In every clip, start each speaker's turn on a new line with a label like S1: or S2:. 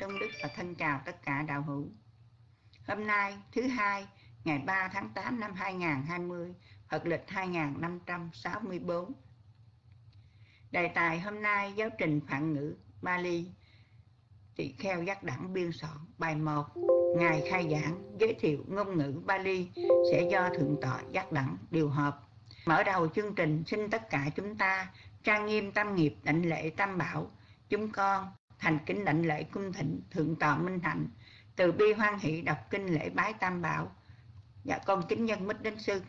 S1: Đông Đức và thân chào tất cả đạo hữu. Hôm nay thứ hai ngày 3 tháng 8 năm 2020, Phật lịch 2564. Đề tài hôm nay giáo trình phạn ngữ Bali tỳ kheo giác đẳng biên soạn bài 1 Ngài khai giảng giới thiệu ngôn ngữ Bali sẽ do Thượng tọa giác đẳng điều hợp. Mở đầu chương trình xin tất cả chúng ta trang nghiêm tâm nghiệp đảnh lễ tam bảo chúng con thành kính lãnh lễ cung thịnh, thượng tọa minh hạnh. Từ bi hoan hỷ đọc kinh lễ bái tam bảo. Dạ con kính nhân mít đến sư.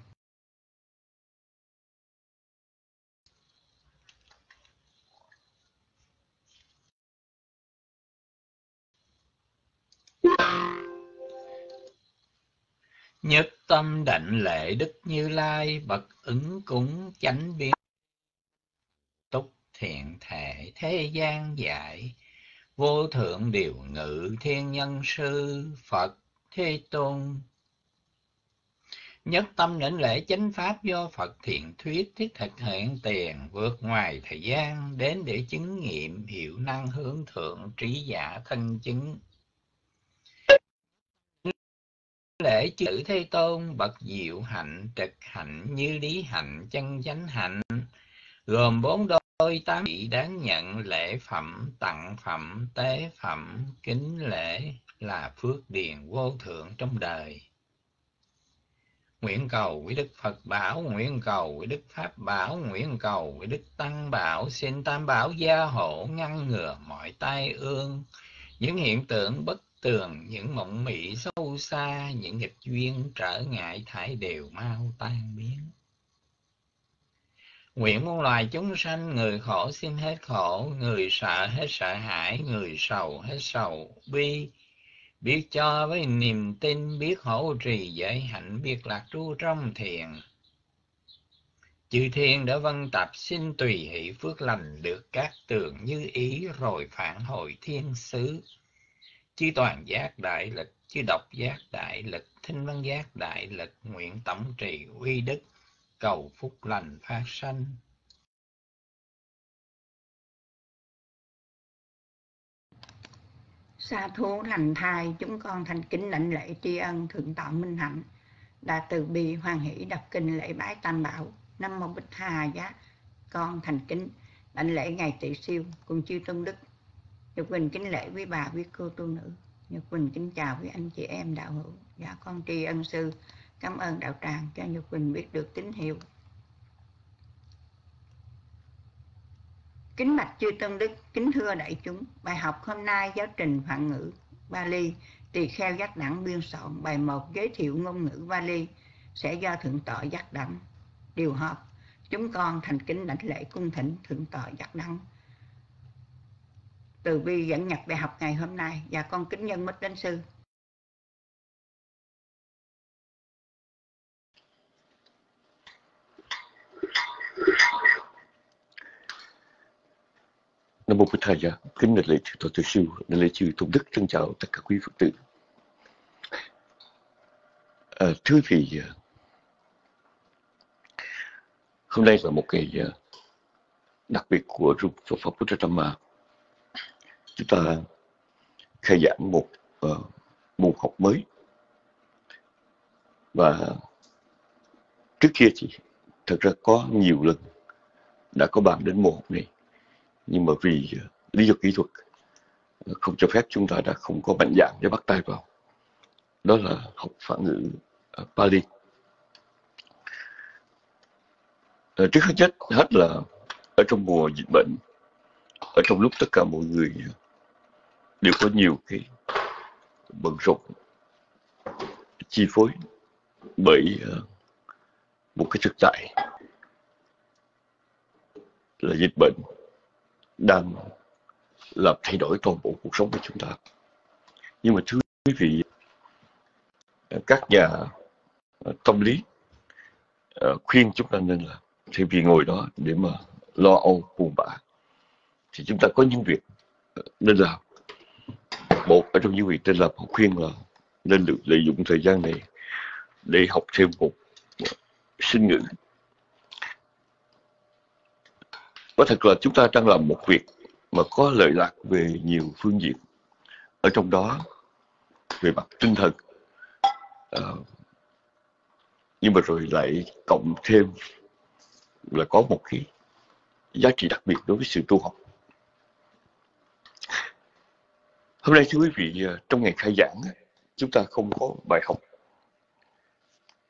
S2: Nhất tâm đảnh lễ Đức Như Lai, bậc ứng cúng chánh biến. Túc thiện thể, thế gian dạy vô thượng điều ngự thiên nhân sư Phật Thế Tôn. Nhất tâm đảnh lễ chánh pháp do Phật thiện thuyết thiết thực hiện tiền vượt ngoài thời gian đến để chứng nghiệm hiệu năng hướng thượng trí giả thân chứng. Lễ chữ thế tôn bậc diệu hạnh, trực hạnh như lý hạnh, chân chánh hạnh, gồm bốn tôi tám vị đáng nhận lễ phẩm, tặng phẩm, tế phẩm, kính lễ là phước điền vô thượng trong đời. Nguyện cầu với đức phật bảo, nguyện cầu với đức pháp bảo, nguyện cầu với đức tăng bảo. Xin tam bảo gia hộ ngăn ngừa mọi tai ương, những hiện tượng bất tường, những mộng mị sâu xa, những nghịch duyên trở ngại thải đều mau tan biến nguyện muôn loài chúng sanh, người khổ xin hết khổ, người sợ hết sợ hãi, người sầu hết sầu. Bi, biết cho với niềm tin, biết hỗ trì giới hạnh, biết lạc tru trong thiền. Chư thiên đã văn tập, xin tùy hỷ phước lành được các tường như ý, rồi phản hồi thiên sứ chư toàn giác đại lực, chư độc giác đại lực, thinh văn giác đại lực, nguyện tổng trì uy đức cầu phúc lành phát sanh
S1: Sa thú lành thai chúng con thành kính lãnh lễ tri ân thượng tọa minh hạnh đã từ bi hoan hỷ đọc kinh lễ bái tam bảo năm một bích hà giá con thành kính lãnh lễ ngày tỷ siêu cùng chư tôn đức Nhật Quỳnh kính lễ quý bà, quý cô tu nữ. Nhật Quỳnh kính chào quý anh chị em đạo hữu. Dạ con tri ân sư. Cảm ơn đạo tràng cho Nhật Quỳnh biết được tín hiệu. Kính bạch chư Tân Đức, kính thưa đại chúng. Bài học hôm nay giáo trình phạn ngữ Bali tỳ kheo giác đẳng biên soạn bài 1 giới thiệu ngôn ngữ Bali sẽ do thượng tọa giác đẳng điều hợp. Chúng con thành kính đảnh lễ cung thỉnh thượng tọa giác đẳng từ bi dẫn nhập bài học ngày hôm nay và con kính nhân mít đến sư
S3: Nam mô Bụt Thầy, dạ, kính lễ chư tổ tự sư, lễ chư tôn đức trân chào tất cả quý Phật tử. À, thưa vị, à, hôm nay là một ngày à, đặc biệt của Phật Pháp Bút Trâm Mà chúng ta khai giảng một uh, môn học mới. Và trước kia thì thật ra có nhiều lần đã có bàn đến môn học này nhưng mà vì ờ, lý do kỹ thuật ờ, không cho phép chúng ta đã không có mạnh dạng để bắt tay vào. Đó là học phản ngữ Pali ờ, trước hết nhất, hết là ở trong mùa dịch bệnh, ở trong lúc tất cả mọi người đều có nhiều cái bận rộn, chi phối bởi một cái thực tại là dịch bệnh đang làm thay đổi toàn bộ cuộc sống của chúng ta. Nhưng mà thưa quý vị, các nhà ờ, tâm lý ờ, khuyên chúng ta nên là thay vì ngồi đó để mà lo âu buồn bã thì chúng ta có những việc ờ, nên làm. Một ở trong những vị nên làm họ khuyên là nên được lợi dụng thời gian này để học thêm một sinh ngữ có thật là chúng ta đang làm một việc mà có lợi lạc về nhiều phương diện. Ở trong đó về mặt tinh thần à, nhưng mà rồi lại cộng thêm là có một cái giá trị đặc biệt đối với sự tu học. Hôm nay thưa quý vị ờ, trong ngày khai giảng chúng ta không có bài học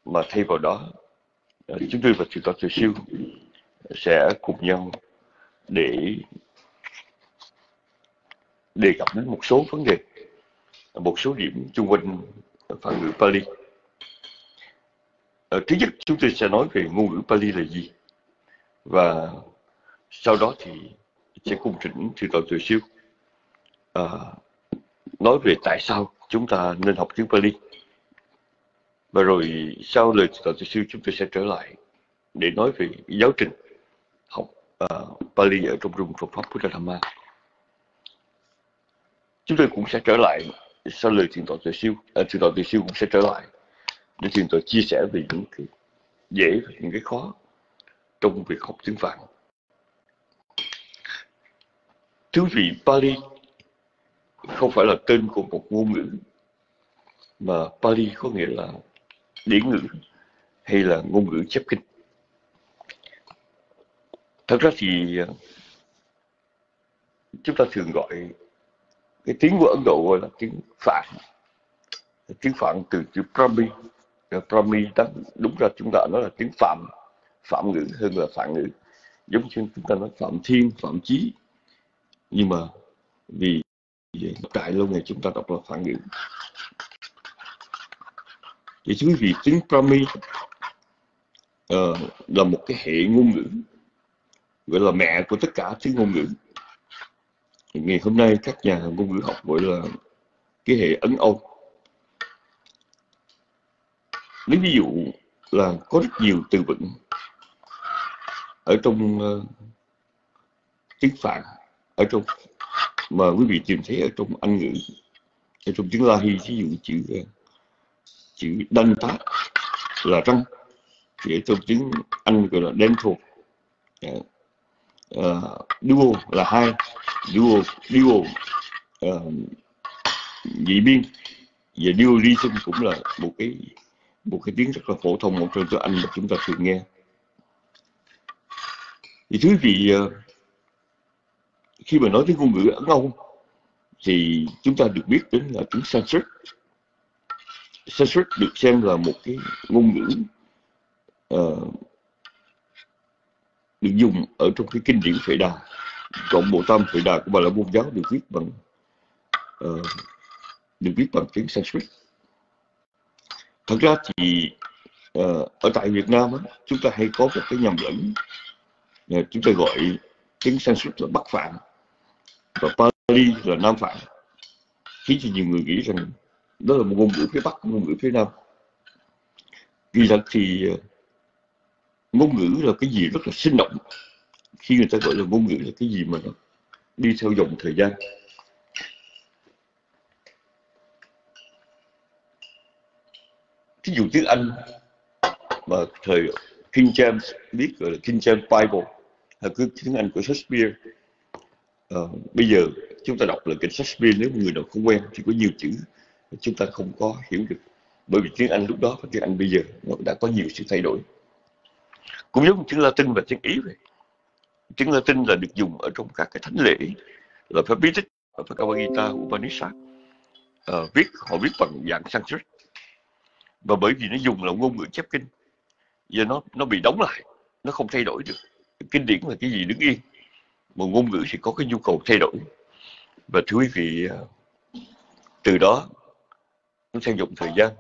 S3: mà thay vào đó ờ, chúng tôi và thượng tọa Từ Siêu sẽ cùng nhau để đề cập đến một số vấn đề, một số điểm chung quanh phản ngữ Pali. Ở thứ nhất, chúng tôi sẽ nói về ngôn ngữ Pali là gì. Và sau đó thì sẽ cùng chỉnh từ đầu Từ Siêu à, nói về tại sao chúng ta nên học tiếng Pali. Và rồi sau lời từ đầu Từ Siêu chúng tôi sẽ trở lại để nói về giáo trình học Ờ, uh, Pali ở trong rung Phật pháp Phật Dhamma. Chúng tôi cũng sẽ trở lại sau lời thiền tọa tuệ siêu, à, thiền tọa tuệ siêu cũng sẽ trở lại để thiền tọa chia sẻ về những cái dễ và những cái khó trong việc học tiếng Phạn. Thưa vị, Pali không phải là tên của một ngôn ngữ mà Pali có nghĩa là điển ngữ hay là ngôn ngữ chép kinh thật ra thì ờ, chúng ta thường gọi cái tiếng của Ấn Độ gọi là tiếng Phạn. Tiếng Phạn từ chữ Brahmi Brahmi đúng ra chúng ta nói là tiếng Phạm Phạm ngữ hơn là Phạn ngữ. Giống như chúng ta nói Phạm Thiên Phạm Chí. Nhưng mà vì tại lâu ngày chúng ta đọc là Phạn ngữ. Thì quý vị tiếng Brahmi uh, ờ, là một cái hệ ngôn ngữ gọi là mẹ của tất cả tiếng ngôn ngữ. Ngày hôm nay các nhà ngôn ngữ học gọi là cái hệ ấn âu. Lấy ví dụ là có rất nhiều từ vựng ở trong uh, tiếng phạn ở trong mà quý vị tìm thấy ở trong anh ngữ ở trong tiếng lahi ví dụ chữ uh, chữ đanh tá là răng thì ở trong tiếng anh gọi là dental yeah dạ uh, duo là hai. Duo duo ờ, uh, dị biên và dualism cũng là một cái một cái tiếng rất là phổ thông một trong tiếng Anh mà chúng ta thường nghe. Thì thưa quý vị uh, khi mà nói tiếng ngôn ngữ Ấn Âu thì chúng ta được biết đến là tiếng Sanskrit. Sanskrit được xem là một cái ngôn ngữ uh, được dùng ở trong cái kinh điển Phệ Đà. Cộng bộ tam Phệ Đà của Bà La Môn giáo được viết bằng uh, được viết bằng tiếng Sanskrit. Thật ra thì uh, ở tại Việt Nam á, chúng ta hay có một cái nhầm lẫn uh, chúng ta gọi tiếng Sanskrit là Bắc Phạn và Pali là Nam Phạn khiến cho nhiều người nghĩ rằng đó là một ngôn ngữ phía Bắc ngôn ngữ phía Nam. Vì thật thì uh, ngôn ngữ là cái gì rất là sinh động. Khi người ta gọi là ngôn ngữ là cái gì mà nó đi theo dòng thời gian. Ví dụ tiếng Anh mà thời King James biết gọi là King James Bible hay cứ tiếng Anh của Shakespeare. À, bây giờ chúng ta đọc là kịch Shakespeare nếu người nào không quen thì có nhiều chữ chúng ta không có hiểu được. Bởi vì tiếng Anh lúc đó và tiếng Anh bây giờ nó đã có nhiều sự thay đổi cũng giống chữ Latin và tiếng Ý vậy. Tiếng Latin là được dùng ở trong các cái thánh lễ là phải biết ở Bhagavad Gita Upanishad. À, viết họ viết bằng dạng Sanskrit. Và bởi vì nó dùng là ngôn ngữ chép kinh giờ nó nó bị đóng lại nó không thay đổi được. Kinh điển là cái gì đứng yên mà ngôn ngữ thì có cái nhu cầu thay đổi. Và thưa quý vị ờ, từ đó nó sẽ dùng thời gian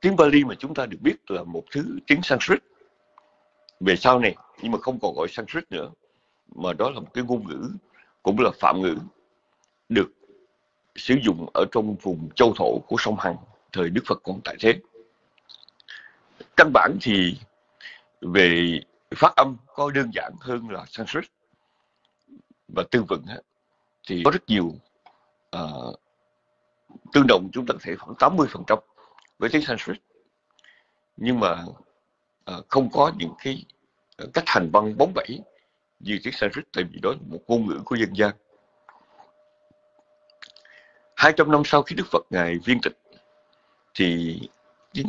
S3: tiếng Bali mà chúng ta được biết là một thứ tiếng Sanskrit. Về sau này nhưng mà không còn gọi Sanskrit nữa mà đó là một cái ngôn ngữ cũng là phạm ngữ được sử dụng ở trong vùng châu thổ của sông Hằng thời Đức Phật còn tại thế. Căn bản thì về phát âm có đơn giản hơn là Sanskrit và tư vựng thì có rất nhiều uh, tương đồng chúng ta có thể khoảng 80 phần trăm với tiếng Sanskrit nhưng mà uh, không có những cái ờ, cách hành văn bóng bẩy như tiếng Sanskrit tại vì đó là một ngôn ngữ của dân gian. 200 năm sau khi Đức Phật ngài viên tịch thì cái,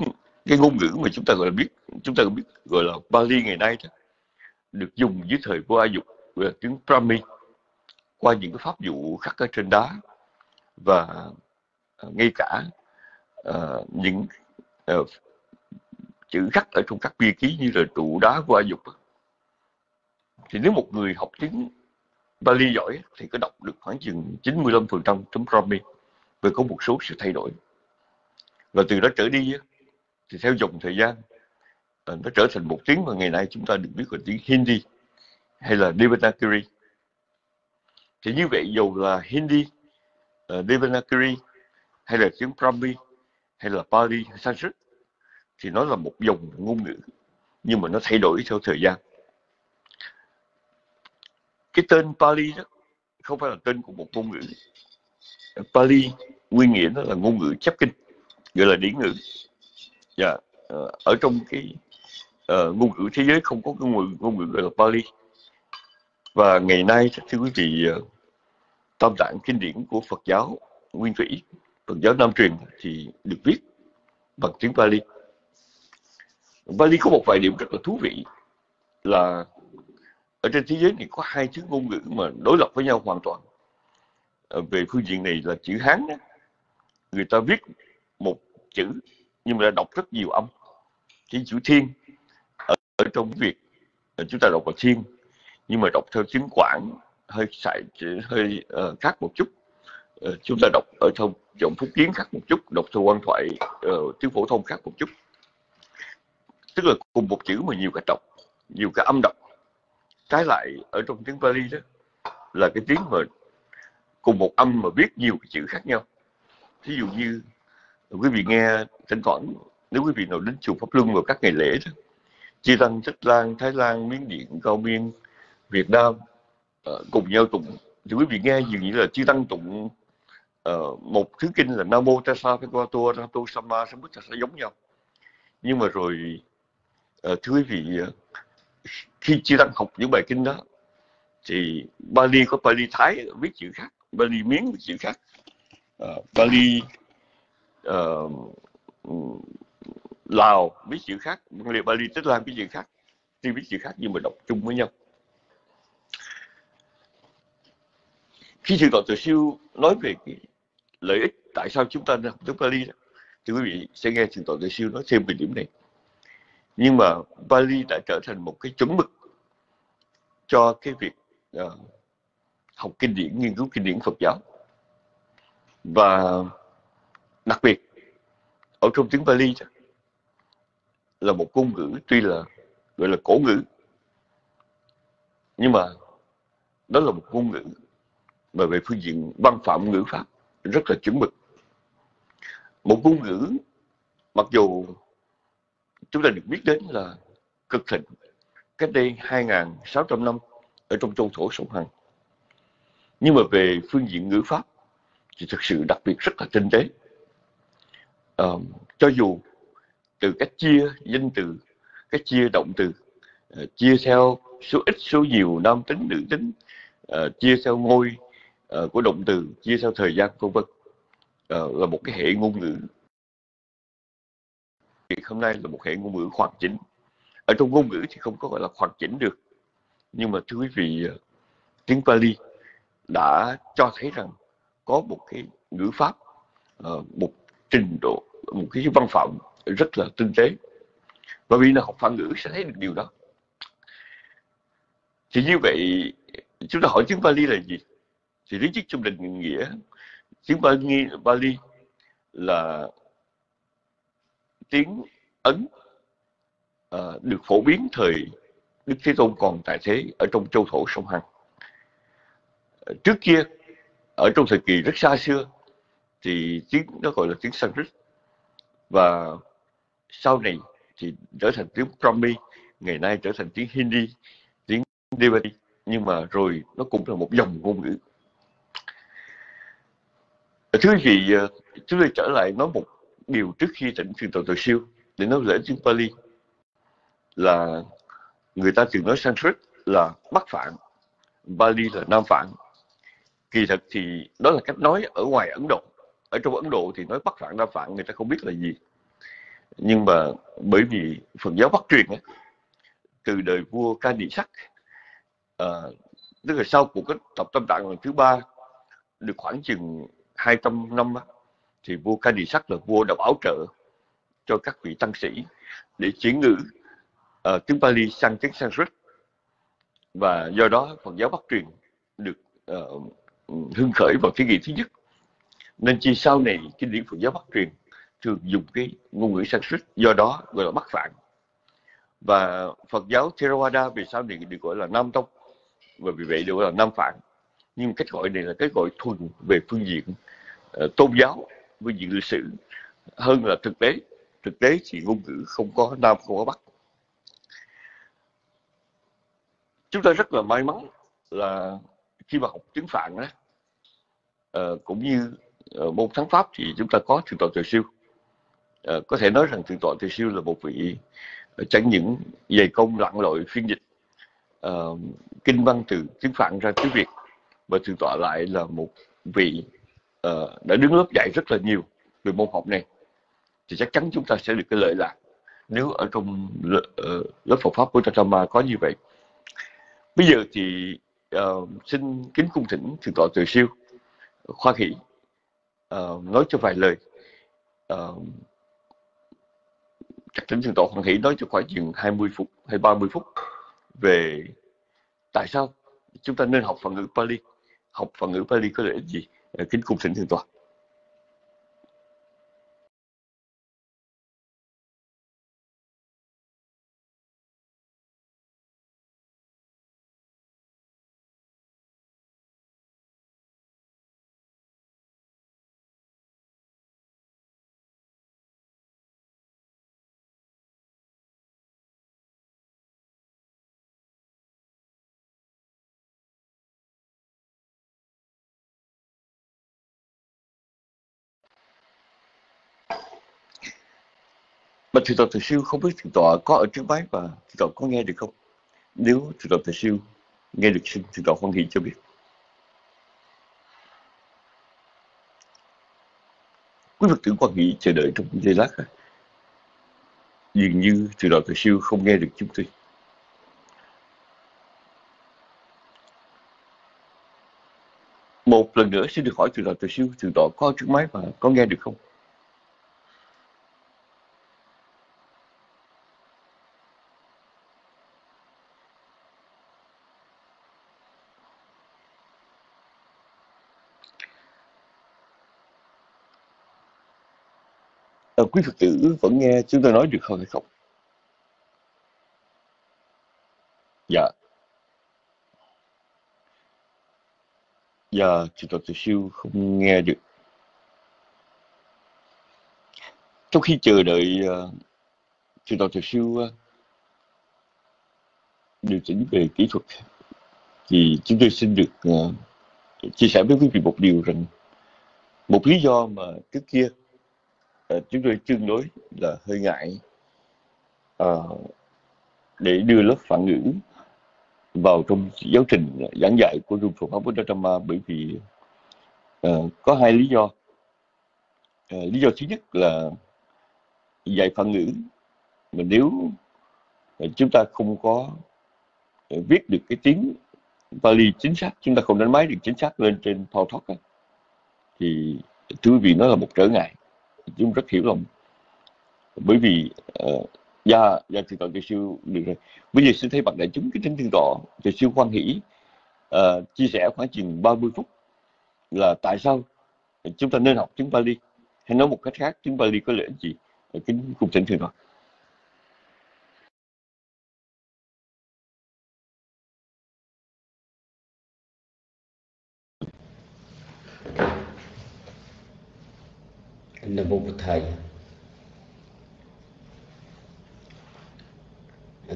S3: cái ngôn ngữ mà chúng ta gọi là biết chúng ta biết gọi là Bali ngày nay đó, được dùng dưới thời vua A Dục là tiếng Brahmi qua những cái pháp dụ khắc ở trên đá. Và ờ, ngay cả uh, những uh, chữ khắc ở trong các bia ký như là trụ đá của Dục thì nếu một người học tiếng Bali giỏi thì có đọc được khoảng chừng 95% trong Brahmi và có một số sự thay đổi. Và từ đó trở đi thì theo dòng thời gian ờ, nó trở thành một tiếng mà ngày nay chúng ta được biết là tiếng Hindi hay là Devanagari. Thì như vậy dù là Hindi, Devanagari hay là tiếng Brahmi hay là Pali hay Sanskrit thì nó là một dòng ngôn ngữ nhưng mà nó thay đổi theo thời gian. Cái tên Pali đó không phải là tên của một ngôn ngữ. Pali nguyên nghĩa nó là ngôn ngữ chép kinh gọi là điển ngữ. Dạ yeah. ở trong cái uh, ngôn ngữ thế giới không có cái ngôn ngữ, ngôn ngữ gọi là Pali. Và ngày nay thưa quý vị uh, tam tạng kinh điển của Phật giáo nguyên thủy Phật giáo Nam truyền thì được viết bằng tiếng Pali. Pali có một vài điểm rất là thú vị là ở trên thế giới này có hai thứ ngôn ngữ mà đối lập với nhau hoàn toàn. Ờ, về phương diện này là chữ Hán đó. người ta viết một chữ nhưng mà đọc rất nhiều âm. Thì chữ thiên ở, ở trong việc ờ, chúng ta đọc là thiên nhưng mà đọc theo tiếng quảng hơi xài hơi uh, khác một chút. Ờ, chúng ta đọc ở thông giọng phúc kiến khác một chút đọc theo quan thoại uh, tiếng phổ thông khác một chút. Tức là cùng một chữ mà nhiều cách đọc nhiều cái âm đọc. Trái lại ở trong tiếng Pali đó là cái tiếng mà cùng một âm mà viết nhiều cái chữ khác nhau. Thí dụ như quý vị nghe thỉnh thoảng nếu quý vị nào đến chùa Pháp Luân vào các ngày lễ đó Chi Tăng, Tích Lan, Thái Lan, Miến Điện, Cao Miên, Việt Nam uh, cùng nhau tụng. Thì quý vị nghe dường như là Chi Tăng tụng uh, một thứ kinh là Nam Mô Tassa Bhagavato Arahato Samma sẽ giống nhau. Nhưng mà rồi uh, thưa quý vị uh, khi chưa đang học những bài kinh đó thì Bali có Bali Thái viết chữ khác Bali Miến viết chữ khác. Uh, Bali uh, Lào viết chữ khác Bali, Bali Tích Lan viết chữ khác tuy viết chữ khác nhưng mà đọc chung với nhau. Khi thượng tọa tự siêu nói về cái lợi ích tại sao chúng ta nên học tiếng Bali đó, thì quý vị sẽ nghe thượng tọa tự siêu nói thêm về điểm này. Nhưng mà Bali đã trở thành một cái chuẩn mực cho cái việc uh, học kinh điển nghiên cứu kinh điển Phật giáo. Và đặc biệt ở trong tiếng Bali đó, là một ngôn ngữ tuy là gọi là cổ ngữ nhưng mà đó là một ngôn ngữ mà về phương diện văn phạm ngữ pháp rất là chuẩn mực. Một ngôn ngữ mặc dù chúng ta được biết đến là cực thịnh cách đây 2.600 năm ở trong châu thổ sông Hằng. Nhưng mà về phương diện ngữ pháp thì thực sự đặc biệt rất là tinh tế. À, cho dù từ cách chia danh từ cách chia động từ ờ, chia theo số ít số nhiều nam tính nữ tính uh, chia theo ngôi uh, của động từ chia theo thời gian vân vân. Uh, là một cái hệ ngôn ngữ. Hôm nay là một hệ ngôn ngữ hoàn chỉnh. Ở trong ngôn ngữ thì không có gọi là hoàn chỉnh được. Nhưng mà thưa quý vị ờ, tiếng Pali đã cho thấy rằng có một cái ngữ pháp một trình độ một cái văn phạm rất là tinh tế. Và vì là học phản ngữ sẽ thấy được điều đó. Thì như vậy chúng ta hỏi tiếng Pali là gì? Thì lý thuyết trong định nghĩa tiếng Bali, Bali là tiếng Ấn à, được phổ biến thời Đức Thế Tôn còn tại thế ở trong châu thổ sông Hằng. Ờ, trước kia, ở trong thời kỳ rất xa xưa, thì tiếng nó gọi là tiếng Sanskrit. Và sau này thì trở thành tiếng Brahmi, ngày nay trở thành tiếng Hindi, tiếng Devati. Nhưng mà rồi nó cũng là một dòng ngôn ngữ Thưa quý vị, ờ, chúng tôi trở lại nói một điều trước khi tỉnh truyền tàu tự siêu để nói lễ tiếng Pali là người ta thường nói Sanskrit là Bắc Phạn, Bali là Nam Phạn. Kỳ thật thì đó là cách nói ở ngoài Ấn Độ. ở trong Ấn Độ thì nói Bắc Phạn Nam Phạn người ta không biết là gì nhưng mà bởi vì Phật giáo Bắc truyền ấy, từ đời vua Ca Nị Sắc à, tức là sau cuộc tập tâm tạng lần thứ ba được khoảng chừng 200 năm thì vua Ca Sắc là vua đã bảo trợ cho các vị tăng sĩ để chuyển ngữ uh, tiếng Pali sang tiếng Sanskrit. Và do đó Phật giáo Bắc truyền được uh, hưng khởi vào thế kỷ thứ nhất. Nên chi sau này kinh điển Phật giáo Bắc truyền thường dùng cái ngôn ngữ Sanskrit do đó gọi là Bắc phạn. Và Phật giáo Theravada vì sao này được gọi là Nam Tông và vì vậy được gọi là Nam phạn. Nhưng cách gọi này là cái gọi thuần về phương diện Ờ, tôn giáo với diện lịch sử hơn là thực tế. Thực tế thì ngôn ngữ không có Nam không có Bắc. Chúng ta rất là may mắn là khi mà học tiếng Phạn đó, uh, ờ, cũng như uh, môn thắng Pháp thì chúng ta có thượng tọa thời Siêu. Uh, có thể nói rằng thượng tọa thời Siêu là một vị chẳng những dày công lặn lội phiên dịch uh, kinh văn từ tiếng Phạn ra tiếng Việt và thượng tọa lại là một vị Ờ, uh, đã đứng lớp dạy rất là nhiều về môn học này thì chắc chắn chúng ta sẽ được cái lợi lạc nếu ở trong ờ, lớp Phật pháp của Tatama có như vậy. Bây giờ thì uh, xin kính cung thỉnh thượng tọa từ siêu khoa hỷ uh, nói cho vài lời. Uh, chắc chắn thượng tọa khoa hỷ nói cho khoảng chừng 20 phút hay 30 phút về tại sao chúng ta nên học phần ngữ Pali. Học phần ngữ Pali có lợi ích gì? Kính cung thỉnh thượng tọa thì thượng thời Siêu không biết thượng tọa có ở trước máy và thì tọa có nghe được không? Nếu thì tọa thời Siêu nghe được xin thượng tọa hoan hỷ cho biết. Quý Phật tử quan hỷ chờ đợi trong giây lát. Dường như thì tọa thời Siêu không nghe được chúng tôi. Một lần nữa xin được hỏi thì tọa thời Siêu, thượng tọa có trước máy và có nghe được không? Quý Phật tử vẫn nghe chúng tôi nói được không hay không? Dạ. Dạ, chị Toàn Từ Siêu không nghe được. Trong khi chờ đợi ờ, chị Toàn Từ Siêu ờ, điều chỉnh về kỹ thuật thì chúng tôi xin được uh, chia sẻ với quý vị một điều rằng một lý do mà trước kia Ờ, chúng tôi tương đối là hơi ngại uh, để đưa lớp phản ngữ vào trong giáo trình giảng dạy của Trung Phật Pháp Buddha Dhamma bởi vì uh, có hai lý do. Uh, lý do thứ nhất là dạy phản ngữ mà nếu chúng ta không có viết được cái tiếng Pali chính xác, chúng ta không đánh máy được chính xác lên trên PowerTalk thì thưa quý vị nó là một trở ngại chúng rất hiểu lòng. Bởi vì uh, gia dạ thì tọa siêu được rồi. Bây giờ xin thấy bạn đại chúng cái tính thiên tọa thì siêu khoan hỷ uh, chia sẻ khoảng chừng 30 phút là tại sao chúng ta nên học tiếng Bali hay nói một cách khác tiếng Bali có lợi ích gì? Kính cùng thỉnh thượng tọa
S4: Nam Mô Bụt Thầy.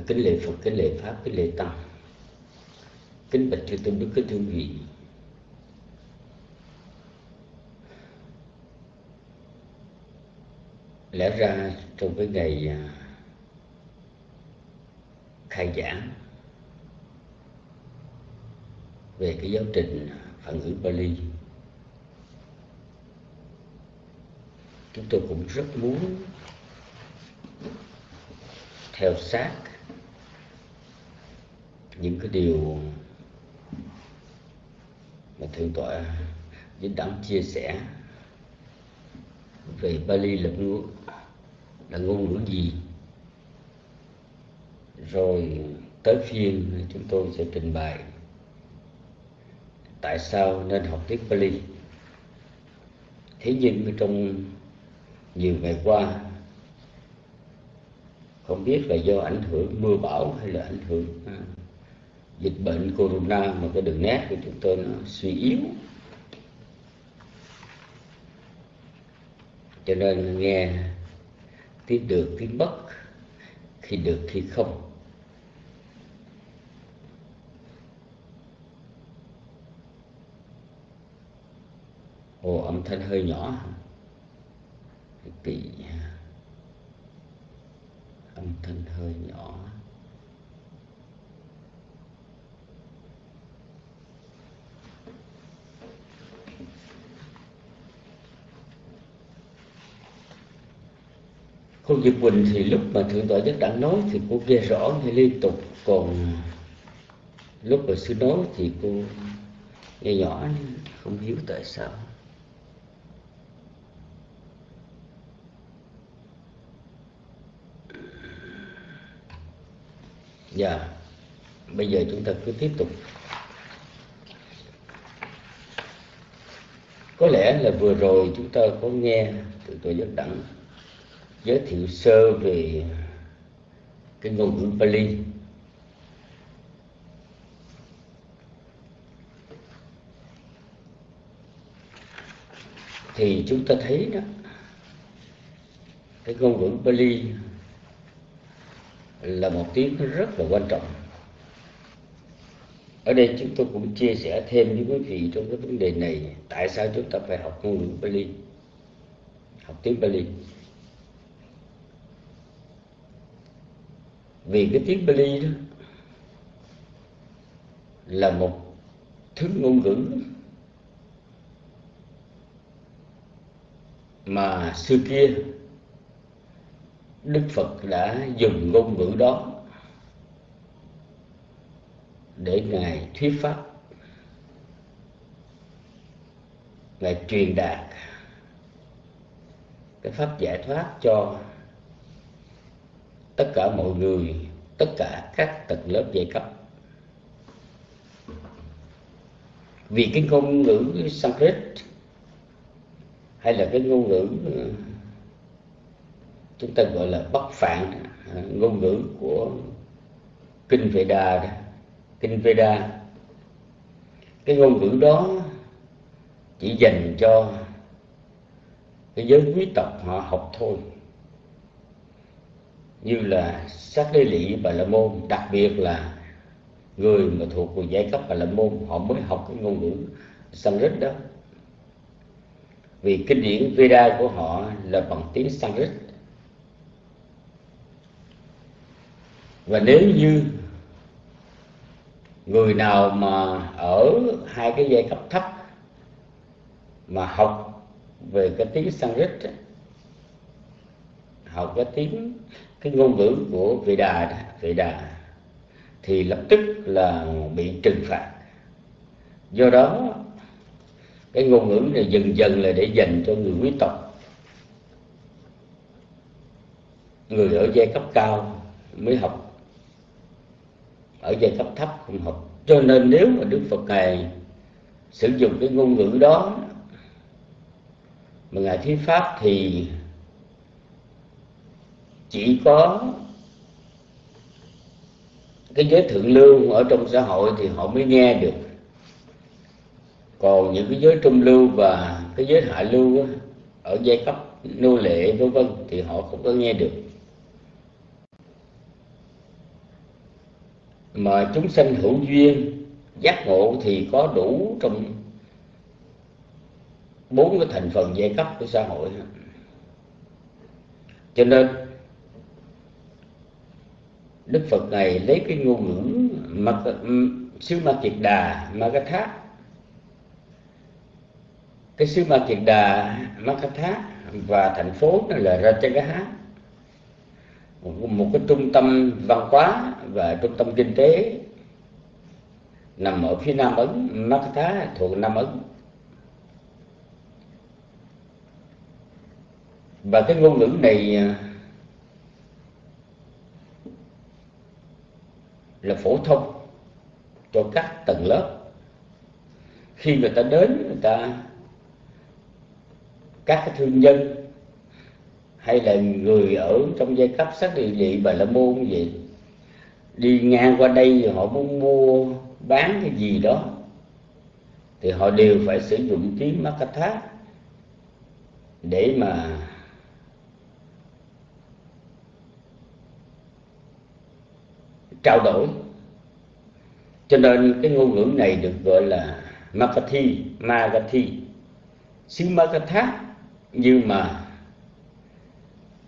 S4: Kính lễ Phật, kính lễ Pháp, kính lễ Tăng. Kính bạch chư tôn đức kính thương vị. Lẽ ra trong cái ngày à, khai giảng về cái giáo trình à, phản ngữ Bali chúng tôi cũng rất muốn theo sát những cái điều mà thượng tọa dính đẳng chia sẻ về Bali là ngôn là ngôn ngữ gì. Rồi tới phiên chúng tôi sẽ trình bày tại sao nên học tiếng Bali. Thế nhưng trong nhiều ngày qua. Không biết là do ảnh hưởng mưa bão hay là ảnh hưởng à, dịch bệnh corona mà cái đường nét của chúng tôi nó suy yếu. Cho nên nghe tiếng được tiếng mất khi được khi không. Ồ âm thanh hơi nhỏ kỳ âm thanh hơi nhỏ. Cô Diệp Quỳnh thì lúc mà thượng tọa nhất đẳng nói thì cô nghe rõ nghe liên tục. Còn lúc mà sư nói thì cô nghe nhỏ, không hiểu tại sao. Dạ. Bây giờ chúng ta cứ tiếp tục. Có lẽ là vừa rồi chúng ta có nghe từ tôi rất đẳng giới thiệu sơ về cái ngôn ngữ Bali thì chúng ta thấy đó, cái ngôn ngữ Bali là một tiếng rất là quan trọng. Ở đây chúng tôi cũng chia sẻ thêm với quý vị trong cái vấn đề này, tại sao chúng ta phải học ngôn ngữ Bali học tiếng Bali vì cái tiếng Bali đó là một thứ ngôn ngữ mà xưa kia Đức Phật đã dùng ngôn ngữ đó để ngài thuyết pháp, ngài truyền đạt cái pháp giải thoát cho tất cả mọi người, tất cả các tầng lớp giai cấp. Vì cái ngôn ngữ Sanskrit hay là cái ngôn ngữ chúng ta gọi là bắc phạn à, ngôn ngữ của kinh Veda kinh Veda, cái ngôn ngữ đó chỉ dành cho cái giới quý tộc họ học thôi. Như là sát đế lị bà la môn, đặc biệt là người mà thuộc về giai cấp bà la môn, họ mới học cái ngôn ngữ Sanskrit đó. Vì kinh điển Veda của họ là bằng tiếng Sanskrit. Và nếu như người nào mà ở hai cái giai cấp thấp mà học về cái tiếng Sanskrit học cái tiếng, cái ngôn ngữ của vị đà vị đà thì lập tức là bị trừng phạt. Do đó, cái ngôn ngữ này dần dần là để dành cho người quý tộc. Người ở giai cấp cao mới học ở giai cấp thấp không học cho nên nếu mà đức phật ngài sử dụng cái ngôn ngữ đó, mà ngài thuyết pháp thì chỉ có cái giới thượng lưu ở trong xã hội thì họ mới nghe được. Còn những cái giới trung lưu và cái giới hạ lưu ở giai cấp nô lệ, vân vân, thì họ không có nghe được. Mà chúng sanh hữu duyên, giác ngộ thì có đủ trong bốn cái thành phần giai cấp của xã hội. Cho nên, đức phật này lấy cái ngôn ngữ sư ma kiệt đà, ma thát cái sư Ma Kiệt Đà, ma cái thác và thành phố nó là Rajagaha một, một cái trung tâm văn hóa và trung tâm kinh tế nằm ở phía nam ấn Makatha thuộc nam ấn. Và cái ngôn ngữ này à, là phổ thông cho các tầng lớp. Khi người ta đến người ta các cái thương nhân hay là người ở trong giai cấp sắc địa vị bà la môn gì đi ngang qua đây họ muốn mua bán cái gì đó. Thì họ đều phải sử dụng tiếng Makatha để mà trao đổi. Cho nên cái ngôn ngữ này được gọi là Makathi, Magathi xứ Makatha nhưng mà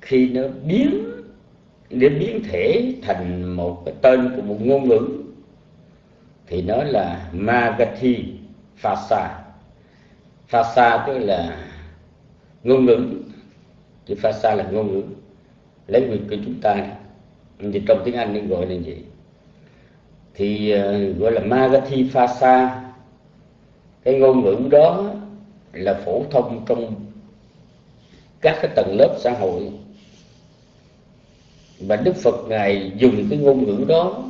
S4: khi nó biến nó biến thể thành một cái tên của một ngôn ngữ thì nó là Magathi Phasa. Phasa tức là ngôn ngữ. Chữ Phasa là ngôn ngữ. Lấy việc của chúng ta thì trong tiếng Anh nên gọi là gì? Thì uh, gọi là Magathi Phasa. Cái ngôn ngữ đó là phổ thông trong các cái tầng lớp xã hội và Đức Phật ngài dùng cái ngôn ngữ đó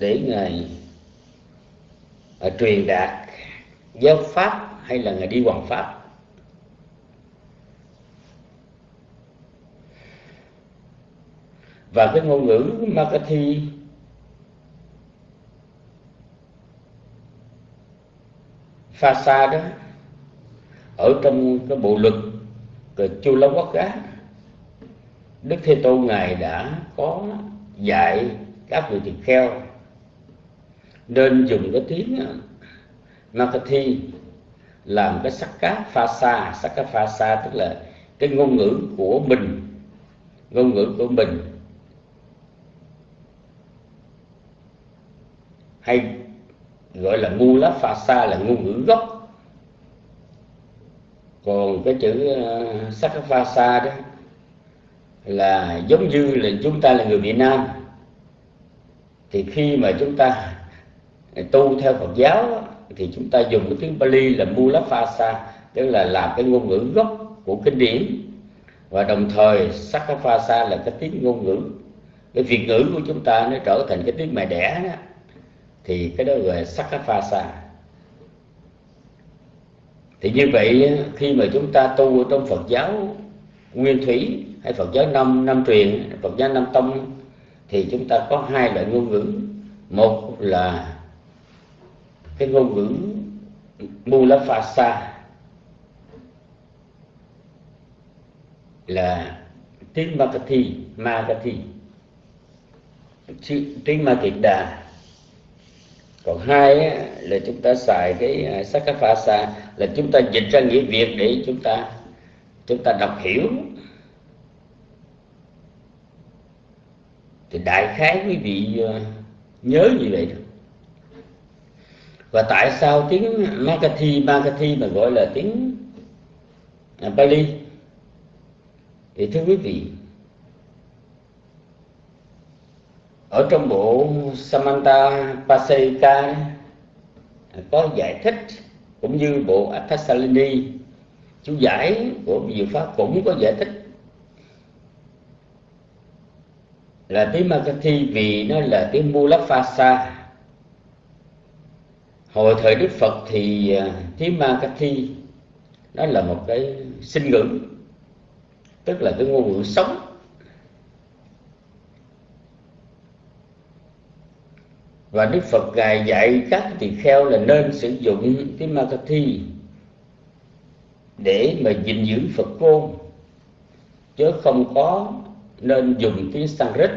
S4: để ngài à, truyền đạt giáo pháp hay là ngài đi hoàng pháp. Và cái ngôn ngữ Makathi pha xa đó ở trong cái bộ luật chu lóng quốc cá đức thế tôn ngài đã có dạy các vị tỳ kheo nên dùng cái tiếng ờ, Makathi làm cái sắc cá pha xa sắc cá pha xa tức là cái ngôn ngữ của mình ngôn ngữ của mình. Hay gọi là ngu lá pha xa là ngôn ngữ gốc. Còn cái chữ ờ, uh, sắc pha xa đó là giống như là chúng ta là người Việt Nam. Thì khi mà chúng ta tu theo Phật giáo thì chúng ta dùng cái tiếng Bali là Mula Phasa tức là làm cái ngôn ngữ gốc của kinh điển. Và đồng thời Sakafasa là cái tiếng ngôn ngữ, cái việt ngữ của chúng ta nó trở thành cái tiếng mẹ đẻ đó. Thì cái đó gọi là Sakafasa thì như vậy khi mà chúng ta tu trong Phật giáo nguyên thủy hay Phật giáo năm năm truyền Phật giáo năm tông thì chúng ta có hai loại ngôn ngữ. Một là cái ngôn ngữ Mulafasa là tiếng Makathi Magathi tiếng Ma Đà còn hai là chúng ta xài cái à, Sakafasa là chúng ta dịch ra nghĩa Việt để chúng ta chúng ta đọc hiểu. Thì đại khái quý vị ờ, nhớ như vậy thôi. Và tại sao tiếng Makathi Makathi mà gọi là tiếng à, Bali thì thưa quý vị, ở trong bộ Samanta Paseka à, có giải thích cũng như bộ Athasalini, chú giải của Diệu Pháp cũng có giải thích là tiếng Magadhi vì nó là tiếng Mulafasa hồi thời Đức Phật thì à, tiếng Magadhi nó là một cái sinh ngữ, tức là cái ngôn ngữ sống. Và Đức Phật ngài dạy các tỳ kheo là nên sử dụng tiếng Magadhi để mà gìn giữ Phật ngôn chứ không có nên dùng tiếng Sanskrit.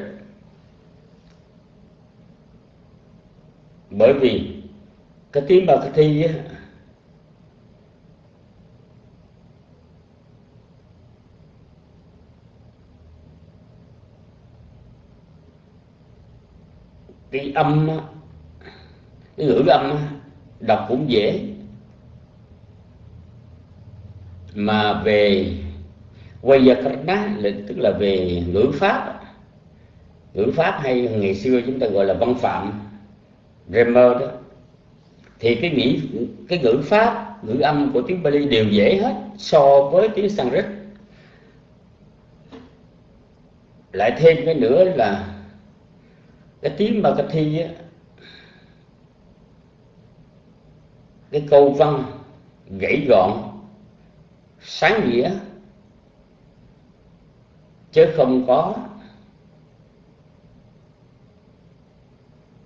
S4: Bởi vì cái tiếng Makathi á, cái âm cái ngữ âm đọc cũng dễ. Mà về Vyakarna tức là về ngữ pháp ngữ pháp hay ngày xưa chúng ta gọi là văn phạm, grammar đó. Thì cái nghĩ, cái ngữ pháp, ngữ âm của tiếng Bali đều dễ hết so với tiếng Sanskrit. Lại thêm cái nữa là cái tiếng Marathi á, cái câu văn gãy gọn, sáng nghĩa chứ không có.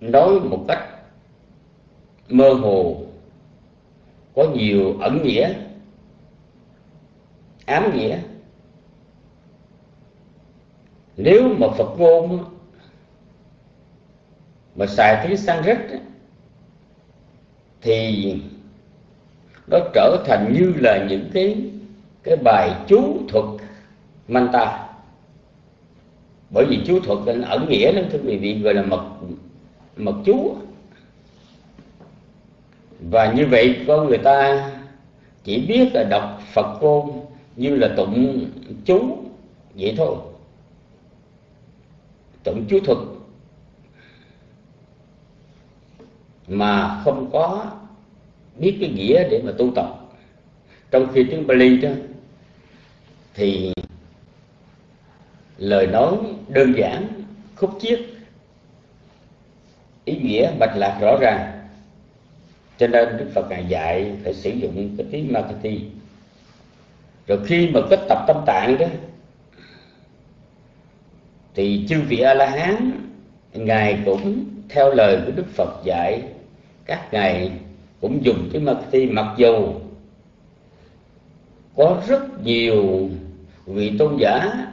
S4: Nói một cách mơ hồ, có nhiều ẩn nghĩa, ám nghĩa. Nếu mà phật ngôn mà xài tiếng sanskrit thì nó trở thành như là những cái cái bài chú thuật manta bởi vì chú thuật ẩn nghĩa lắm, thưa quý vị, gọi là mật mật chú. Và như vậy con người ta chỉ biết là đọc Phật côn như là tụng chú vậy thôi. Tụng chú thuật mà không có biết cái nghĩa để mà tu tập. Trong khi tiếng Bali đó, thì lời nói đơn giản, khúc chiết. Ý nghĩa mạch lạc rõ ràng. Cho nên đức phật ngài dạy phải sử dụng cái tiếng marketing rồi khi mà kết tập tâm tạng đó, thì chư vị a la hán ngài cũng theo lời của đức phật dạy, các ngài cũng dùng cái marketing mặc dù có rất nhiều vị tôn giả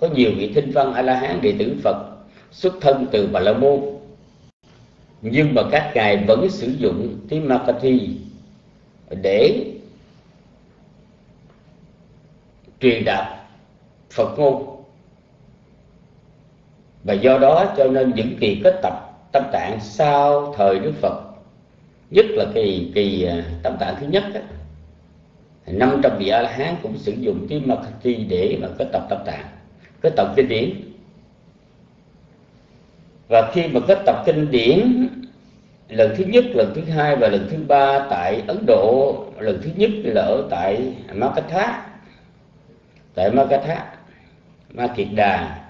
S4: có nhiều vị thinh văn a la hán đệ tử phật xuất thân từ bà la môn nhưng mà các ngài vẫn sử dụng tiếng Makati để truyền đạt Phật ngôn. Và do đó cho nên những kỳ kết tập, tâm tạng sau thời Đức Phật, nhất là kỳ kỳ à, tâm tạng thứ nhất năm 500 vị A La Hán cũng sử dụng tiếng Makati để mà kết tập tâm tạng kết tập kinh điển. Và khi mà kết tập kinh điển, lần thứ nhất, lần thứ hai và lần thứ ba tại ấn độ, lần thứ nhất là ở tại makatha tại makatha ma kiệt đà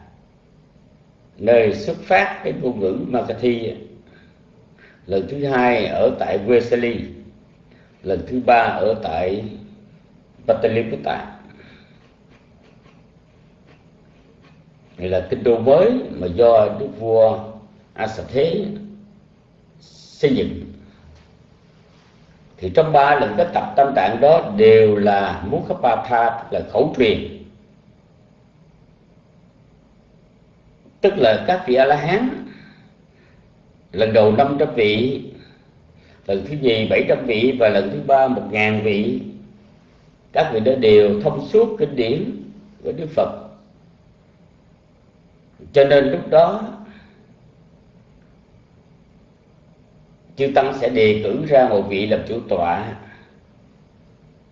S4: nơi xuất phát cái ngôn ngữ makathi lần thứ hai ở tại Vesali lần thứ ba ở tại Pataliputta. Này là kinh đô mới mà do đức vua Asa Thế xây dựng, thì trong ba lần cái tập tâm tạng đó đều là muốn các ba tha là khẩu truyền. Tức là các vị a la hán lần đầu 500 vị, lần thứ nhì 700 vị và lần thứ ba một ngàn vị, các vị đó đều thông suốt kinh điển của Đức Phật cho nên lúc đó, chư tăng sẽ đề cử ra một vị làm chủ tọa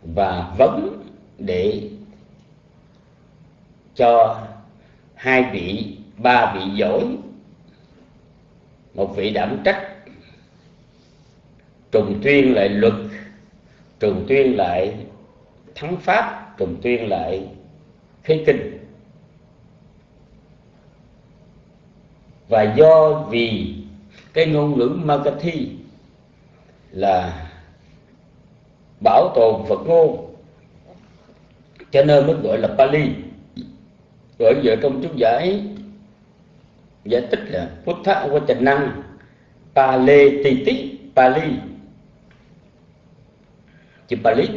S4: và vấn để cho hai vị, ba vị giỏi, một vị đảm trách, trùng tuyên lại luật, trùng tuyên lại thắng pháp, trùng tuyên lại khế kinh. Và do vì cái ngôn ngữ Magathi là bảo tồn Phật ngôn, cho nên mới gọi là Pali. Gọi giờ trong chú giải giải thích là Buddha Vachanam Pale Titi Pali. Chữ Pali.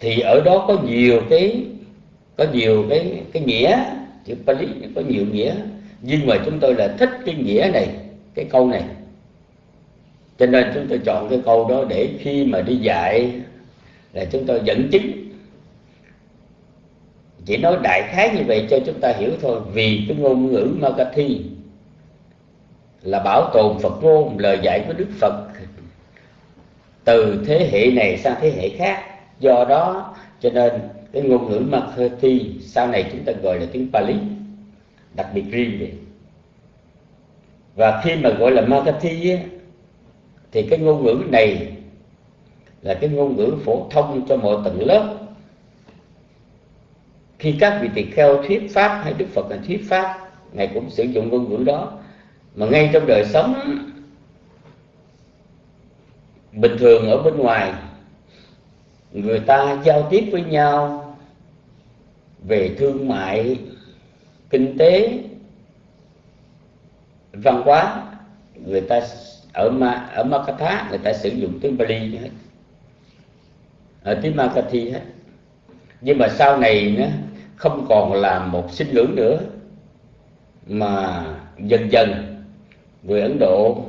S4: Thì ở đó có nhiều cái, có nhiều cái cái nghĩa chữ Pali có nhiều nghĩa. Nhưng mà chúng tôi là thích cái nghĩa này, cái câu này. Cho nên chúng tôi chọn cái câu đó để khi mà đi dạy là chúng tôi dẫn chứng. Chỉ nói đại khái như vậy cho chúng ta hiểu thôi. Vì cái ngôn ngữ Magathi là bảo tồn Phật ngôn lời dạy của Đức Phật từ thế hệ này sang thế hệ khác. Do đó cho nên cái ngôn ngữ Marathi sau này chúng ta gọi là tiếng Pali, đặc biệt riêng vậy và khi mà gọi là Marathi thì cái ngôn ngữ này là cái ngôn ngữ phổ thông cho mọi tầng lớp. Khi các vị tỳ kheo thuyết pháp hay đức phật là thuyết pháp, ngài cũng sử dụng ngôn ngữ đó. Mà ngay trong đời sống, bình thường ở bên ngoài, người ta giao tiếp với nhau về thương mại, kinh tế, văn hóa, người ta ở ma, ở Makatha người ta sử dụng tiếng Bali hết. Ở tiếng Makathi hết. Nhưng mà sau này nó không còn là một sinh ngữ nữa, mà dần dần người Ấn Độ,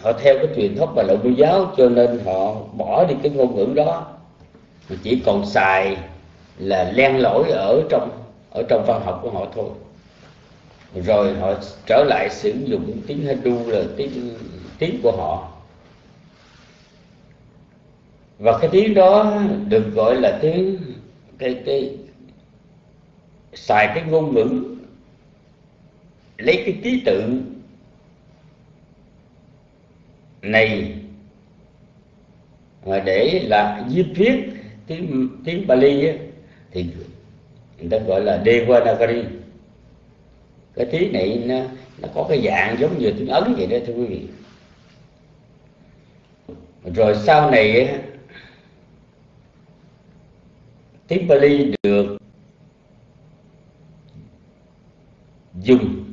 S4: họ theo cái truyền thống và đạo giáo cho nên họ bỏ đi cái ngôn ngữ đó mà chỉ còn xài là len lỏi ở trong ở trong văn học của họ thôi. Rồi họ trở lại sử dụng tiếng Hindu là tiếng tiếng của họ. Và cái tiếng đó được gọi là tiếng, cái cái xài cái ngôn ngữ, lấy cái ký tự này mà để là viết viết tiếng tiếng Bali ấy, thì người ta gọi là Devanagari. Cái tiếng này nó, nó có cái dạng giống như tiếng Ấn vậy đó thưa quý vị. Rồi sau này tiếng Bali được dùng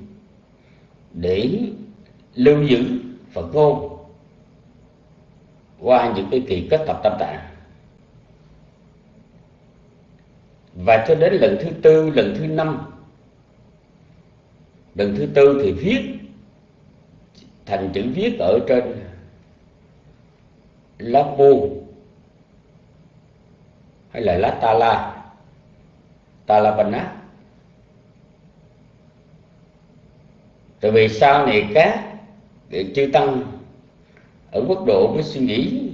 S4: để lưu giữ Phật ngôn qua những cái kỳ kết tập tâm tạng. Và cho đến lần thứ tư, lần thứ năm. Lần thứ tư thì viết, thành chữ viết ở trên lá buông hay là lá ta la. Ta la banat tại vì sau này các chư tăng ở quốc độ mới suy nghĩ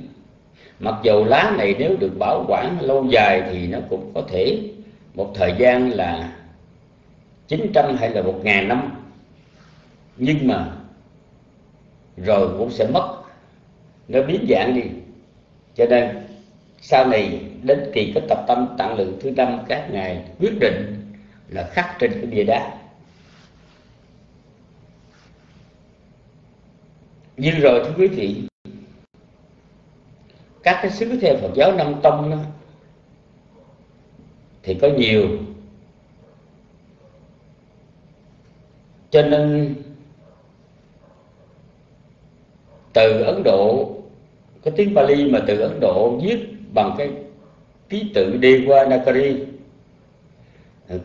S4: mặc dù lá này nếu được bảo quản lâu dài thì nó cũng có thể. Một thời gian là 900 hay là 1.000 năm. Nhưng mà rồi cũng sẽ mất. Nó biến dạng đi. Cho nên sau này đến kỳ có tập tâm tạng lượng thứ năm các ngài quyết định là khắc trên cái bia đá. Nhưng rồi thưa quý vị các cái xứ theo Phật giáo Nam Tông đó, thì có nhiều. Cho nên từ Ấn Độ cái tiếng Pali mà từ Ấn Độ viết bằng cái ký tự Devanagari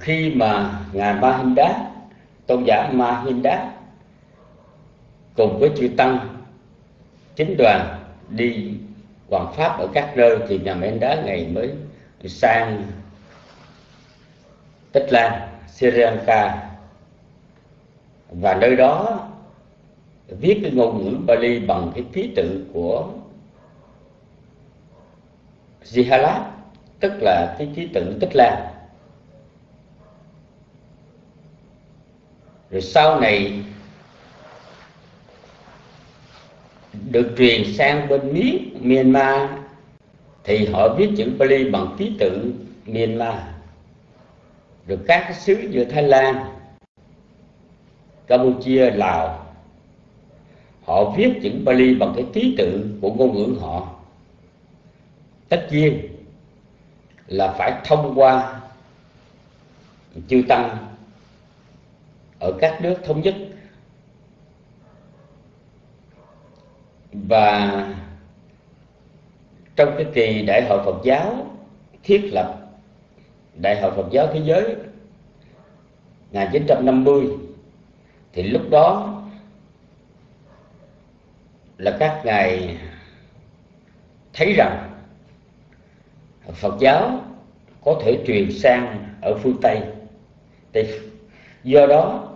S4: khi mà ngài Mahinda tôn giả Mahinda cùng với chư tăng chính đoàn đi còn pháp ở các nơi thì nhà Mahinda ngày mới sang Tích Lan, Sri Lanka. Và nơi đó viết cái ngôn ngữ Bali bằng cái ký tự của Jihalat tức là cái ký tự Tích Lan. Rồi sau này được truyền sang bên miến Myanmar, thì họ viết chữ Bali bằng ký tự Myanmar. Được các xứ như Thái Lan, Campuchia, Lào, họ viết chữ Bali bằng cái ký tự của ngôn ngữ họ. Tất nhiên là phải thông qua chư tăng ở các nước thống nhất và trong cái kỳ đại hội Phật giáo thiết lập đại hội Phật giáo thế giới 1950 thì lúc đó là các ngài thấy rằng Phật giáo có thể truyền sang ở phương Tây thì do đó,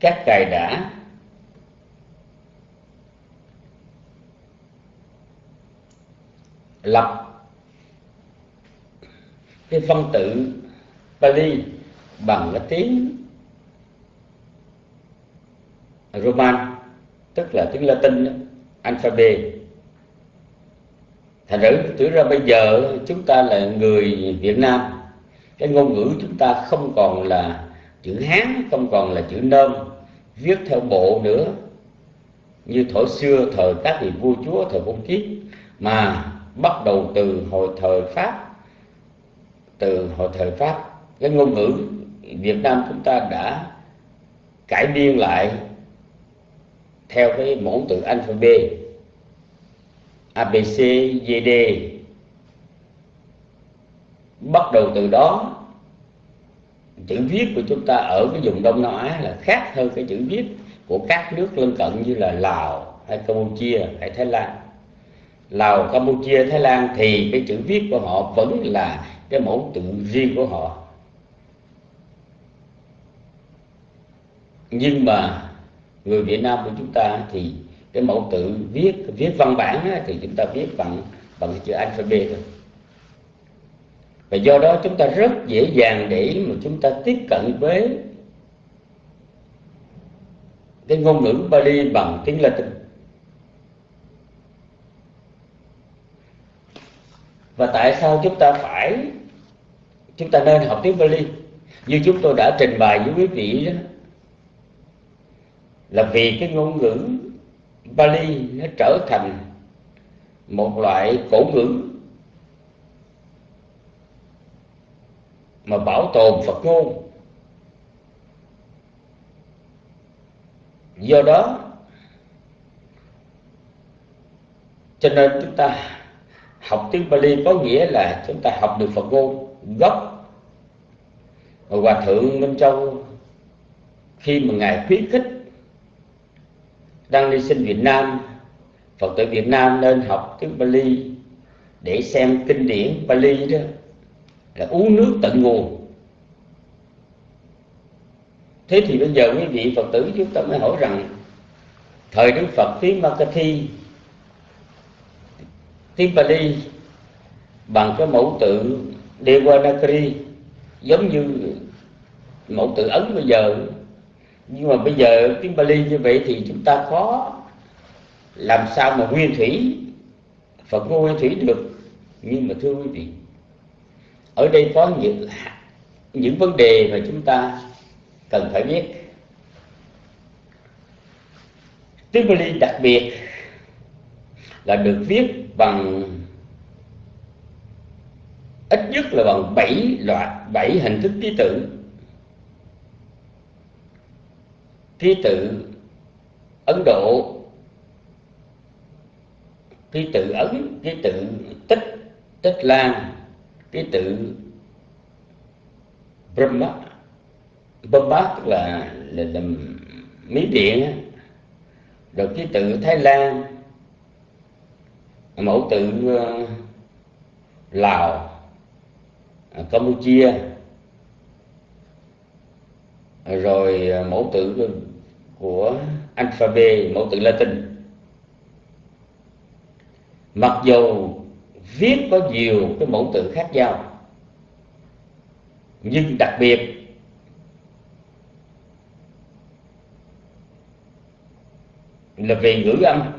S4: các ngài đã lập. Cái văn tự Pali bằng cái tiếng Roman, tức là tiếng Latin alphabet. Thành thử tưởng ra bây giờ, chúng ta là người Việt Nam. Cái ngôn ngữ chúng ta không còn là chữ Hán, không còn là chữ Nôm. Viết theo bộ nữa, như thổi xưa, thời các vị vua chúa, thời phong kiến, mà bắt đầu từ hồi thời Pháp. Từ hồi thời Pháp cái ngôn ngữ Việt Nam chúng ta đã cải biên lại theo cái mẫu từ alphabet. ABC, GD bắt đầu từ đó chữ viết của chúng ta ở cái vùng Đông Nam Á là khác hơn cái chữ viết của các nước lân cận như là Lào hay Campuchia hay Thái Lan. Lào, Campuchia, Thái Lan thì cái chữ viết của họ vẫn là cái mẫu tự riêng của họ. Nhưng mà người Việt Nam của chúng ta thì cái mẫu tự viết viết văn bản á, thì chúng ta viết bằng bằng cái chữ alphabet thôi. Và do đó chúng ta rất dễ dàng để mà chúng ta tiếp cận với cái ngôn ngữ Bali bằng tiếng Latin. Và tại sao chúng ta phải, chúng ta nên học tiếng Bali như chúng tôi đã trình bày với quý vị đó, là vì cái ngôn ngữ Bali nó trở thành một loại cổ ngữ mà bảo tồn Phật ngôn. Do đó, cho nên chúng ta học tiếng Bali có nghĩa là chúng ta học được Phật ngôn gốc. Hòa thượng Minh Châu, khi mà ngài khuyến khích đang đi sinh Việt Nam, Phật tử Việt Nam nên học tiếng Bali để xem kinh điển Bali đó là uống nước tận nguồn. Thế thì bây giờ quý vị Phật tử chúng ta mới hỏi rằng, thời Đức Phật tiếng Makathi tiếng Pali bằng cái mẫu tự Devanagari, giống như mẫu tự ấn bây giờ. Nhưng mà bây giờ tiếng Pali như vậy thì chúng ta khó làm sao mà nguyên thủy, Phật ngôn nguyên thủy được. Nhưng mà thưa quý vị, ở đây có những những vấn đề mà chúng ta cần phải biết. Tiếng Pali đặc biệt là được viết bằng ít nhất là bằng bảy loại bảy hình thức ký tự. Ký tự Ấn Độ ký tự Ấn ký tự Tích Tích Lan ký tự Brahma. Brahma tức là, là, là Mỹ Điện rồi ký tự Thái Lan mẫu tự ờ, Lào ờ, Campuchia. Rồi ờ, mẫu tự của alphabet, mẫu tự Latin. Mặc dù viết có nhiều cái mẫu tự khác nhau, nhưng đặc biệt là về ngữ âm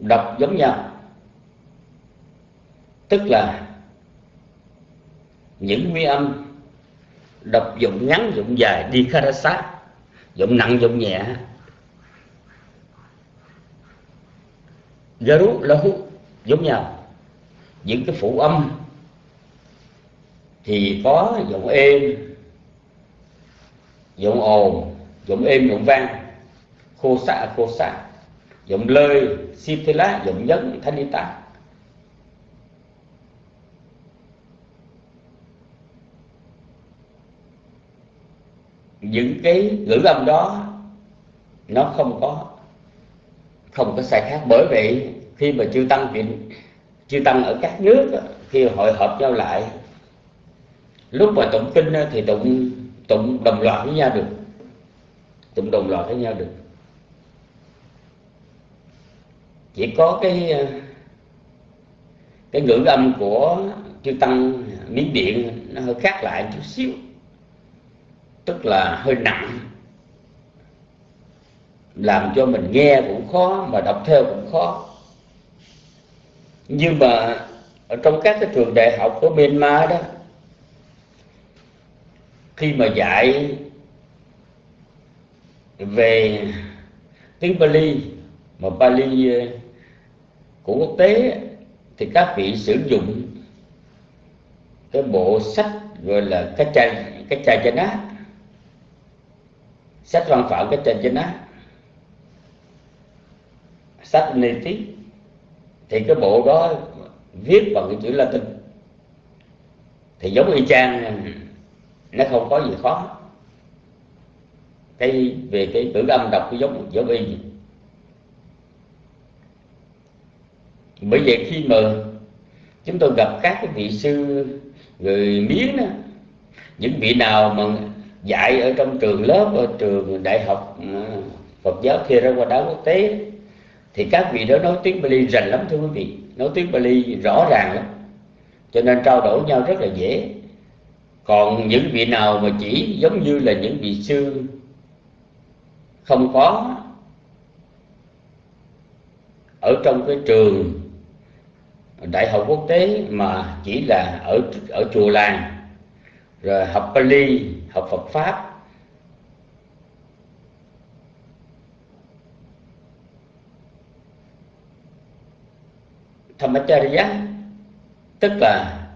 S4: đọc giống nhau. Tức là những nguyên âm đọc dụng ngắn dụng dài đi khá sát, giọng nặng giọng nhẹ. Garu lahu giống nhau. Những cái phụ âm thì có giọng êm giọng ồn giọng êm giọng vang. Khô xạ khô xạ giọng lơi lá dụng nhấn thanita những cái ngữ âm đó, nó không có không có sai khác. Bởi vậy, khi mà chư tăng viện, chư tăng ở các nước khi hội họp nhau lại, lúc mà tụng kinh thì tụng tụng đồng loạt với nhau được. Tụng đồng loạt với nhau được. Chỉ có cái ờ, cái ngữ âm của chư tăng ờ, miến điện nó hơi khác lại chút xíu, tức là hơi nặng, làm cho mình nghe cũng khó mà đọc theo cũng khó. Nhưng mà ở trong các cái trường đại học của Myanmar đó, khi mà dạy về tiếng Bali mà Bali ờ, của quốc tế, thì các vị sử dụng cái bộ sách gọi là cái chai cái chai cha chana sách văn phạm cái chai cha chana sách Niti thì cái bộ đó viết bằng cái chữ Latin. Thì giống y chang, nó không có gì khó. Cái về cái ngữ âm đọc cái giống giống y bởi vậy khi mà chúng tôi gặp các cái vị sư, người miến đó những vị nào mà dạy ở trong trường lớp, ở trường đại học à, Phật giáo Theravada quốc tế, thì các vị đó nói tiếng Bali rành lắm, thưa quý vị. Nói tiếng Bali rõ ràng lắm. Cho nên trao đổi nhau rất là dễ. Còn những vị nào mà chỉ giống như là những vị sư không có, ở trong cái trường đại học quốc tế mà chỉ là ở ở chùa làng rồi học Pali học Phật pháp. Dhammacharya tức là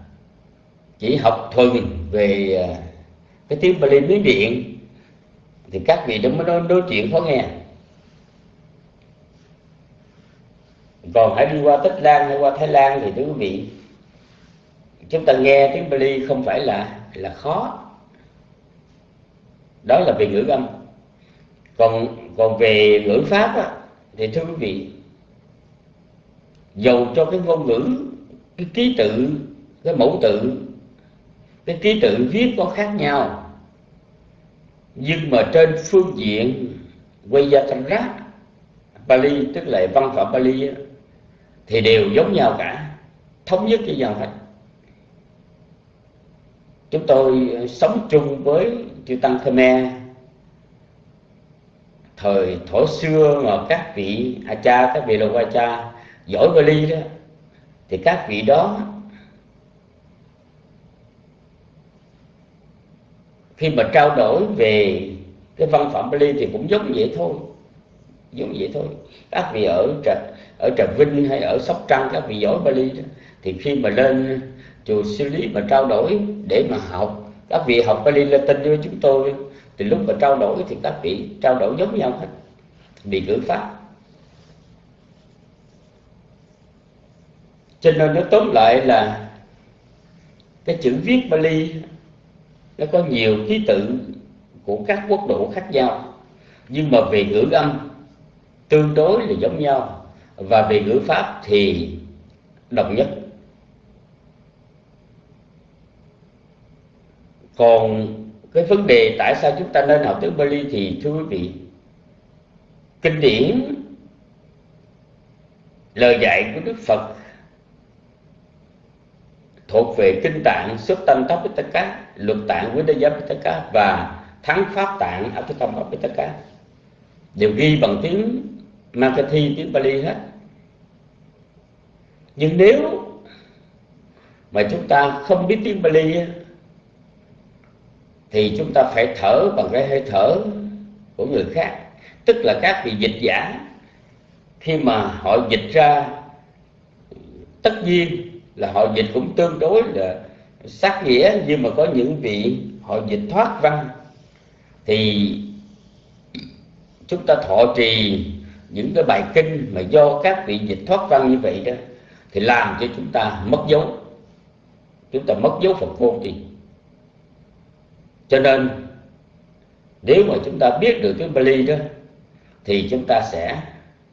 S4: chỉ học thuần về ờ, cái tiếng Pali miếng Điện thì các vị đó mới nói, nói chuyện khó nghe. Còn hãy đi qua Tích Lan hay qua Thái Lan thì thưa quý vị chúng ta nghe tiếng Bali không phải là là khó. Đó là về ngữ âm. Còn còn về ngữ pháp á, thì thưa quý vị dầu cho cái ngôn ngữ cái ký tự cái mẫu tự cái ký tự viết có khác nhau nhưng mà trên phương diện Vajratara Bali tức là văn phạm Bali thì đều giống nhau cả. Thống nhất với nhau hết. Chúng tôi ờ, sống chung với chư tăng Khmer thời thổ xưa mà các vị cha, các vị lô cha giỏi Bali đó, thì các vị đó khi mà trao đổi về cái văn phạm Bali thì cũng giống vậy thôi giống vậy thôi. Các vị ở trà, ở trà vinh hay ở sóc trăng các vị giỏi Bali đó thì khi mà lên ờ, chùa sư lý mà trao đổi để mà học các vị học Bali Latin với chúng tôi thì lúc mà trao đổi thì các vị trao đổi giống nhau hết. Vì ngữ pháp. Cho nên nó tóm lại là cái chữ viết Bali nó có nhiều ký tự của các quốc độ khác nhau. Nhưng mà về ngữ âm tương đối là giống nhau. Và về ngữ pháp thì đồng nhất. Còn cái vấn đề tại sao chúng ta nên học tiếng Bali thì thưa quý vị kinh điển lời dạy của Đức Phật thuộc về kinh tạng xuất tâm tóc Pitaka, luật tạng Vedaya Pitaka và thắng pháp tạng Abhidhamma Pitaka đều ghi bằng tiếng Makathi tiếng Bali hết. Nhưng nếu mà chúng ta không biết tiếng Bali thì chúng ta phải thở bằng cái hơi thở của người khác. Tức là các vị dịch giả, khi mà họ dịch ra, tất nhiên là họ dịch cũng tương đối là sát nghĩa, nhưng mà có những vị họ dịch thoát văn, thì chúng ta thọ trì những cái bài kinh mà do các vị dịch thoát văn như vậy đó, thì làm cho chúng ta mất dấu. Chúng ta mất dấu Phật môn đi. Cho nên, nếu mà chúng ta biết được tiếng Bali đó, thì chúng ta sẽ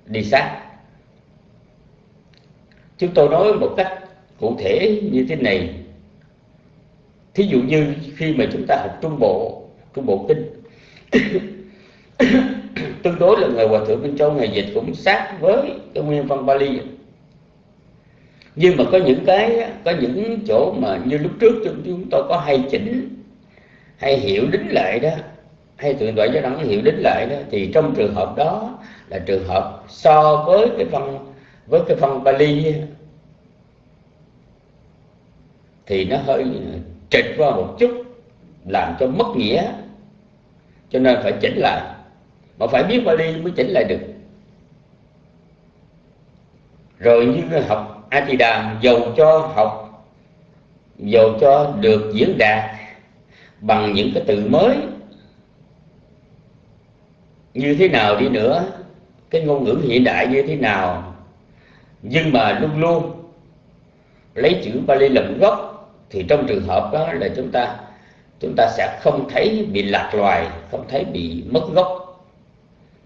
S4: đi sát. Chúng tôi nói một cách cụ thể như thế này. Thí dụ như khi mà chúng ta học trung bộ trung bộ kinh tương đối là người hòa thượng bên châu, ngày dịch cũng sát với cái nguyên văn Bali. Nhưng mà có những cái có những chỗ mà như lúc trước chúng tôi có hay chỉnh, hay hiểu đính lại đó, hay tụi gọi cho nó hiểu đính lại đó, thì trong trường hợp đó là trường hợp so với cái văn, với cái văn Bali thì nó hơi ờ, trịch qua một chút, làm cho mất nghĩa, cho nên phải chỉnh lại mà phải biết Bali mới chỉnh lại được. Rồi như học a di đàm dầu cho học dầu cho được diễn đạt bằng những cái từ mới. Như thế nào đi nữa, cái ngôn ngữ hiện đại như thế nào? Nhưng mà luôn luôn lấy chữ Bali làm gốc, thì trong trường hợp đó là chúng ta chúng ta sẽ không thấy bị lạc loài, không thấy bị mất gốc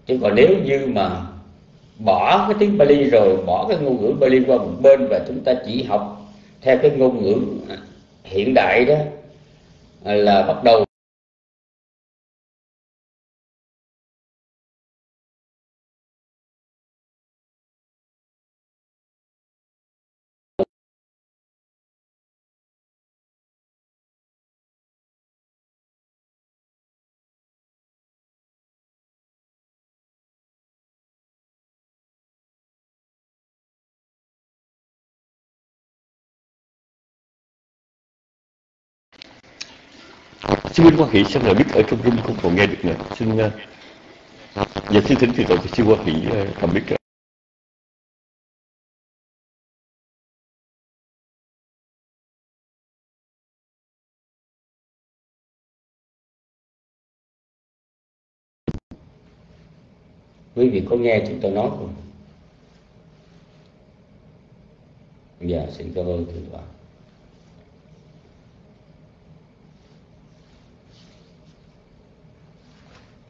S4: chứ còn nếu như mà bỏ cái tiếng Bali rồi, bỏ cái ngôn ngữ Bali qua một bên và chúng ta chỉ học theo cái ngôn ngữ hiện đại đó, là bắt đầu
S3: Sư Minh Hoa Hỷ sao là biết ở trong rung không còn nghe được nữa. Xin uh, dạ xin thỉnh thì tội sư Hoa Hỷ uh, biết rồi
S4: quý vị có nghe chúng tôi nói không? Dạ xin cảm ơn thượng tọa.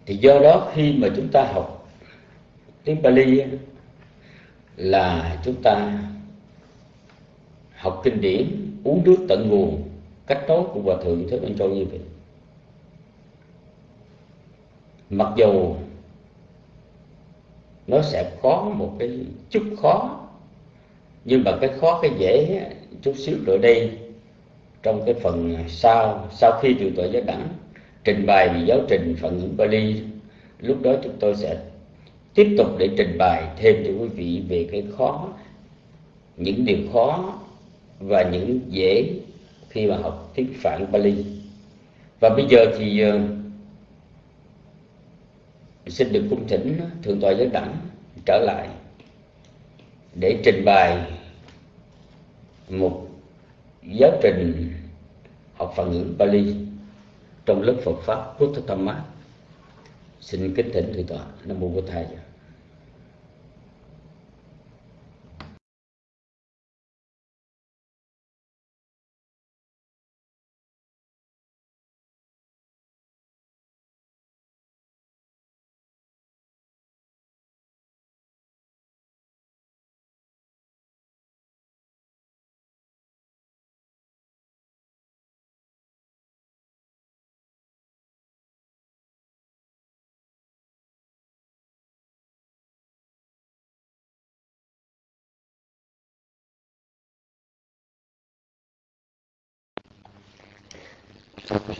S4: Thì do đó khi mà chúng ta học tiếng Bali là chúng ta học kinh điển, uống nước tận nguồn, cách tốt của hòa thượng thế bên châu như vậy. Mặc dù nó sẽ có một cái chút khó, nhưng mà cái khó, cái dễ chút xíu nữa đây, trong cái phần sau sau khi từ tội giới đẳng trình bày về giáo trình phận ngữ Bali lúc đó chúng tôi sẽ tiếp tục để trình bày thêm cho quý vị về cái khó, những điều khó và những dễ khi mà học tiếng phản Bali và bây giờ thì ờ, xin được cung thỉnh thượng tọa giáo đẳng trở lại để trình bày một giáo trình học phản ngữ Bali trong lớp Phật pháp Buddha xin kính thỉnh thượng tọa nam mô bổn thầy.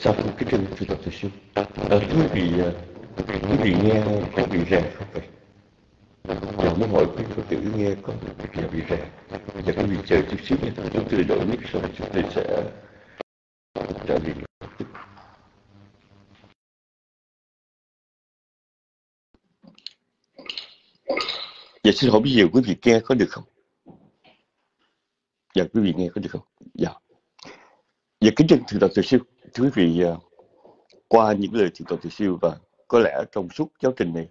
S3: Sao sao cái trình thực tập sư à, quý vị quý vị nghe có bị rè không vậy và muốn hỏi quý vị tử nghe có bị bị rè và quý vị chờ chút xíu nha chúng tôi đổi mic xong chúng tôi sẽ trả lời Dạ xin hỏi bây giờ quý vị nghe có được không? Dạ quý vị nghe có được không? Dạ. Dạ kính chân thượng tọa từ siêu thưa quý vị à, qua những lời thượng tọa thiền sư và có lẽ trong suốt giáo trình này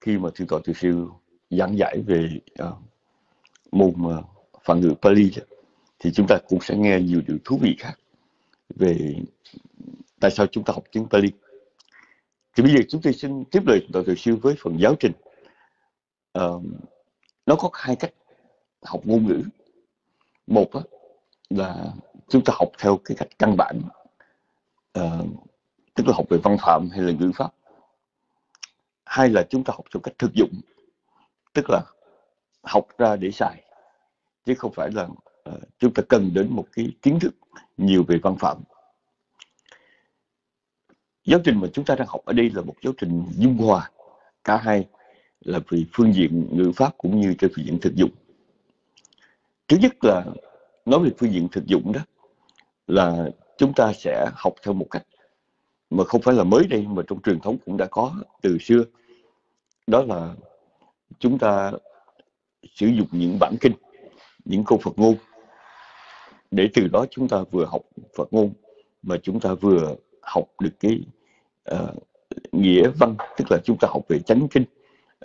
S3: khi mà thượng tọa thiền sư giảng giải về uh, môn uh, phản ngữ Pali thì chúng ta cũng sẽ nghe nhiều điều thú vị khác về tại sao chúng ta học tiếng Pali. Thì bây giờ chúng tôi xin tiếp lời thượng tọa thiền sư với phần giáo trình. Uh, nó có hai cách học ngôn ngữ. Một là chúng ta học theo cái cách căn bản uh, tức là học về văn phạm hay là ngữ pháp? Hay là chúng ta học theo cách thực dụng tức là học ra để xài chứ không phải là uh, chúng ta cần đến một cái kiến thức nhiều về văn phạm? Giáo trình mà chúng ta đang học ở đây là một giáo trình dung hòa cả hai là về phương diện ngữ pháp cũng như trên phương diện thực dụng. Thứ nhất là nói về phương diện thực dụng đó là chúng ta sẽ học theo một cách mà không phải là mới đây mà trong truyền thống cũng đã có từ xưa. Đó là chúng ta sử dụng những bản kinh những câu Phật ngôn. Để từ đó chúng ta vừa học Phật ngôn mà chúng ta vừa học được cái uh, nghĩa văn tức là chúng ta học về chánh kinh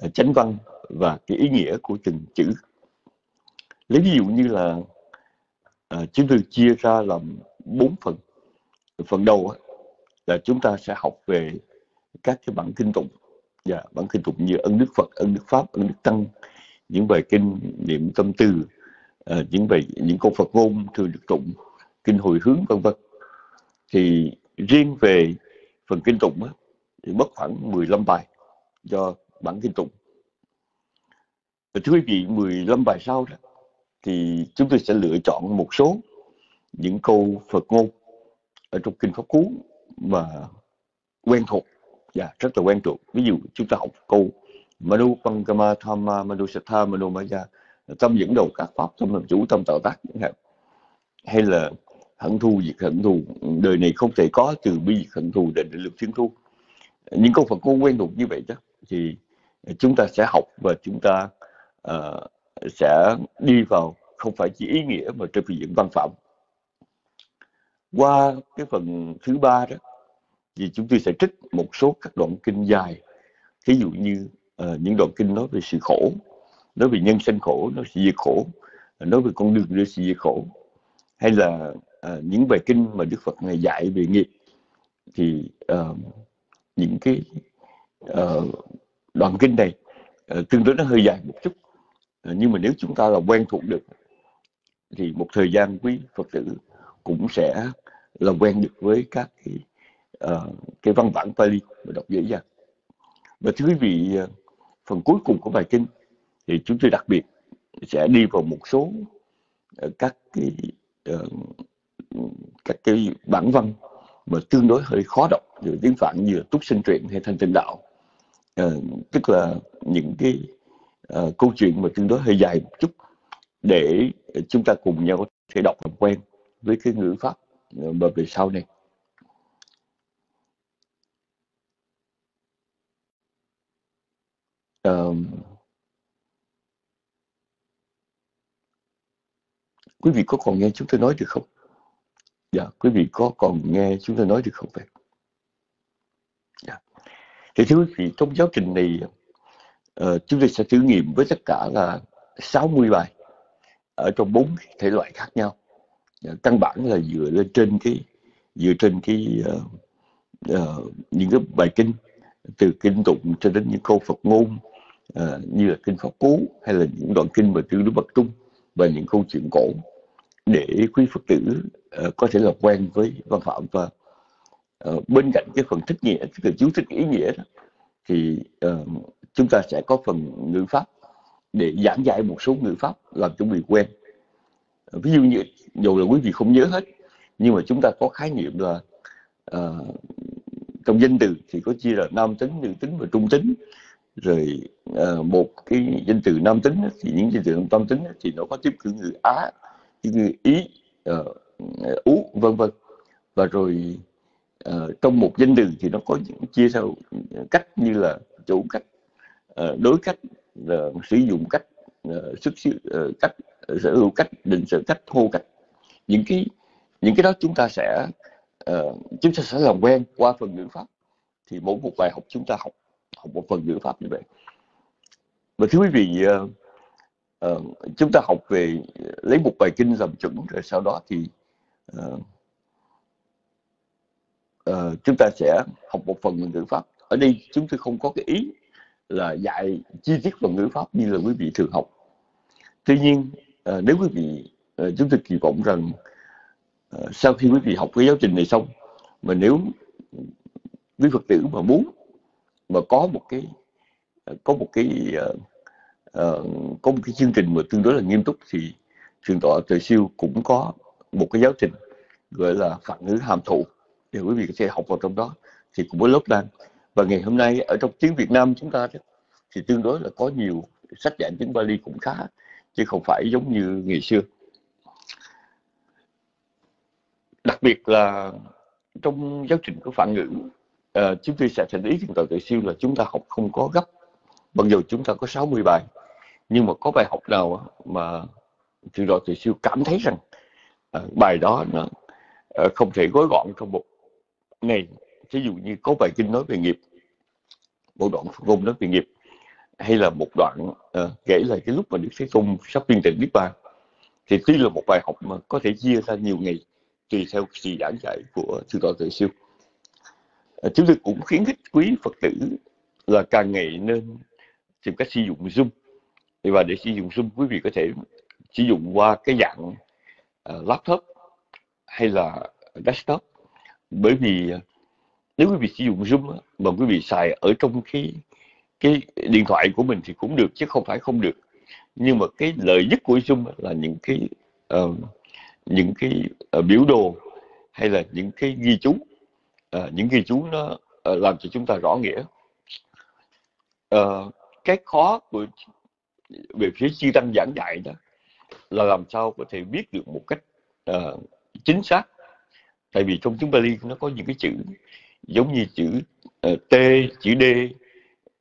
S3: uh, chánh văn và cái ý nghĩa của từng chữ. Lấy ví dụ như là uh, chúng tôi chia ra làm bốn phần. Phần đầu là chúng ta sẽ học về các cái bản kinh tụng. Và yeah, bản kinh tụng như ân đức Phật ân đức Pháp ân đức Tăng những bài kinh niệm tâm từ uh, những bài những câu Phật ngôn thường được tụng kinh hồi hướng vân vân. Thì riêng về phần kinh tụng thì mất khoảng 15 bài do bản kinh tụng. Và thưa quý vị 15 bài sau đó thì chúng tôi sẽ lựa chọn một số những câu Phật ngôn ở trong kinh pháp cú mà quen thuộc và rất là quen thuộc. Ví dụ chúng ta học câu Manu Pankama Thamma Manu Sattha Manu Maya tâm dẫn đầu các pháp tâm làm chủ tâm tạo tác hay là hận thù diệt hận thù đời này không thể có từ bi diệt hận thù để được thiên thu. Những câu Phật ngôn quen thuộc như vậy đó thì chúng ta sẽ học và chúng ta uh, sẽ đi vào không phải chỉ ý nghĩa mà trên phương diện văn phạm qua cái phần thứ ba đó thì chúng tôi sẽ trích một số các đoạn kinh dài. Ví dụ như uh, những đoạn kinh nói về sự khổ nói về nhân sinh khổ nói về diệt khổ nói về con đường để sự diệt khổ hay là uh, những bài kinh mà đức phật ngày dạy về nghiệp thì uh, những cái uh, đoạn kinh này uh, tương đối nó hơi dài một chút. Uh, nhưng mà nếu chúng ta là quen thuộc được thì một thời gian quý phật tử cũng sẽ làm quen được với các cái uh, cái văn bản Pali và đọc dễ dàng. Và thưa quý vị ờ, phần cuối cùng của bài kinh thì chúng tôi đặc biệt sẽ đi vào một số ờ, các cái uh, các cái bản văn mà tương đối hơi khó đọc từ tiếng phạn như túc sinh truyện hay thanh tịnh đạo. Uh, tức là những cái uh, câu chuyện mà tương đối hơi dài một chút để chúng ta cùng nhau có thể đọc làm quen với cái ngữ pháp Ờ, bởi vì sau này um, quý vị có còn nghe chúng tôi nói được không? Dạ quý vị có còn nghe chúng tôi nói được không vậy? Dạ. thì thưa quý vị trong giáo trình này uh, chúng tôi sẽ thử nghiệm với tất cả là 60 bài ở trong bốn thể loại khác nhau. Dạ, căn bản là dựa lên trên cái dựa trên cái uh, uh, những cái bài kinh từ kinh tụng cho đến những câu Phật ngôn uh, như là kinh Phật Cú hay là những đoạn kinh mà tư đối bậc trung và những câu chuyện cổ để quý Phật tử uh, có thể là quen với văn phạm và uh, bên cạnh cái phần thích nghĩa tức là chú thích ý nghĩa đó, thì uh, chúng ta sẽ có phần ngữ pháp để giảng giải một số ngữ pháp làm cho người quen ví dụ như dù là quý vị không nhớ hết nhưng mà chúng ta có khái niệm là ờ, uh, trong danh từ thì có chia là nam tính nữ tính và trung tính. Rồi uh, một cái danh từ nam tính thì những danh từ nam tính thì nó có tiếp cận người á người ý uh, ú vân vân. Và rồi uh, trong một danh từ thì nó có những chia theo cách như là chủ cách uh, đối cách uh, sử dụng cách uh, xuất uh, cách sở hữu cách định sở cách hô cách. Những cái những cái đó chúng ta sẽ uh, chúng ta sẽ làm quen qua phần ngữ pháp. Thì mỗi một bài học chúng ta học học một phần ngữ pháp như vậy. Và thưa quý vị uh, uh, chúng ta học về lấy một bài kinh làm chuẩn rồi sau đó thì uh, uh, chúng ta sẽ học một phần ngữ pháp. Ở đây chúng tôi không có cái ý là dạy chi tiết phần ngữ pháp như là quý vị thường học. Tuy nhiên à, nếu quý vị à, chúng tôi kỳ vọng rằng à, sau khi quý vị học cái giáo trình này xong mà nếu quý phật tử mà muốn mà có một cái có một cái à, à, có một cái chương trình mà tương đối là nghiêm túc thì trường tọa trời siêu cũng có một cái giáo trình gọi là phản ngữ hàm thụ để quý vị có thể học vào trong đó. Thì cũng có lớp đang và ngày hôm nay ở trong tiếng Việt Nam chúng ta thì tương đối là có nhiều sách giảng tiếng Bali cũng khá chứ không phải giống như ngày xưa. Đặc biệt là trong giáo trình của phản ngữ uh, chúng tôi sẽ thành ý thiền tại tự siêu là chúng ta học không có gấp. Mặc dù chúng ta có 60 bài nhưng mà có bài học nào mà thiền đội tự siêu cảm thấy rằng uh, bài đó nó uh, không thể gói gọn trong một ngày. Ví dụ như có bài kinh nói về nghiệp một đoạn ngôn nói về nghiệp hay là một đoạn uh, kể lại cái lúc mà Đức Thế Tôn sắp viên tịnh Niết Bàn thì tuy là một bài học mà có thể chia ra nhiều ngày tùy theo sự giảng dạy của sư tọa tự siêu. Uh, chúng tôi cũng khuyến khích quý Phật tử là càng ngày nên tìm cách sử dụng Zoom. Và để sử dụng Zoom quý vị có thể sử dụng qua cái dạng uh, laptop hay là desktop. Bởi vì ờ, nếu quý vị sử dụng Zoom mà quý vị xài ở trong cái cái điện thoại của mình thì cũng được chứ không phải không được. Nhưng mà cái lợi nhất của Zoom là những cái uh, những cái uh, biểu đồ hay là những cái ghi chú. Uh, những ghi chú nó uh, làm cho chúng ta rõ nghĩa. Uh, cái khó của về phía chi tăng giảng dạy đó là làm sao có thể viết được một cách uh, chính xác. Tại vì trong tiếng Bali nó có những cái chữ giống như chữ uh, T chữ D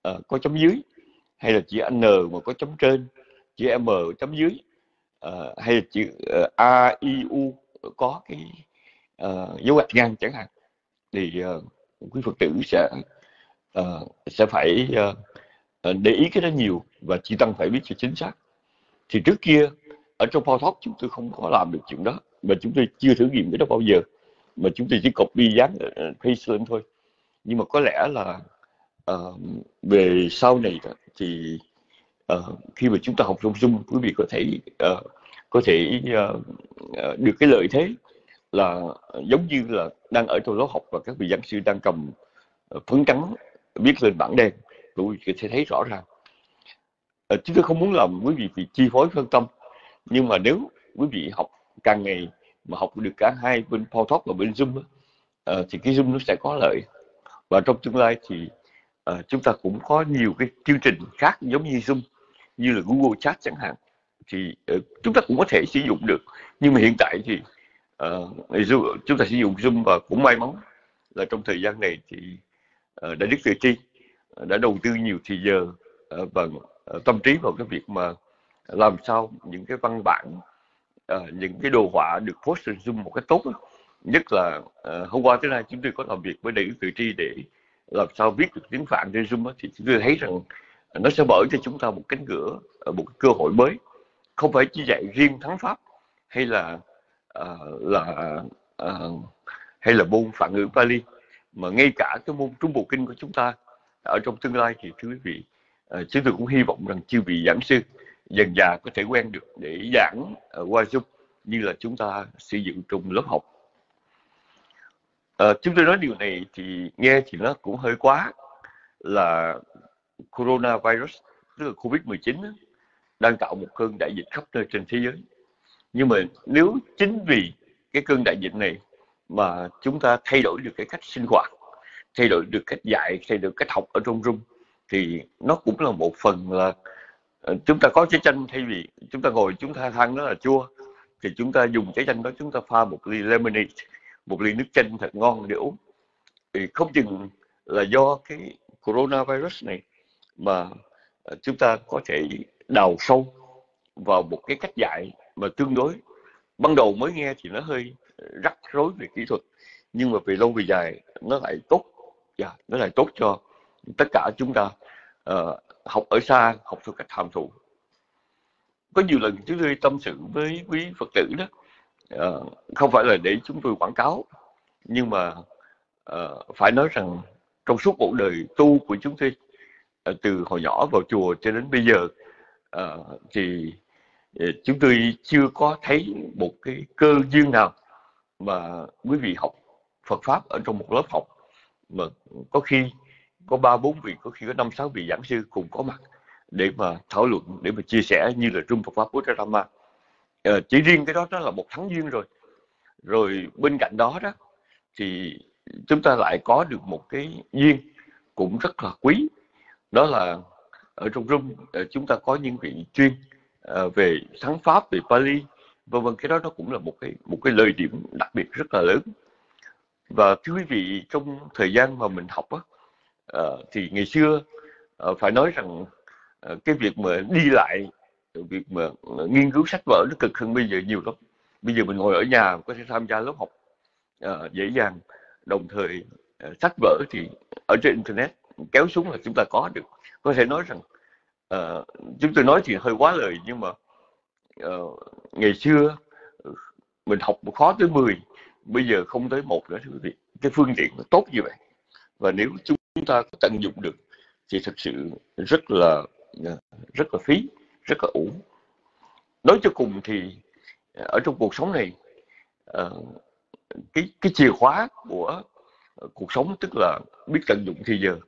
S3: uh, có chấm dưới hay là chữ N mà có chấm trên chữ M chấm dưới. Uh, hay là chữ uh, A I U có cái uh, dấu gạch ngang chẳng hạn. Thì uh, quý Phật tử sẽ uh, sẽ phải uh, để ý cái đó nhiều và chỉ tăng phải biết cho chính xác. Thì trước kia ở trong phao Thóc chúng tôi không có làm được chuyện đó mà chúng tôi chưa thử nghiệm cái đó bao giờ. Mà chúng tôi chỉ copy dán paste lên thôi. Nhưng mà có lẽ là uh, về sau này đó, thì uh, khi mà chúng ta học song song quý vị có thể uh, có thể uh, uh, được cái lợi thế là giống như là đang ở trong lớp học và các vị giảng sư đang cầm uh, phấn trắng viết lên bảng đen quý vị sẽ thấy rõ ràng. Uh, chúng tôi không muốn làm quý vị bị chi phối phân tâm nhưng mà nếu quý vị học càng ngày mà học được cả hai bên PowerTalk và bên Zoom uh, thì cái Zoom nó sẽ có lợi. Và trong tương lai thì uh, chúng ta cũng có nhiều cái chương trình khác giống như Zoom như là Google Chat chẳng hạn. Thì uh, chúng ta cũng có thể sử dụng được. Nhưng mà hiện tại thì uh, chúng ta sử dụng Zoom và cũng may mắn là trong thời gian này thì uh, đã Đức tự Tri đã đầu tư nhiều thời giờ uh, và uh, tâm trí vào cái việc mà làm sao những cái văn bản uh, những cái đồ họa được post trên Zoom một cách tốt nhất là uh, hôm qua tới nay chúng tôi có làm việc với đại đức tự tri để làm sao viết được tiếng phạn trên Zoom thì chúng tôi thấy rằng nó sẽ mở cho chúng ta một cánh cửa ờ, một cơ hội mới. Không phải chỉ dạy riêng thắng pháp hay là uh, là uh, hay là môn phản ngữ Pali mà ngay cả cái môn trung bộ kinh của chúng ta ở trong tương lai thì thưa quý vị uh, chúng tôi cũng hy vọng rằng chư vị giảng sư dần dà có thể quen được để giảng uh, qua Zoom như là chúng ta sử dụng trong lớp học. À, chúng tôi nói điều này thì nghe thì nó cũng hơi quá là coronavirus tức là covid-19 đang tạo một cơn đại dịch khắp nơi trên thế giới. Nhưng mà nếu chính vì cái cơn đại dịch này mà chúng ta thay đổi được cái cách sinh hoạt thay đổi được cách dạy thay đổi cách học ở trong room thì nó cũng là một phần là ờ, chúng ta có trái chanh thay vì chúng ta ngồi chúng ta than nó là chua thì chúng ta dùng trái chanh đó chúng ta pha một ly lemonade một ly nước chanh thật ngon để uống. Thì không chừng là do cái coronavirus này mà ờ, chúng ta có thể đào sâu vào một cái cách dạy mà tương đối. Ban đầu mới nghe thì nó hơi rắc rối về kỹ thuật nhưng mà về lâu về dài nó lại tốt. Yeah, nó lại tốt cho tất cả chúng ta uh, học ở xa học theo cách hàm thụ. Có nhiều lần chúng tôi tâm sự với quý phật tử đó uh, không phải là để chúng tôi quảng cáo nhưng mà uh, phải nói rằng trong suốt cuộc đời tu của chúng tôi uh, từ hồi nhỏ vào chùa cho đến bây giờ uh, thì uh, chúng tôi chưa có thấy một cái cơ duyên nào mà quý vị học Phật pháp ở trong một lớp học mà có khi có ba bốn vị có khi có năm sáu vị giảng sư cùng có mặt để mà thảo luận để mà chia sẻ như là trung Phật pháp Buddha Dhamma à, chỉ riêng cái đó đó là một thắng duyên rồi. Rồi bên cạnh đó đó thì chúng ta lại có được một cái duyên cũng rất là quý. Đó là ở trong room ờ, chúng ta có những vị chuyên ờ, về thắng pháp về Pali vân vân. Cái đó nó cũng là một cái một cái lời điểm đặc biệt rất là lớn. Và thưa quý vị trong thời gian mà mình học á thì ngày xưa phải nói rằng cái việc mà đi lại việc mà ờ, nghiên cứu sách vở nó cực hơn bây giờ nhiều lắm. Bây giờ mình ngồi ở nhà có thể tham gia lớp học uh, dễ dàng. Đồng thời uh, sách vở thì ở trên internet kéo xuống là chúng ta có được. Có thể nói rằng uh, chúng tôi nói thì hơi quá lời nhưng mà uh, ngày xưa ừ, mình học khó tới 10 bây giờ không tới một nữa thưa quý vị. Cái phương tiện nó tốt như vậy. Và nếu chúng ta có tận dụng được thì thật sự rất là rất là phí rất là ủ nói cho cùng thì ờ, ở trong cuộc sống này ờ, cái cái chìa khóa của cuộc sống, tức là biết tận dụng thì giờ,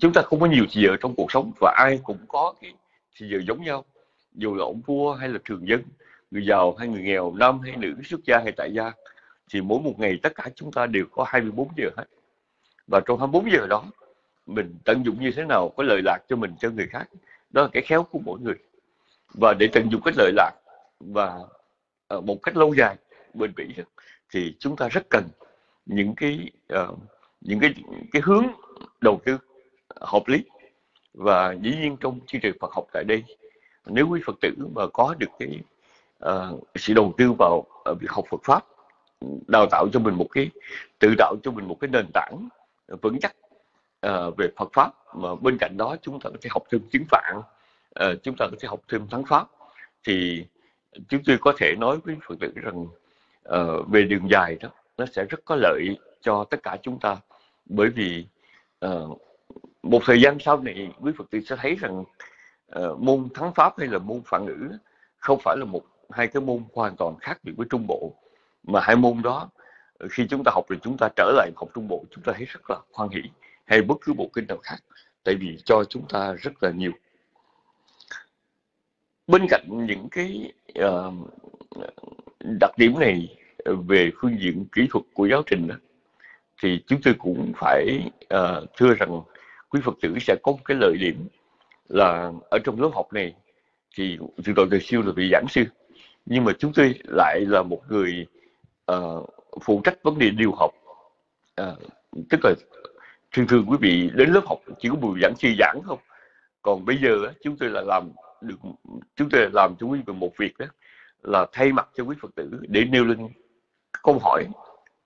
S3: chúng ta không có nhiều thì giờ trong cuộc sống và ai cũng có cái thì giờ giống nhau. Dù là ông vua hay là thường dân, người giàu hay người nghèo, nam hay nữ, xuất gia hay tại gia, thì mỗi một ngày tất cả chúng ta đều có 24 giờ hết. Và trong 24 giờ đó, mình tận dụng như thế nào có lợi lạc cho mình cho người khác đó là cái khéo của mỗi người. Và để tận dụng cái lợi lạc và uh, một cách lâu dài bền bỉ thì chúng ta rất cần những cái uh, những cái cái hướng đầu tư hợp lý. Và dĩ nhiên trong chương trình Phật học tại đây nếu quý Phật tử mà có được cái uh, sự đầu tư vào uh, việc học Phật pháp đào tạo cho mình một cái tự tạo cho mình một cái nền tảng vững chắc uh, về Phật pháp mà bên cạnh đó chúng ta có thể học thêm tiếng Phạn uh, chúng ta có thể học thêm thắng pháp. Thì chúng tôi có thể nói với Phật tử rằng uh, về đường dài đó nó sẽ rất có lợi cho tất cả chúng ta. Bởi vì uh, một thời gian sau này quý Phật tử sẽ thấy rằng uh, môn thắng pháp hay là môn phản ngữ không phải là một hai cái môn hoàn toàn khác biệt với trung bộ. Mà hai môn đó khi chúng ta học thì chúng ta trở lại học trung bộ chúng ta thấy rất là hoan hỷ hay bất cứ bộ kinh nào khác tại vì cho chúng ta rất là nhiều. Bên cạnh những cái uh, đặc điểm này về phương diện kỹ thuật của giáo trình đó, thì chúng tôi cũng phải uh, thưa rằng quý Phật tử sẽ có một cái lợi điểm là ở trong lớp học này thì từ đầu từ siêu là vị giảng sư nhưng mà chúng tôi lại là một người uh, phụ trách vấn đề điều học uh, tức là thường thường quý vị đến lớp học chỉ có buổi giảng sư giảng không? Còn bây giờ chúng tôi là làm được chúng tôi là làm cho quý vị một việc đó là thay mặt cho quý phật tử để nêu lên câu hỏi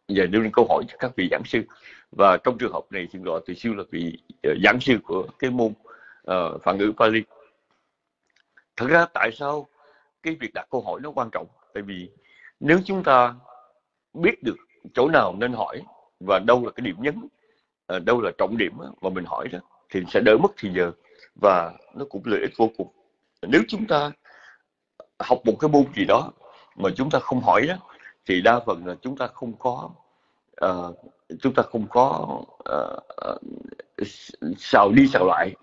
S3: và nêu lên câu hỏi cho các vị giảng sư. Và trong trường hợp này thì gọi từ siêu là vị ờ, giảng sư của cái môn uh, phản ngữ Pali. Thật ra tại sao cái việc đặt câu hỏi nó quan trọng? Tại vì nếu chúng ta biết được chỗ nào nên hỏi và đâu là cái điểm nhấn à, đâu là trọng điểm mà mình hỏi đó thì sẽ đỡ mất thì giờ và nó cũng lợi ích vô cùng. Nếu chúng ta học một cái môn gì đó mà chúng ta không hỏi đó thì đa phần là chúng ta không có uh, chúng ta không có uh, xào đi xào lại.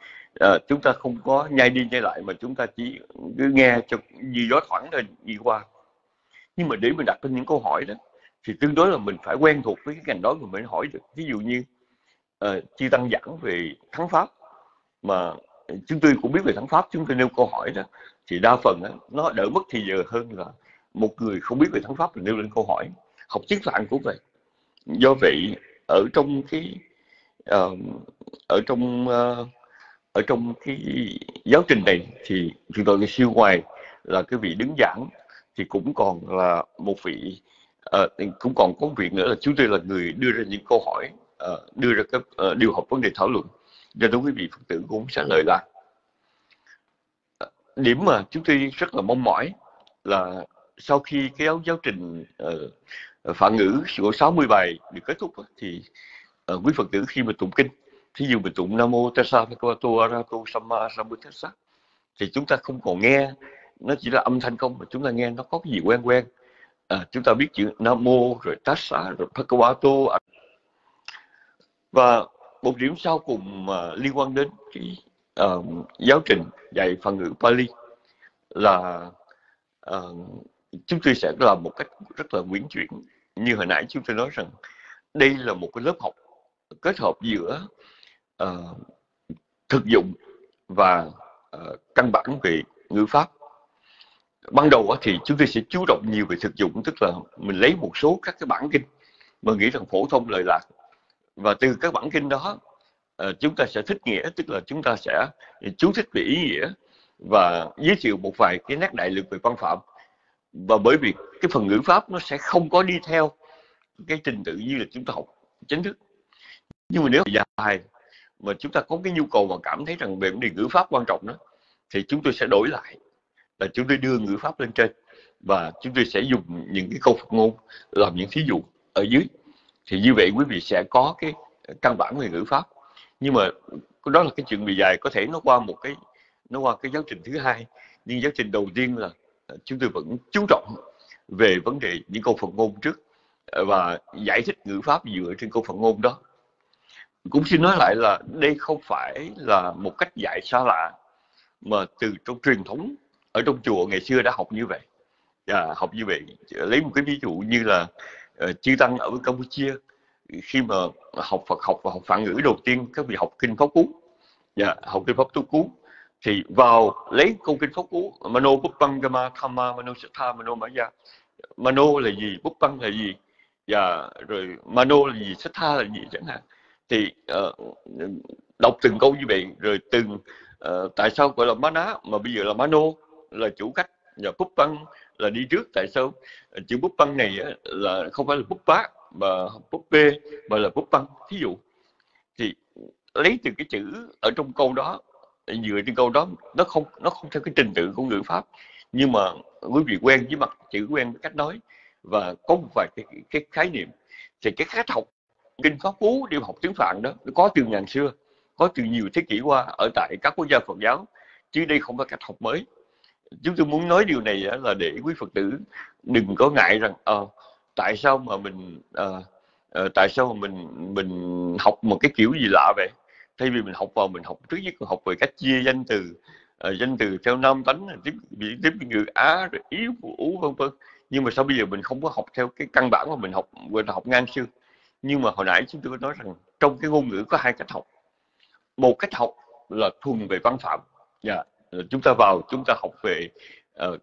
S3: Uh, chúng ta không có nhai đi nhai lại mà chúng ta chỉ cứ nghe cho gì đó thoảng rồi đi qua. Nhưng mà để mình đặt những câu hỏi đó thì tương đối là mình phải quen thuộc với cái ngành đó mình mới hỏi được. Ví dụ như Ờ, uh, chi tăng giảng về thắng pháp. Mà chúng tôi cũng biết về thắng pháp chúng tôi nêu câu hỏi đó. Thì đa phần đó, nó đỡ mất thì giờ hơn là một người không biết về thắng pháp thì nêu lên câu hỏi. Học tiếng phạn cũng vậy. Do vậy ở trong cái uh, ở trong uh, ở trong cái giáo trình này thì chúng tôi siêu ngoài là cái vị đứng giảng thì cũng còn là một vị uh, cũng còn có việc vị nữa là chúng tôi là người đưa ra những câu hỏi uh, đưa ra các uh, ờ, điều học vấn đề thảo luận. Do đó quý vị phật tử cũng sẽ lợi lạc ờ, điểm mà chúng tôi rất là mong mỏi là sau khi cái giáo giáo trình uh, phản ngữ của 60 bài được kết thúc thì uh, quý phật tử khi mà tụng kinh thí dụ mình tụng nam mô tassa bhagavato arahato samma sambuddhassa thì chúng ta không còn nghe nó chỉ là âm thanh không mà chúng ta nghe nó có cái gì quen quen. À, chúng ta biết chữ nam mô rồi tassa rồi bhagavato và một điểm sau cùng mà liên quan đến cái uh, giáo trình dạy phần ngữ Pali là uh, chúng tôi sẽ làm một cách rất là quyển chuyển. Như hồi nãy chúng tôi nói rằng đây là một cái lớp học kết hợp giữa uh, thực dụng và uh, căn bản về ngữ pháp. Ban đầu thì chúng tôi sẽ chú trọng nhiều về thực dụng tức là mình lấy một số các cái bản kinh mà nghĩ rằng phổ thông lời lạc và từ các bản kinh đó ờ, chúng ta sẽ thích nghĩa, tức là chúng ta sẽ chú thích về ý nghĩa và giới thiệu một vài cái nét đại lực về văn phạm. Và bởi vì cái phần ngữ pháp nó sẽ không có đi theo cái trình tự như là chúng ta học chính thức. Nhưng mà nếu dài mà chúng ta có cái nhu cầu mà cảm thấy rằng về vấn đề ngữ pháp quan trọng đó, thì chúng tôi sẽ đổi lại là chúng tôi đưa ngữ pháp lên trên và chúng tôi sẽ dùng những cái câu Phật ngôn làm những thí dụ ở dưới thì như vậy quý vị sẽ có cái ờ, căn bản về ngữ pháp. Nhưng mà đó là cái chuyện bị dài có thể nó qua một cái nó qua cái giáo trình thứ hai. Nhưng giáo trình đầu tiên là ờ, chúng tôi vẫn chú trọng về vấn đề những câu Phật ngôn trước ờ, và giải thích ngữ pháp dựa trên câu Phật ngôn đó. Cũng xin nói lại là đây không phải là một cách dạy xa lạ mà từ trong truyền thống ở trong chùa ngày xưa đã học như vậy. Và học như vậy lấy một cái ví dụ như là uh, Ờ, chư tăng ở campuchia khi mà học Phật học và học phản ngữ đầu tiên các vị học kinh pháp cú. Dạ, học kinh pháp tu cú. Thì vào lấy câu kinh pháp cú mano bút băng gama thamma mano sattha mano maya mano là gì? Bút băng là gì? Và rồi mano là gì? Sattha là gì chẳng hạn. Thì uh, đọc từng câu như vậy rồi từng uh, tại sao gọi là mana mà bây giờ là mano là chủ cách. Dạ, và bút băng là đi trước. Tại sao? Ờ, chữ bút băng này là không phải là bút bát mà bút bê mà là bút băng thí dụ thì lấy từ cái chữ ở trong câu đó dựa trên câu đó nó không nó không theo cái trình tự của ngữ pháp. Nhưng mà quý vị quen với mặt chữ quen với cách nói và có một vài cái, cái khái niệm. Thì cái cách học kinh pháp cú đi học tiếng phạn đó nó có từ ngàn xưa có từ nhiều thế kỷ qua ở tại các quốc gia phật giáo chứ đây không phải cách học mới chúng tôi muốn nói điều này là để quý phật tử đừng có ngại rằng à, tại sao mà mình à, à, tại sao mà mình mình học một cái kiểu gì lạ vậy? Thay vì mình học vào mình học trước nhất học về cách chia danh từ à, danh từ theo nam tánh tiếp tiếp ngữ á rồi yếu ú vân vân. Nhưng mà sao bây giờ mình không có học theo cái căn bản mà mình học mình học ngang xưa? Nhưng mà hồi nãy chúng tôi có nói rằng trong cái ngôn ngữ có hai cách học. Một cách học là thuần về văn phạm. Yeah. Ờ, chúng ta vào chúng ta học về uh,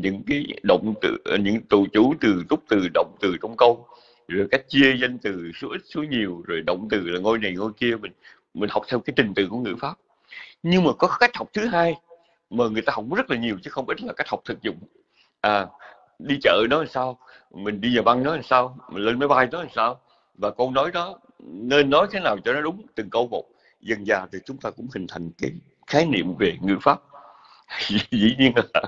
S3: những cái động từ ờ, những từ chủ từ túc từ động từ trong câu rồi cách chia danh từ số ít số nhiều rồi động từ là ngôi này ngôi kia mình mình học theo cái trình tự của ngữ pháp. Nhưng mà có cách học thứ hai mà người ta học rất là nhiều chứ không ít là cách học thực dụng. À đi chợ nó làm sao mình đi nhà băng nó làm sao mình lên máy bay nó làm sao và câu nói đó nên nói thế nào cho nó đúng từng câu một. Dần dà thì chúng ta cũng hình thành cái khái niệm về ngữ pháp. Dĩ nhiên là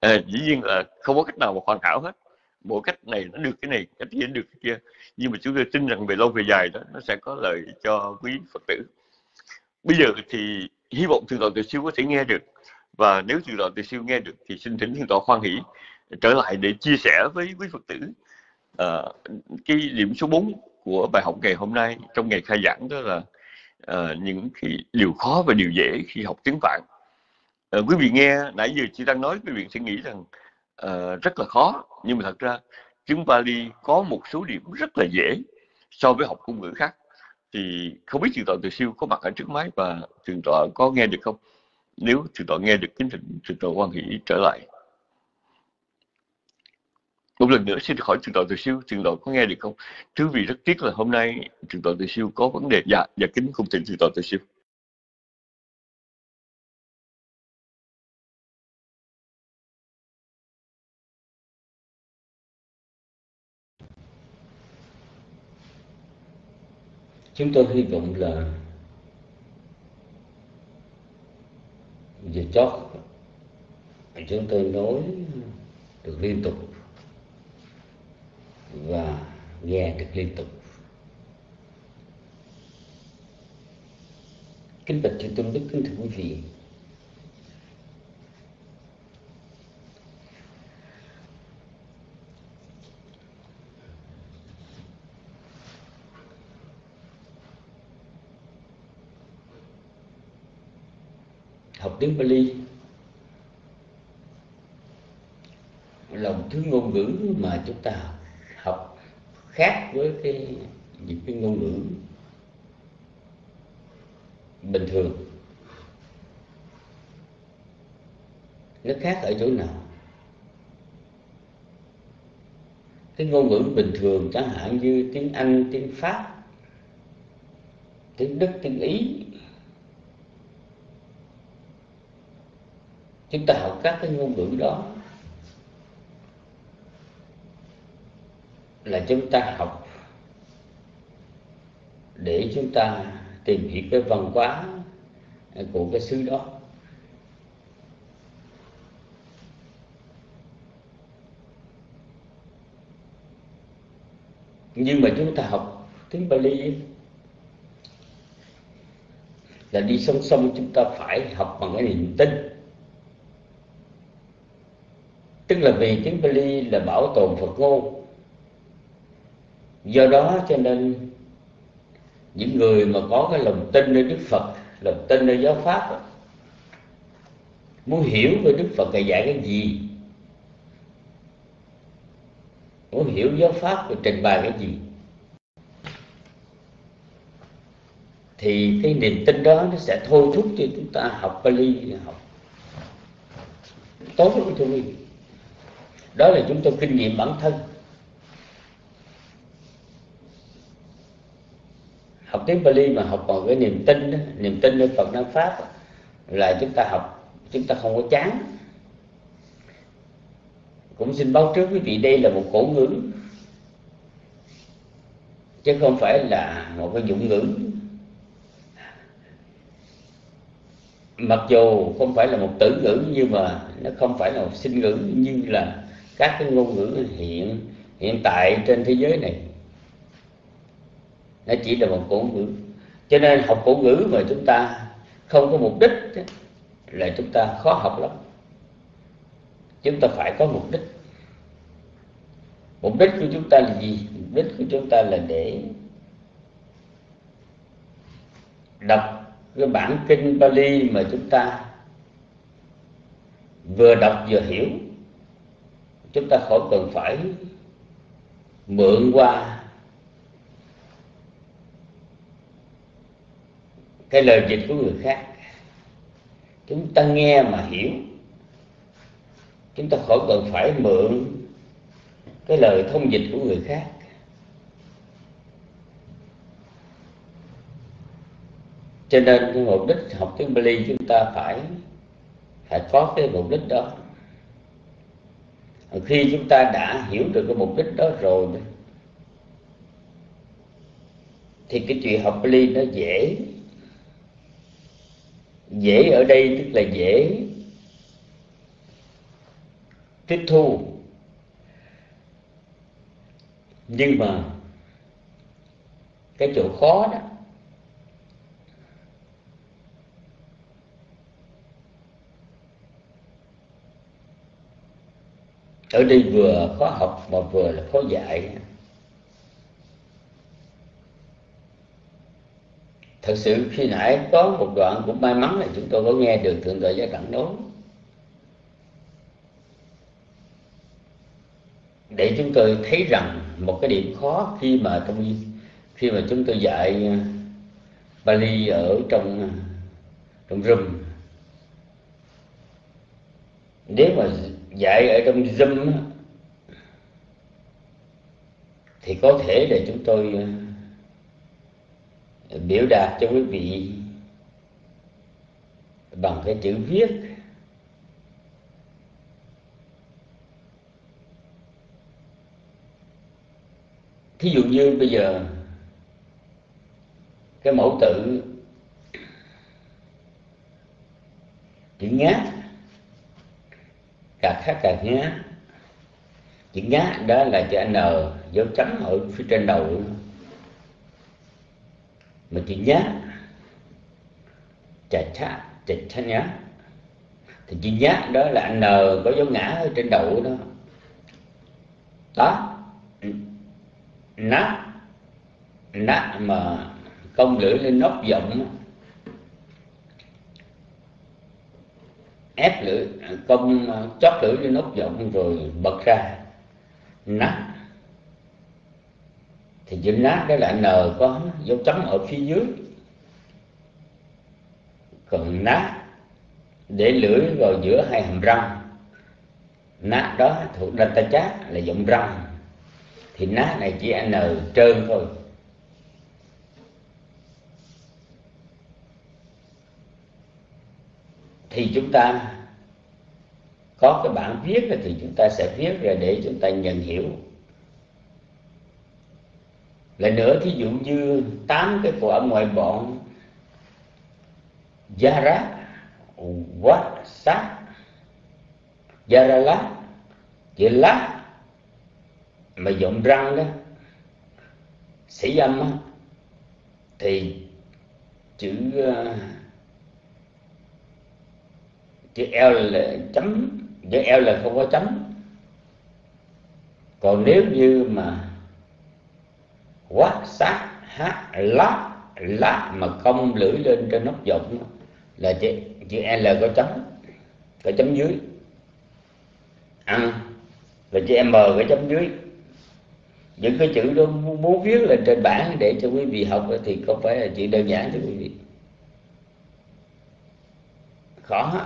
S3: à, dĩ nhiên là không có cách nào mà hoàn hảo hết. Mỗi cách này nó được cái này cách kia được cái kia. Nhưng mà chúng tôi tin rằng về lâu về dài đó nó sẽ có lợi cho quý phật tử. Bây giờ thì hy vọng thượng tọa từ siêu có thể nghe được. Và nếu thượng tọa từ siêu nghe được thì xin thỉnh thượng tọa khoan hỷ trở lại để chia sẻ với quý phật tử à, cái điểm số 4 của bài học ngày hôm nay trong ngày khai giảng đó là à, những cái điều khó và điều dễ khi học tiếng Phạn. à, ờ, quý vị nghe nãy giờ chị đang nói quý vị sẽ nghĩ rằng à, rất là khó nhưng mà thật ra tiếng Bali có một số điểm rất là dễ so với học ngôn ngữ khác. Thì không biết thượng tọa từ siêu có mặt ở trước máy và thượng tọa có nghe được không? Nếu thượng tọa nghe được kính thỉnh thượng tọa quan hỷ trở lại một lần nữa xin hỏi trường tọa từ siêu. Trường tọa có nghe được không? Thưa vị rất tiếc là hôm nay trường tọa từ siêu có vấn đề. Dạ dạ kính không thỉnh trường tọa từ siêu.
S4: Chúng tôi hy vọng là về chót, chúng tôi nói được liên tục và nghe được liên tục. Kính bạch thưa tôn đức kính thưa quý vị. Học tiếng Bali là thứ ngôn ngữ mà chúng ta học khác với cái những cái ngôn ngữ bình thường. Nó khác ở chỗ nào? Cái ngôn ngữ bình thường chẳng hạn như tiếng anh, tiếng pháp, tiếng đức, tiếng ý. Chúng ta học các cái ngôn ngữ đó. Là chúng ta học để chúng ta tìm hiểu cái văn hóa của cái xứ đó. Nhưng mà chúng ta học tiếng Bali là đi song song, chúng ta phải học bằng cái niềm tin. Tức là vì tiếng Bali là bảo tồn Phật ngôn do đó cho nên những người mà có cái lòng tin nơi Đức Phật, lòng tin nơi giáo pháp muốn hiểu về Đức Phật là dạy cái gì, muốn hiểu giáo pháp và trình bày cái gì, thì cái niềm tin đó nó sẽ thôi thúc cho chúng ta học Bali học tốt lắm thưa quý vị. Đó là chúng tôi kinh nghiệm bản thân. Học tiếng Bali mà học bằng cái niềm tin đó, niềm tin đức Phật Nam Pháp là chúng ta học chúng ta không có chán. Cũng xin báo trước quý vị đây là một cổ ngữ chứ không phải là một cái dụng ngữ. Mặc dù không phải là một tử ngữ nhưng mà nó không phải là một sinh ngữ như là các cái ngôn ngữ hiện hiện tại trên thế giới này nó chỉ là một cổ ngữ. Cho nên học cổ ngữ mà chúng ta không có mục đích là chúng ta khó học lắm. Chúng ta phải có mục đích. Mục đích của chúng ta là gì? Mục đích của chúng ta là để đọc cái bản kinh Bali mà chúng ta vừa đọc vừa hiểu. Chúng ta khỏi cần phải mượn qua cái lời dịch của người khác. Chúng ta nghe mà hiểu. Chúng ta khỏi cần phải mượn cái lời thông dịch của người khác. Cho nên cái mục đích học tiếng Bali chúng ta phải phải có cái mục đích đó. Khi chúng ta đã hiểu được cái mục đích đó rồi thì cái chuyện học Bali nó dễ dễ ở đây tức là dễ tiếp thu. Nhưng mà cái chỗ khó đó, ở đây vừa khó học mà vừa là khó dạy. Thật sự khi nãy có một đoạn cũng may mắn là chúng tôi có nghe được thượng tọa gia đẳng nói. Để chúng tôi thấy rằng một cái điểm khó khi mà trong khi mà chúng tôi dạy à, Bali ở trong à, trong room nếu mà dạy ở trong Zoom thì có thể là chúng tôi à, biểu đạt cho quý vị bằng cái chữ viết. Thí dụ như bây giờ, cái mẫu tự chữ ngát cà khá cà ngá. Chữ ngá đó là chữ n, dấu chấm ở phía trên đầu mà chữ nhá chà chá chà chá nhá thì chữ nhá đó là n có dấu ngã ở trên đầu đó. Đó. Nát. Nát mà công lưỡi lên nóc giọng. Ép lưỡi công chót lưỡi lên nóc giọng rồi bật ra. Nát thì dính nát cái là n có dấu chấm ở phía dưới. Còn nát, để lưỡi vào giữa hai hàm răng. Nát đó thuộc delta chát là giọng răng. Thì nát này chỉ n trơn thôi. Thì chúng ta có cái bản viết thì chúng ta sẽ viết ra để chúng ta nhận hiểu lại nữa thí dụ như tám cái quả ngoài ngoại bọn Yara Wat Sát Yarala chữ lá mà giọng răng đó sĩ âm đó, thì chữ uh, chữ L là chấm chữ L là không có chấm. Còn nếu như mà quát sát, hát lát lá mà cong lưỡi lên trên nóc giọng là chữ chữ L có chấm có chấm dưới. Ăn và chữ M có chấm dưới. Những cái chữ đó muốn viết lên trên bảng để cho quý vị học thì không phải là chuyện đơn giản thưa quý vị? Khó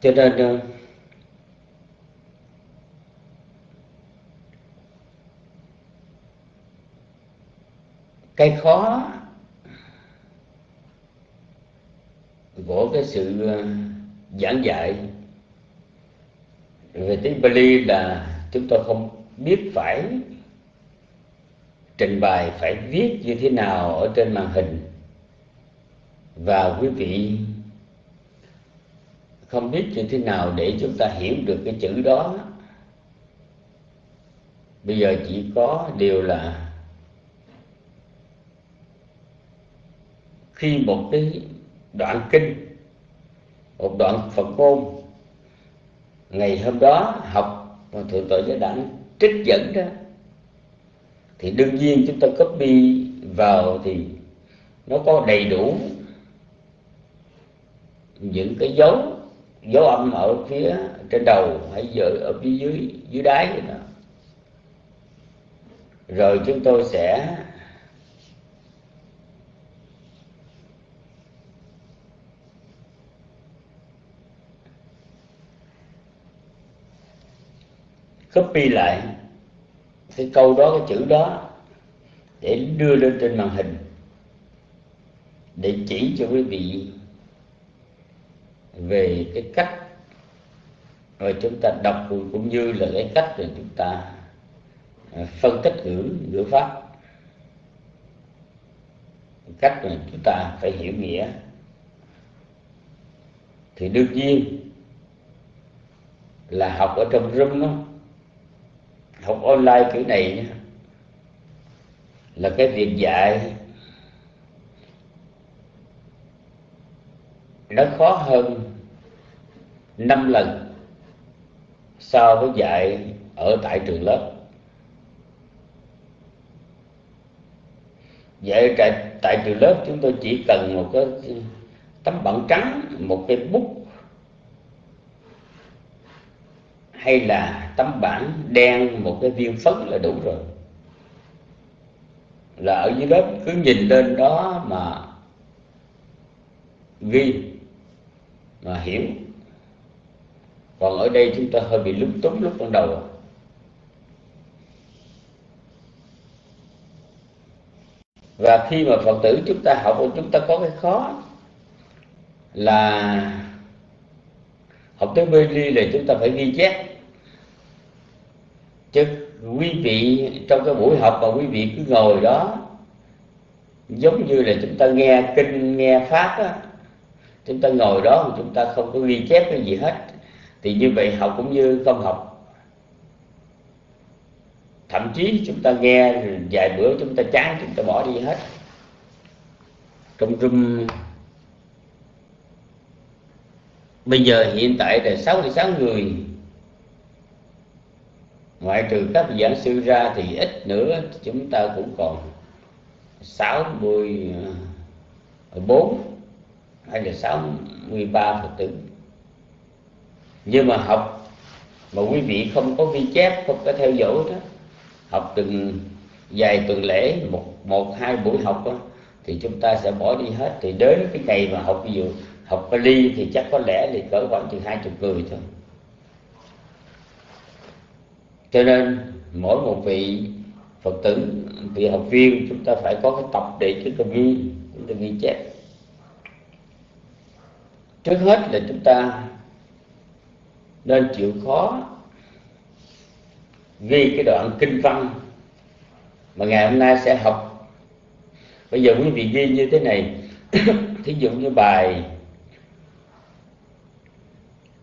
S4: cho nên ờ, cái khó của cái sự ờ, giảng dạy về tiếng Bali là chúng tôi không biết phải trình bày, phải viết như thế nào ở trên màn hình. Và quý vị không biết như thế nào để chúng ta hiểu được cái chữ đó. Bây giờ chỉ có điều là khi một cái đoạn kinh, một đoạn phật ngôn ngày hôm đó học và thượng tọa giới đảnh trích dẫn đó, thì đương nhiên chúng ta copy vào thì nó có đầy đủ những cái dấu dấu âm ở phía trên đầu hay giờ ở phía dưới dưới đáy vậy đó rồi chúng tôi sẽ copy lại cái câu đó, cái chữ đó để đưa lên trên màn hình để chỉ cho quý vị về cái cách mà chúng ta đọc cũng như là cái cách để chúng ta à, phân tích ngữ ngữ pháp. Cách mà chúng ta phải hiểu nghĩa. Thì đương nhiên là học ở trong room đó, học online kiểu này nhá, là cái việc dạy nó khó hơn năm lần so với dạy ở tại trường lớp. Dạy tại, tại trường lớp chúng tôi chỉ cần một cái tấm bảng trắng một cái bút hay là tấm bảng đen một cái viên phấn là đủ rồi. Là ở dưới lớp cứ nhìn lên đó mà ghi mà hiểu còn ở đây chúng ta hơi bị lúng túng lúc ban đầu. Và khi mà phật tử chúng ta học, chúng ta có cái khó là học tới Bali là chúng ta phải ghi chép. Chứ quý vị trong cái buổi học mà quý vị cứ ngồi đó, giống như là chúng ta nghe kinh, nghe pháp á, chúng ta ngồi đó mà chúng ta không có ghi chép cái gì hết thì như vậy học cũng như không học. Thậm chí chúng ta nghe vài bữa chúng ta chán, chúng ta bỏ đi hết. Trong room bây giờ hiện tại là 66 người. Ngoại trừ các vị giảng sư ra thì ít nữa chúng ta cũng còn 64 hay là 63 Phật tử nhưng mà học mà quý vị không có ghi chép không có theo dõi đó học từng vài tuần lễ một một hai buổi học đó, thì chúng ta sẽ bỏ đi hết. Thì đến cái ngày mà học ví dụ học Pali thì chắc có lẽ thì cỡ khoảng chừng hai chục người thôi. Cho nên mỗi một vị phật tử vị học viên chúng ta phải có cái tập để chúng ta ghi chúng ta ghi chép. Trước hết là chúng ta nên chịu khó ghi cái đoạn kinh văn mà ngày hôm nay sẽ học. Bây giờ quý vị ghi như thế này. Thí dụ như bài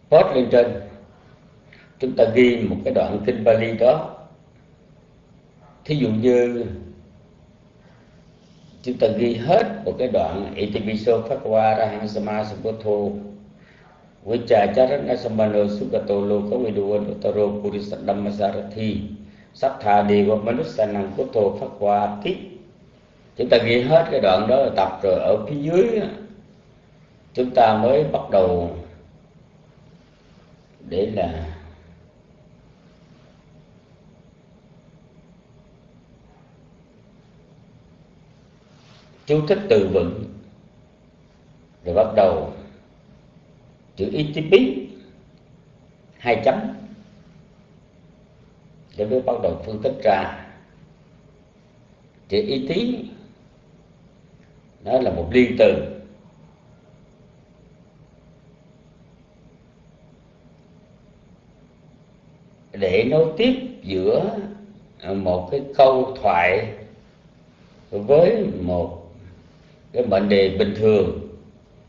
S4: post lên trên. Chúng ta ghi một cái đoạn kinh Bali đó. Thí dụ như chúng ta ghi hết một cái đoạn Itipiso Phakwa Rahang Sama Sampotho Vichacharana Samano Sugato Loka Viduwa Nutaro Purisadhamma Sarathi Sattha Deva Manusanam phát Phakwa Kit chúng ta ghi hết cái đoạn đó tập rồi, ở phía dưới chúng ta mới bắt đầu để là chú thích từ vựng, rồi bắt đầu chữ ITP hai chấm. Để mới bắt đầu phân tích ra. Chữ y tí nó là một liên từ. Để nối tiếp giữa một cái câu thoại với một cái mệnh đề bình thường,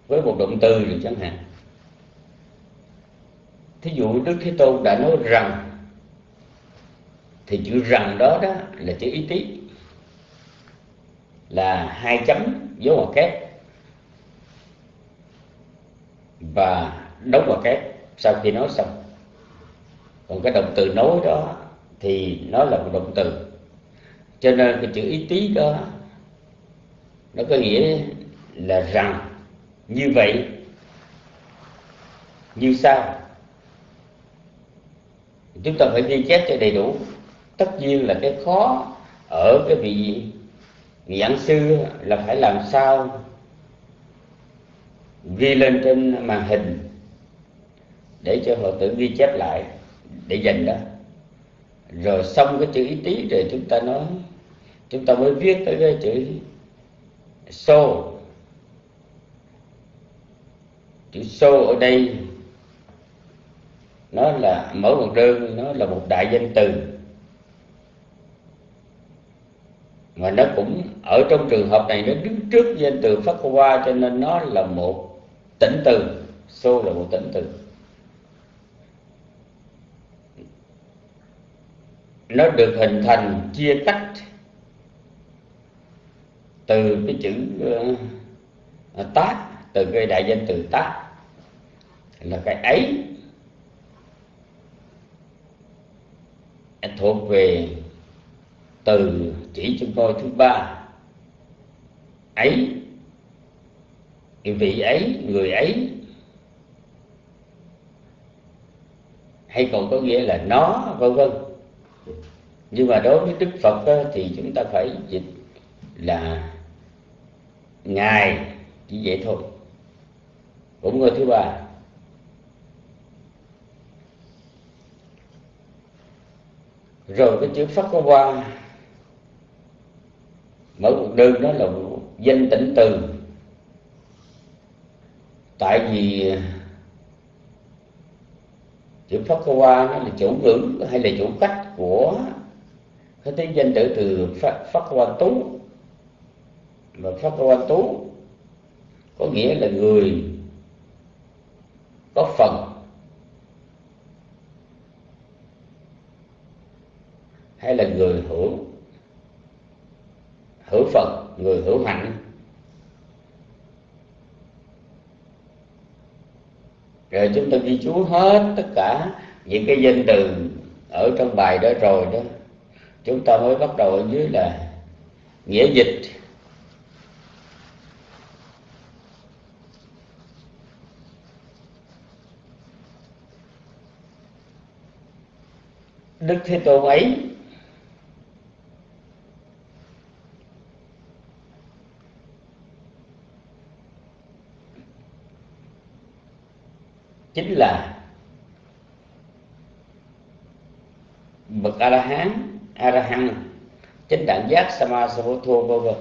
S4: với một động từ chẳng hạn thí dụ đức thế tôn đã nói rằng, thì chữ rằng đó đó là chữ ý tí là hai chấm dấu ngoặc kép và đóng ngoặc kép sau khi nói xong. Còn cái động từ nói đó thì nó là một động từ. Cho nên cái chữ ý tí đó, nó có nghĩa là rằng, như vậy, như sao chúng ta phải ghi chép cho đầy đủ. Tất nhiên là cái khó ở cái vị giảng sư là phải làm sao ghi lên trên màn hình để cho họ tự ghi chép lại, để dành đó. Rồi xong cái chữ ý tí rồi chúng ta nói, chúng ta mới viết tới cái chữ xô chữ xô ở đây nó là mở một đơn nó là một đại danh từ. Mà nó cũng ở trong trường hợp này nó đứng trước danh từ phát qua cho nên nó là một tỉnh từ. Xô là một tỉnh từ. Nó được hình thành chia tách từ cái chữ ờ, uh, tác từ cái đại danh từ tác là cái ấy thuộc về từ chỉ cho tôi thứ ba. Ấy vị ấy người ấy hay còn có nghĩa là nó vân vân. Nhưng mà đối với đức phật đó, thì chúng ta phải dịch là ngài chỉ vậy thôi. Cũng người thứ ba. Rồi cái chữ phát có qua mở một đơn đó là danh tỉnh từ. Tại vì à, chữ pháp qua nó là chủ ngữ hay là chủ cách của cái tiếng danh tử từ phát, phát quan tú. Và phát quan tú có nghĩa là người có phần hay là người hữu hữu phật, người hữu hạnh rồi chúng ta ghi chú hết tất cả những cái danh từ ở trong bài đó rồi đó. Chúng ta mới bắt đầu ở dưới là nghĩa dịch. Đức thế tôn ấy chính là bậc a la hán a la hán chánh đẳng giác samasapotho vân vân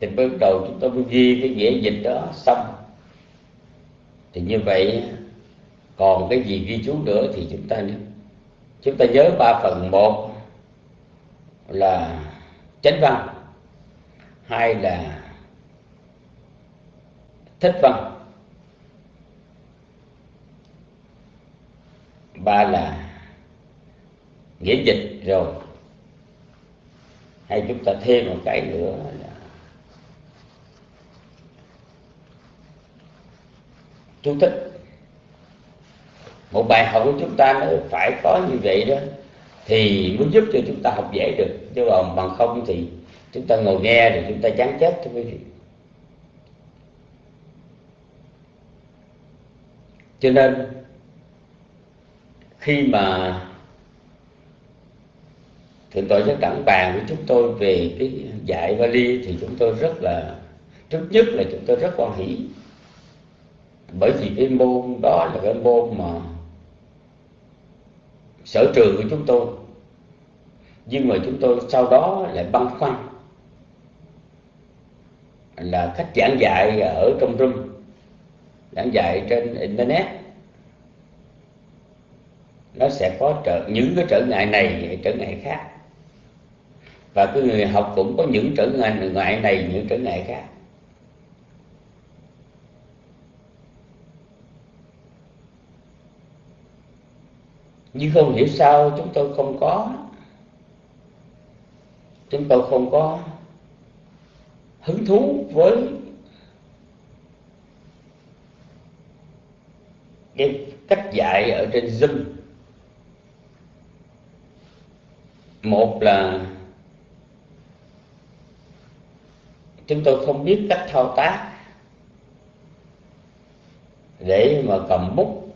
S4: thì bước đầu chúng tôi mới ghi cái nghĩa dịch đó xong. Thì như vậy còn cái gì ghi chú nữa thì chúng ta nhớ, chúng ta nhớ ba phần một là chánh văn hai là văn ba là nghĩa dịch rồi. Hay chúng ta thêm một cái nữa là chú thích. Một bài học của chúng ta nó phải có như vậy đó, thì mới giúp cho chúng ta học dễ được. Chứ còn bằng không thì chúng ta ngồi nghe thì chúng ta chán chết, thưa quý vị. Cho nên, khi mà thượng tọa giác đẳng bàn với chúng tôi về cái dạy vali thì chúng tôi rất là, trước nhất là chúng tôi rất quan hỷ. Bởi vì cái môn đó là cái môn mà sở trường của chúng tôi. Nhưng mà chúng tôi sau đó lại băn khoăn là cách giảng dạy ở trong room giảng dạy trên internet. Nó sẽ có trở, những cái trở ngại này trở ngại khác. Và cái người học cũng có những trở ngại ngại này, những trở ngại khác. Nhưng không hiểu sao chúng tôi không có. Chúng tôi không có hứng thú với cái cách dạy ở trên Zoom. Một là chúng tôi không biết cách thao tác để mà cầm bút,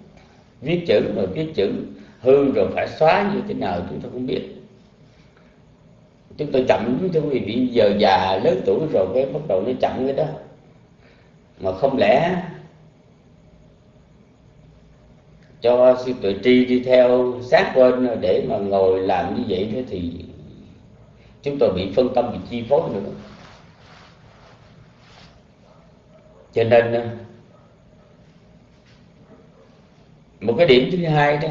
S4: viết chữ rồi viết chữ hư rồi phải xóa như thế nào chúng tôi không biết. Chúng tôi chậm chúng tôi bị giờ già, lớn tuổi rồi cái bắt đầu nó chậm cái đó. Mà không lẽ cho sư tuệ tri đi theo sát bên để mà ngồi làm như vậy thế thì chúng tôi bị phân tâm, bị chi phối nữa. Cho nên à, một cái điểm thứ hai đó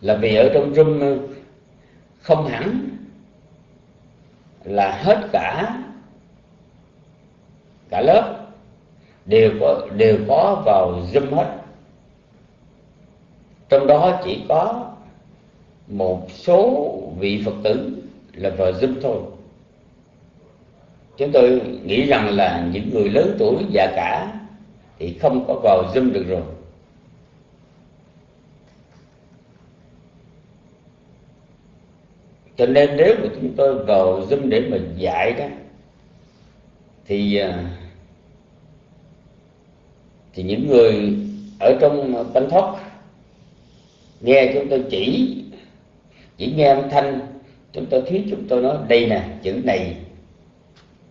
S4: là vì ở trong room à, không hẳn là hết cả cả lớp đều có đều có vào zoom hết trong đó chỉ có một số vị phật tử là vào giúp thôi. Chúng tôi nghĩ rằng là những người lớn tuổi già cả thì không có vào zoom được rồi. Cho nên nếu mà chúng tôi vào zoom để mà dạy đó, thì à, thì những người ở trong bánh thoát nghe chúng tôi chỉ chỉ nghe âm thanh, chúng tôi thuyết chúng tôi nói, đây nè, chữ này,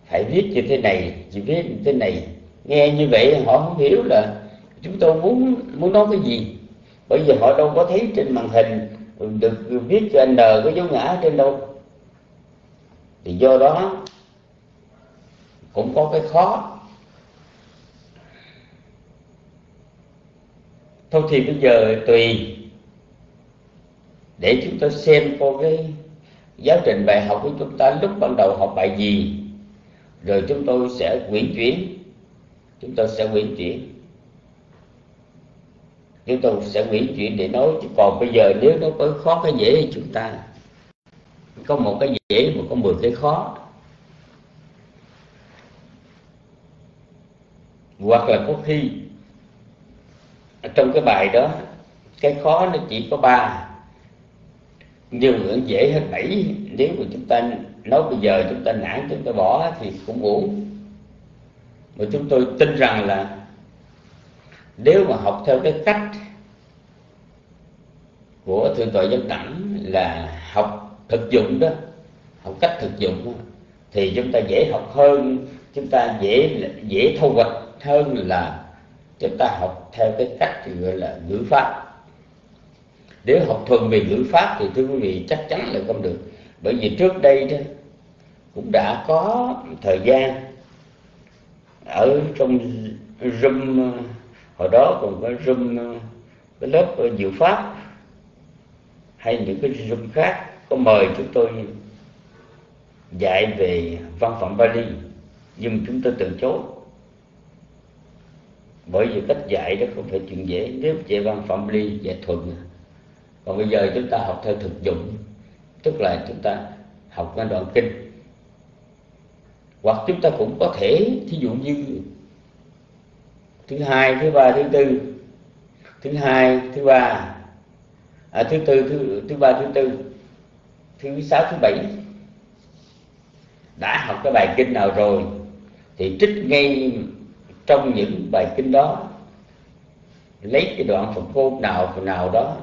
S4: phải viết như thế này, chỉ viết như thế này. Nghe như vậy, họ không hiểu là chúng tôi muốn muốn nói cái gì. Bởi vì họ đâu có thấy trên màn hình được viết cho n có dấu ngã trên đâu. Thì do đó cũng có cái khó. Thôi thì bây giờ tùy để chúng ta xem coi cái giáo trình bài học của chúng ta lúc ban đầu học bài gì. Rồi chúng tôi sẽ quyển chuyển. Chúng tôi sẽ quyển chuyển. Chúng tôi sẽ quyển chuyển để nói. Chứ còn bây giờ nếu nó có khó, cái dễ thì chúng ta có một cái dễ mà có mười cái khó. Hoặc là có khi trong cái bài đó, cái khó nó chỉ có ba nhưng vẫn dễ hơn bảy nếu mà chúng ta nói bây giờ chúng ta nản chúng ta bỏ thì cũng uổng. Mà chúng tôi tin rằng là nếu mà học theo cái cách của thượng tọa dân đẳng là học thực dụng đó học cách thực dụng đó, thì chúng ta dễ học hơn chúng ta dễ dễ thu hoạch hơn là chúng ta học theo cái cách gọi là ngữ pháp nếu học thuần về ngữ pháp thì thưa quý vị, chắc chắn là không được. Bởi vì trước đây đó, cũng đã có thời gian. Ở trong room, hồi đó còn có room, cái lớp diệu pháp, hay những cái room khác, có mời chúng tôi dạy về văn phạm Bali, nhưng chúng tôi từ chối. Bởi vì cách dạy đó không phải chuyện dễ. Nếu dạy văn phạm Bali, dạy thuần còn bây giờ chúng ta học theo thực dụng tức là chúng ta học cái đoạn kinh. Hoặc chúng ta cũng có thể thí dụ như thứ hai thứ ba thứ tư thứ hai thứ ba à, thứ tư thứ thứ ba thứ tư thứ sáu thứ bảy. Đã học cái bài kinh nào rồi thì trích ngay trong những bài kinh đó lấy cái đoạn Phật ngôn nào phần nào đó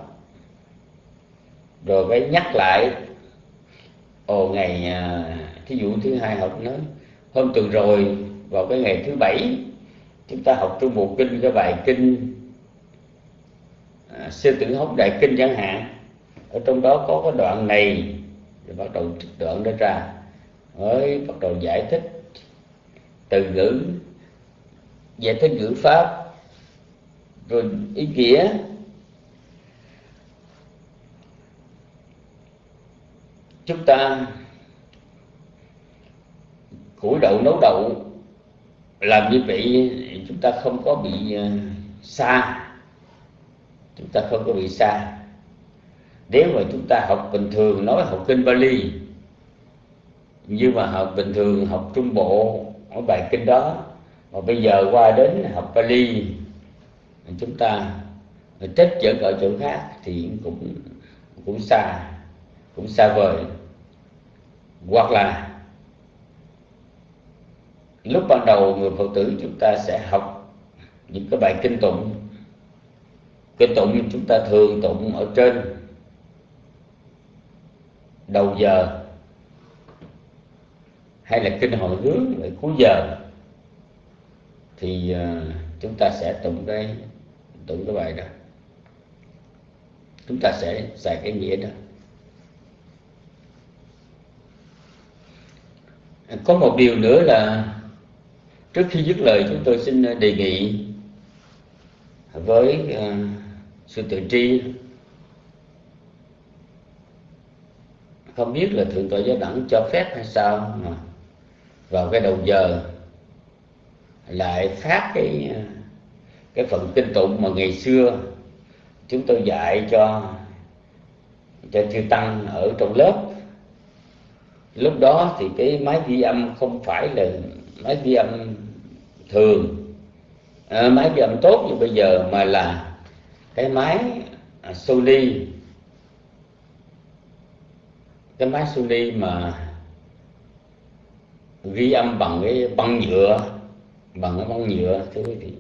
S4: rồi cái nhắc lại ồ ngày à, thí dụ thứ hai học nói hôm tuần rồi vào cái ngày thứ bảy chúng ta học trung bộ kinh cái bài kinh à, sư tử hống đại kinh chẳng hạn. Ở trong đó có cái đoạn này rồi bắt đầu trích đoạn đó ra mới bắt đầu giải thích từ ngữ giải thích ngữ pháp rồi ý nghĩa chúng ta củi đậu nấu đậu, làm như vậy chúng ta không có bị ờ, xa. Chúng ta không có bị xa. Nếu mà chúng ta học bình thường, nói học kinh Bali, nhưng mà học bình thường, học trung bộ, ở bài kinh đó, mà bây giờ qua đến học Bali, chúng ta trách trở ở chỗ khác thì cũng cũng xa cũng xa vời hoặc là lúc ban đầu người phật tử chúng ta sẽ học những cái bài kinh tụng. Kinh tụng chúng ta thường tụng ở trên đầu giờ hay là kinh hồi hướng ở cuối giờ thì à, chúng ta sẽ tụng cái tụng cái bài đó. Chúng ta sẽ xài cái nghĩa đó. Có một điều nữa là trước khi dứt lời chúng tôi xin đề nghị với à, uh, sư tự tri. Không biết là thượng tọa giáo đẳng cho phép hay sao mà vào cái đầu giờ lại phát cái à, cái phần kinh tụng mà ngày xưa chúng tôi dạy cho cho chư tăng ở trong lớp lúc đó thì cái máy ghi âm không phải là máy ghi âm thường. À, máy ghi âm tốt như bây giờ mà là cái máy à, Sony. Cái máy Sony mà ghi âm bằng cái băng nhựa bằng cái băng nhựa thưa quý vị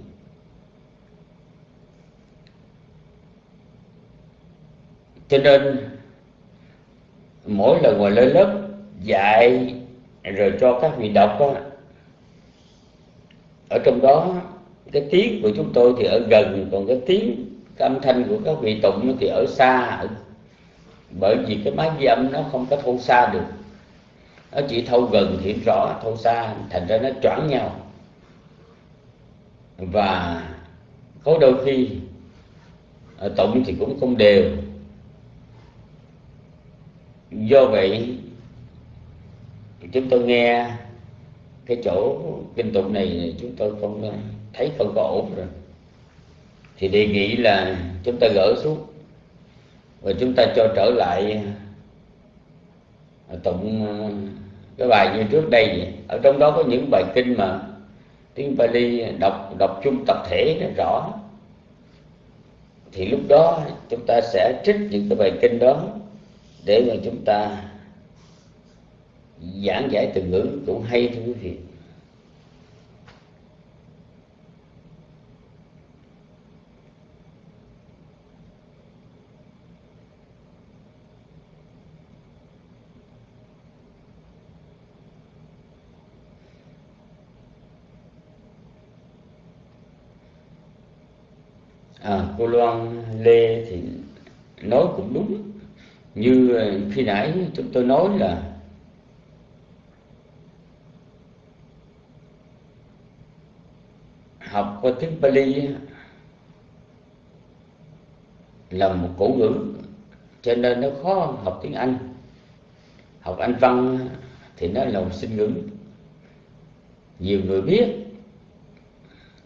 S4: cho nên mỗi lần ngoài lên lớp dạy rồi cho các vị đọc đó, ở trong đó cái tiếng của chúng tôi thì ở gần còn cái tiếng cái âm thanh của các vị tụng thì ở xa. Bởi vì cái máy ghi âm nó không có thâu xa được. Nó chỉ thâu gần thì rõ thâu xa thành ra nó choáng nhau. Và có đôi khi tụng thì cũng không đều. Do vậy chúng tôi nghe cái chỗ kinh tụng này chúng tôi không, thấy không có ổn rồi thì đề nghị là chúng ta gỡ xuống và chúng ta cho trở lại à, tụng à, cái bài như trước đây vậy. ở trong đó có những bài kinh mà tiếng Pali đọc đọc chung tập thể nó rõ thì lúc đó chúng ta sẽ trích những cái bài kinh đó để mà chúng ta giảng giải từ ngữ cũng hay thưa quý vị. À, cô Loan Lê thì nói cũng đúng. Như khi nãy chúng tôi nói là học qua tiếng Pali là một cổ ngữ, cho nên nó khó học tiếng Anh. Học Anh văn thì nó là một sinh ngữ. Nhiều người biết,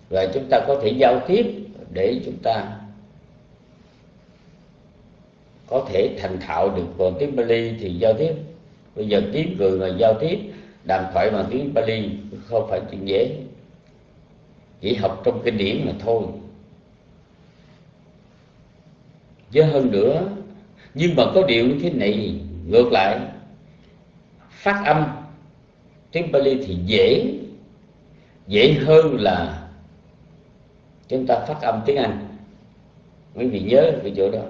S4: và chúng ta có thể giao tiếp để chúng ta có thể thành thạo được. Còn tiếng Bali thì giao tiếp. Bây giờ kiếm người mà giao tiếp, đàm thoại bằng tiếng Bali không phải chuyện dễ chỉ học trong kinh điển mà thôi. Với hơn nữa, nhưng mà có điều như thế này, ngược lại, phát âm tiếng Bali thì dễ. Dễ hơn là chúng ta phát âm tiếng Anh. Quý vị nhớ cái chỗ đó.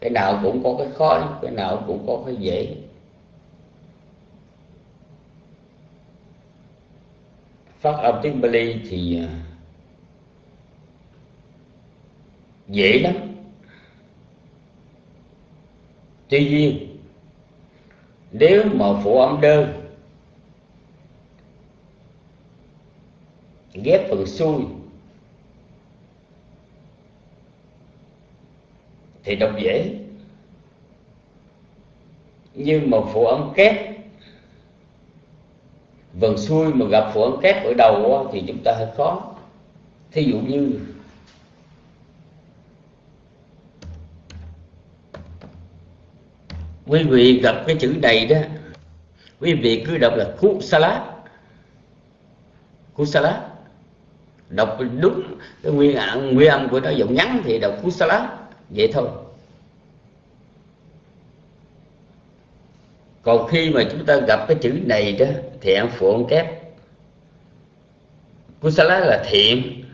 S4: Cái nào cũng có cái khó, cái nào cũng có cái dễ. Phát âm tiếng Bali thì à, dễ lắm. Tuy nhiên, nếu mà phụ âm đơn, ghép phần xuôi thì đọc dễ. Nhưng mà phụ âm kép vần xuôi mà gặp phụ âm kép ở đầu thì chúng ta hơi khó. Thí dụ như quý vị gặp cái chữ này đó, quý vị cứ đọc là cú salad cú salad đọc đúng cái nguyên âm nguyên âm của nó, giọng ngắn thì đọc cú salad vậy thôi. Còn khi mà chúng ta gặp cái chữ này đó, thì ăn phụ ăn kép. Kusala là thiện.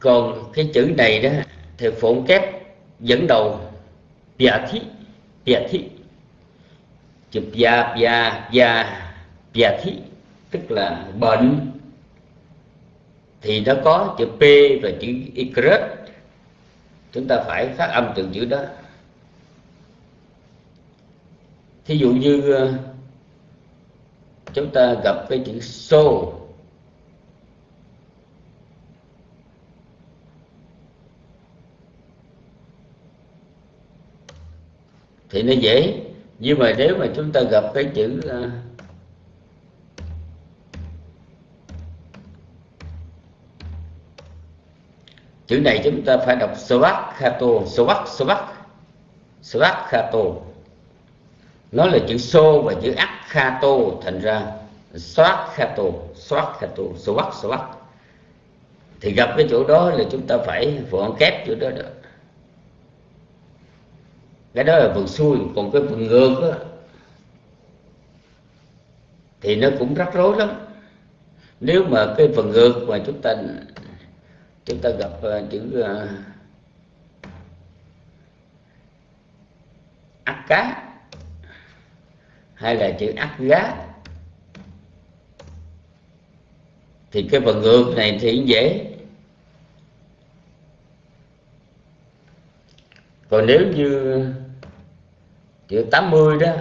S4: Còn cái chữ này đó, thì phổn kép dẫn đầu, bia thí bia thí. Chữ bia bia bia bia thí, tức là bệnh. Thì nó có chữ p và chữ y chúng ta phải phát âm từng chữ đó. Thí dụ như ờ, chúng ta gặp cái chữ so thì nó dễ. Nhưng mà nếu mà chúng ta gặp cái chữ uh, chữ này chúng ta phải đọc Swakhato Swak Swak Swakhato nó là chữ so và chữ akhato thành ra. Swakhato Swakhato Swak Swak thì gặp cái chỗ đó là chúng ta phải phụ kép chỗ đó được cái đó là phần xuôi còn cái phần ngược đó, thì nó cũng rắc rối lắm. Nếu mà cái phần ngược mà chúng ta chúng ta gặp uh, chữ à, uh, ắt cá hay là chữ ắt gá thì cái phần ngược này thì dễ. Còn nếu như chữ 80 đó.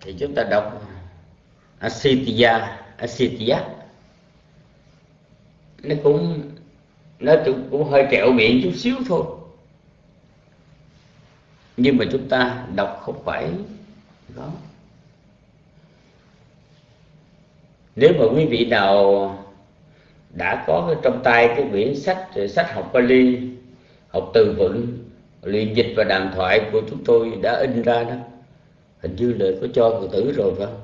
S4: Thì chúng ta đọc Asitya Asitya. Nó cũng nó cũng, cũng hơi kẹo miệng chút xíu thôi. Nhưng mà chúng ta đọc không phải đó. Nếu mà quý vị nào đã có trong tay cái quyển sách sách học Bali học từ vựng, luyện dịch và đàm thoại của chúng tôi đã in ra đó. Hình như là có cho người tử rồi phải không?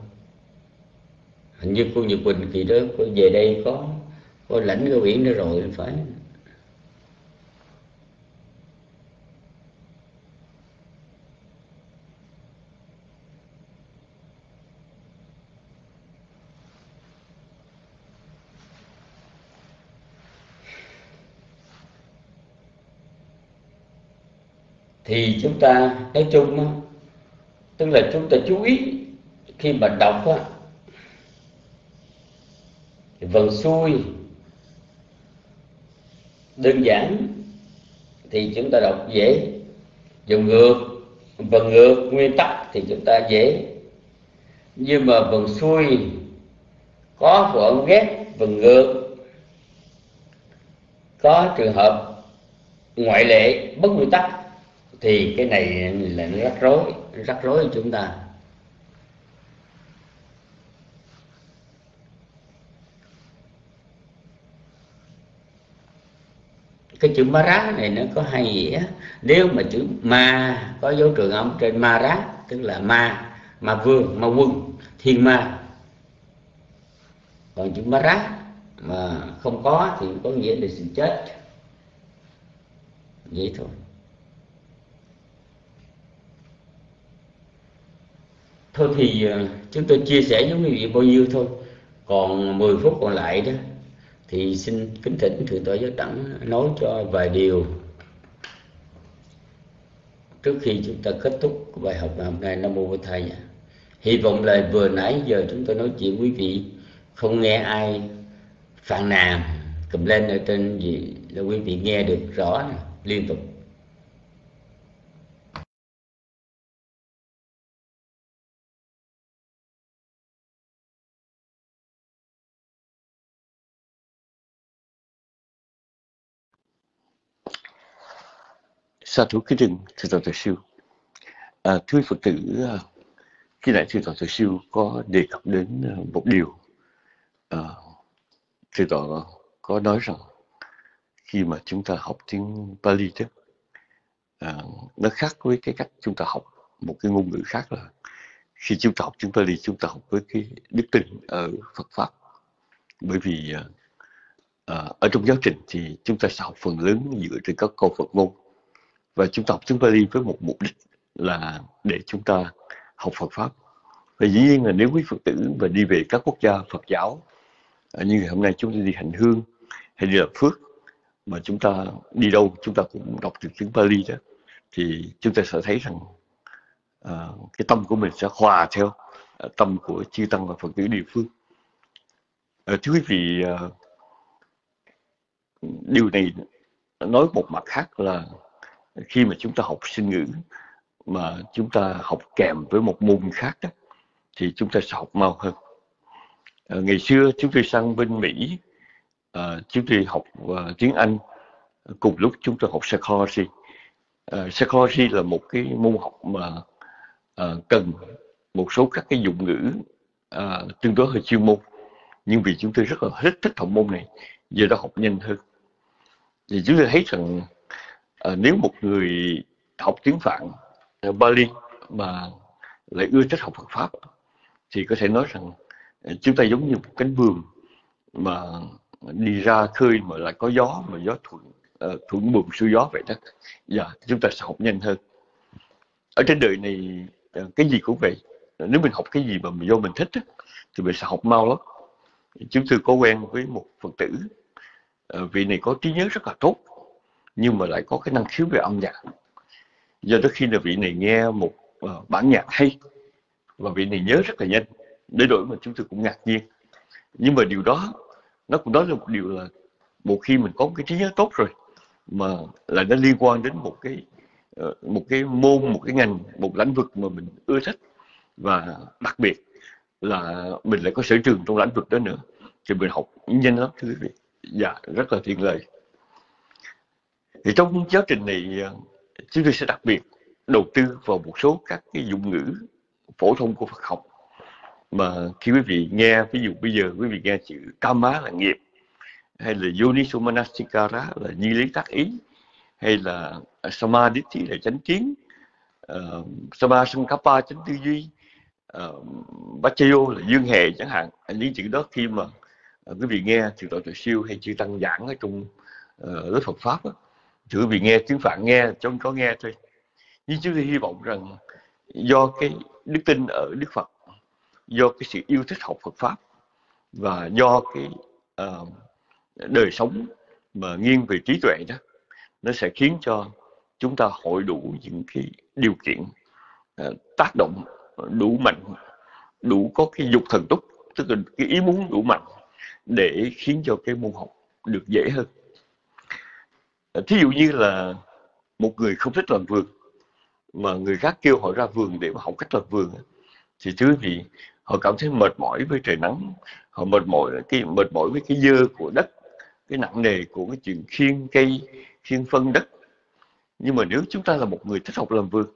S4: Hình như cô Nhật Bình kỳ đó cô về đây có có lãnh cái biển đó rồi, phải thì chúng ta nói chung á, tức là chúng ta chú ý khi mà đọc á, vần xuôi đơn giản thì chúng ta đọc dễ dòng ngược vần ngược nguyên tắc thì chúng ta dễ. Nhưng mà vần xuôi có vợn ghét vần ngược có trường hợp ngoại lệ bất nguyên tắc thì cái này là nó rắc rối rắc rối chúng ta. Cái chữ ma rá này nó có hai nghĩa. Nếu mà chữ ma có dấu trường âm trên ma rá tức là ma ma vương, ma quân, thiên ma. Còn chữ ma rá mà không có thì có nghĩa là sự chết. Vậy thôi. Thôi thì ờ, chúng tôi chia sẻ với quý vị bao nhiêu thôi. Còn 10 phút còn lại đó, thì xin kính thỉnh thượng tọa giáo đẳng nói cho vài điều trước khi chúng ta kết thúc bài học ngày hôm nay. Nam mô bổn thầy hy vọng là vừa nãy giờ chúng tôi nói chuyện quý vị không nghe ai phàn nàn cầm lên ở trên gì là quý vị nghe được rõ liên tục.
S3: Sa thú kính trình thưa tổ sư à, thưa phật tử à, khi nãy thưa tổ sư có đề cập đến à, một điều à, thưa tổ à, có nói rằng khi mà chúng ta học tiếng Pali đó à, nó khác với cái cách chúng ta học một cái ngôn ngữ khác là khi chúng ta học tiếng Pali chúng ta học với cái đức tin ở Phật pháp. Bởi vì à ở trong giáo trình thì chúng ta sẽ học phần lớn dựa trên các câu Phật ngôn và chúng ta học tiếng Pali với một mục đích là để chúng ta học Phật pháp và dĩ nhiên là nếu quý Phật tử và đi về các quốc gia Phật giáo à, như ngày hôm nay chúng ta đi hành hương hay đi làm phước mà chúng ta đi đâu chúng ta cũng đọc được tiếng Pali đó thì chúng ta sẽ thấy rằng uh, cái tâm của mình sẽ hòa theo uh, tâm của chư tăng và Phật tử địa phương. Uh, thưa quý vị, uh, điều này nói một mặt khác là khi mà chúng ta học sinh ngữ mà chúng ta học kèm với một môn khác đó, thì chúng ta sẽ học mau hơn. À, ngày xưa chúng tôi sang bên mỹ à, chúng tôi học uh, tiếng anh cùng lúc chúng tôi học psychology. Uh, psychology là một cái môn học mà uh, cần một số các cái dụng ngữ uh, tương đối hơi chuyên môn. Nhưng vì chúng tôi rất là thích thích học môn này giờ đã học nhanh hơn. Thì chúng tôi thấy rằng à, nếu một người học tiếng phạn Bali mà lại ưa thích học Phật pháp thì có thể nói rằng ờ, chúng ta giống như một cánh buồm mà đi ra khơi mà lại có gió mà gió thuận uh, thuận buồm xuôi gió vậy đó. Dạ chúng ta sẽ học nhanh hơn. Ở trên đời này cái gì cũng vậy. Nếu mình học cái gì mà mình vô mình thích thì mình sẽ học mau lắm. Chúng tôi có quen với một phật tử vị này có trí nhớ rất là tốt nhưng mà lại có cái năng khiếu về âm nhạc. Do đó khi là vị này nghe một uh, bản nhạc hay và vị này nhớ rất là nhanh để đổi mà chúng tôi cũng ngạc nhiên. Nhưng mà điều đó nó cũng nói là một điều là một khi mình có một cái trí nhớ tốt rồi mà lại nó liên quan đến một cái uh, một cái môn một cái ngành một lĩnh vực mà mình ưa thích và đặc biệt là mình lại có sở trường trong lĩnh vực đó nữa thì mình học nhanh lắm thưa quý vị. Dạ rất là thiện lời thì trong giáo trình này ờ, chúng tôi sẽ đặc biệt đầu tư vào một số các cái dụng ngữ phổ thông của Phật học. Mà khi quý vị nghe ví dụ bây giờ quý vị nghe chữ kama là nghiệp hay là yonisomanastikara là nhi lý tác ý hay là samadhi là chánh kiến ờ, uh, samasankappa chánh tư duy ờ, uh, Bacchio là dương hề chẳng hạn. Những chữ đó khi mà uh, quý vị nghe từ tội tự siêu hay chữ tăng giảng ở trong uh, lớp Phật pháp đó thử vì nghe tiếng phạn nghe trong có nghe thôi. Nhưng chúng tôi hy vọng rằng do cái đức tin ở Đức Phật do cái sự yêu thích học Phật pháp và do cái uh, đời sống mà nghiêng về trí tuệ đó nó sẽ khiến cho chúng ta hội đủ những cái điều kiện uh, tác động ờ, đủ mạnh đủ có cái dục thần túc tức là cái ý muốn đủ mạnh để khiến cho cái môn học được dễ hơn thí dụ như là một người không thích làm vườn, mà người khác kêu họ ra vườn để mà học cách làm vườn thì thưa quý vị họ cảm thấy mệt mỏi với trời nắng, họ mệt mỏi, cái mệt mỏi với cái dơ của đất, cái nặng nề của cái chuyện khiên cây khiên phân đất. Nhưng mà nếu chúng ta là một người thích học làm vườn,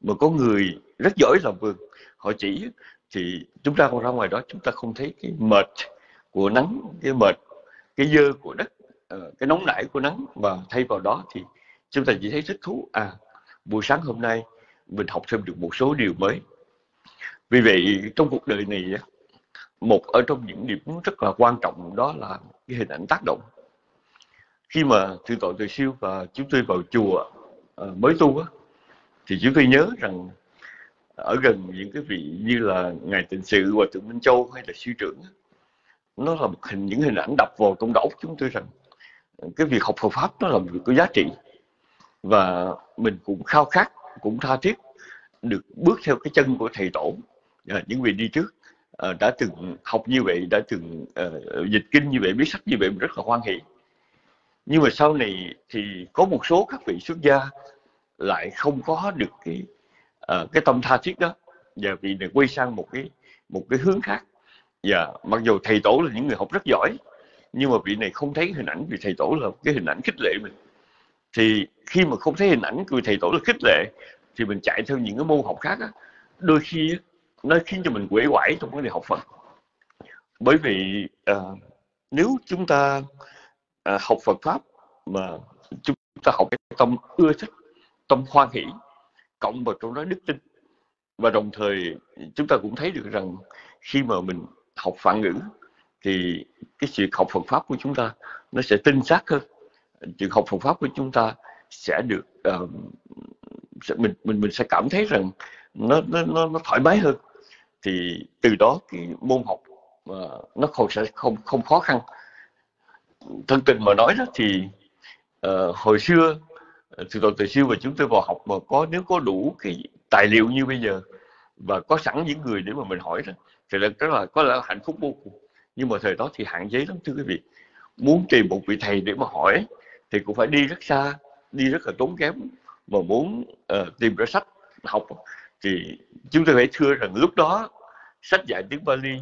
S3: mà có người rất giỏi làm vườn, họ chỉ thì chúng ta còn ra ngoài đó chúng ta không thấy cái mệt của nắng, cái mệt, cái dơ của đất. Ờ, cái nóng nảy của nắng và thay vào đó thì chúng ta chỉ thấy thích thú. À buổi sáng hôm nay mình học thêm được một số điều mới. Vì vậy, trong cuộc đời này một ở trong những điểm rất là quan trọng đó là cái hình ảnh tác động. Khi mà thượng tọa từ siêu và chúng tôi vào chùa ờ, mới tu á, thì chúng tôi nhớ rằng ở gần những cái vị như là ngài tịnh sự và Tượng minh châu hay là sư trưởng nó là một hình, những hình ảnh đập vào trong đầu chúng tôi rằng cái việc học Phật pháp nó là một việc có giá trị. Và mình cũng khao khát cũng tha thiết được bước theo cái chân của thầy tổ à, những vị đi trước. À, đã từng học như vậy đã từng à, dịch kinh như vậy biết sách như vậy mình rất là hoan hỷ. Nhưng mà sau này thì có một số các vị xuất gia lại không có được cái à, cái tâm tha thiết đó. Và vì này quay sang một cái một cái hướng khác. Và mặc dù thầy tổ là những người học rất giỏi nhưng mà vị này không thấy hình ảnh vì thầy tổ là cái hình ảnh khích lệ mình. Thì khi mà không thấy hình ảnh của thầy tổ là khích lệ thì mình chạy theo những cái môn học khác á, đôi khi nó khiến cho mình quể quải trong vấn đề học Phật. Bởi vì à, nếu chúng ta à, học Phật pháp mà chúng ta học cái tâm ưa thích tâm hoan hỷ cộng vào trong đó đức tin và đồng thời chúng ta cũng thấy được rằng khi mà mình học phản ngữ thì cái sự học Phật pháp của chúng ta nó sẽ tinh xác hơn. Sự học Phật pháp của chúng ta sẽ được uh, sẽ, mình mình mình sẽ cảm thấy rằng nó nó nó, nó thoải mái hơn. Thì từ đó cái môn học uh, nó không sẽ không không khó khăn. Thân tình mà nói đó thì uh, hồi xưa ờ, từ đầu từ xưa và chúng tôi vào học mà có nếu có đủ cái tài liệu như bây giờ và có sẵn những người để mà mình hỏi đó thì là rất là có là hạnh phúc vô cùng nhưng mà thời đó thì hạn chế lắm thưa quý vị. Muốn tìm một vị thầy để mà hỏi thì cũng phải đi rất xa đi rất là tốn kém. Mà muốn uh, tìm ra sách học thì chúng tôi phải thưa rằng lúc đó sách dạy tiếng Bali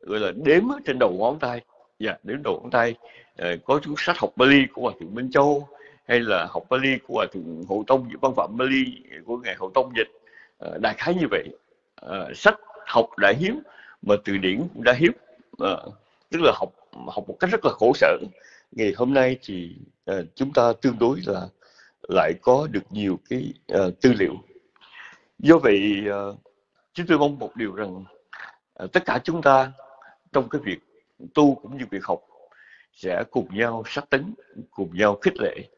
S3: gọi là đếm trên đầu ngón tay. Dạ yeah, đếm đầu ngón tay. Uh, có chú sách học Bali của hòa thượng Minh Châu hay là học Bali của hòa thượng hậu Tông văn phạm Bali của ngài hậu Tông dịch. Uh, đại khái như vậy. Uh, sách học đã hiếm mà từ điển cũng đã hiếm uh, tức là học học một cách rất là khổ sở. Ngày hôm nay thì uh, chúng ta tương đối là lại có được nhiều cái uh, tư liệu. Do vậy uh, chúng tôi mong một điều rằng uh, tất cả chúng ta trong cái việc tu cũng như việc học sẽ cùng nhau sát tấn cùng nhau khích lệ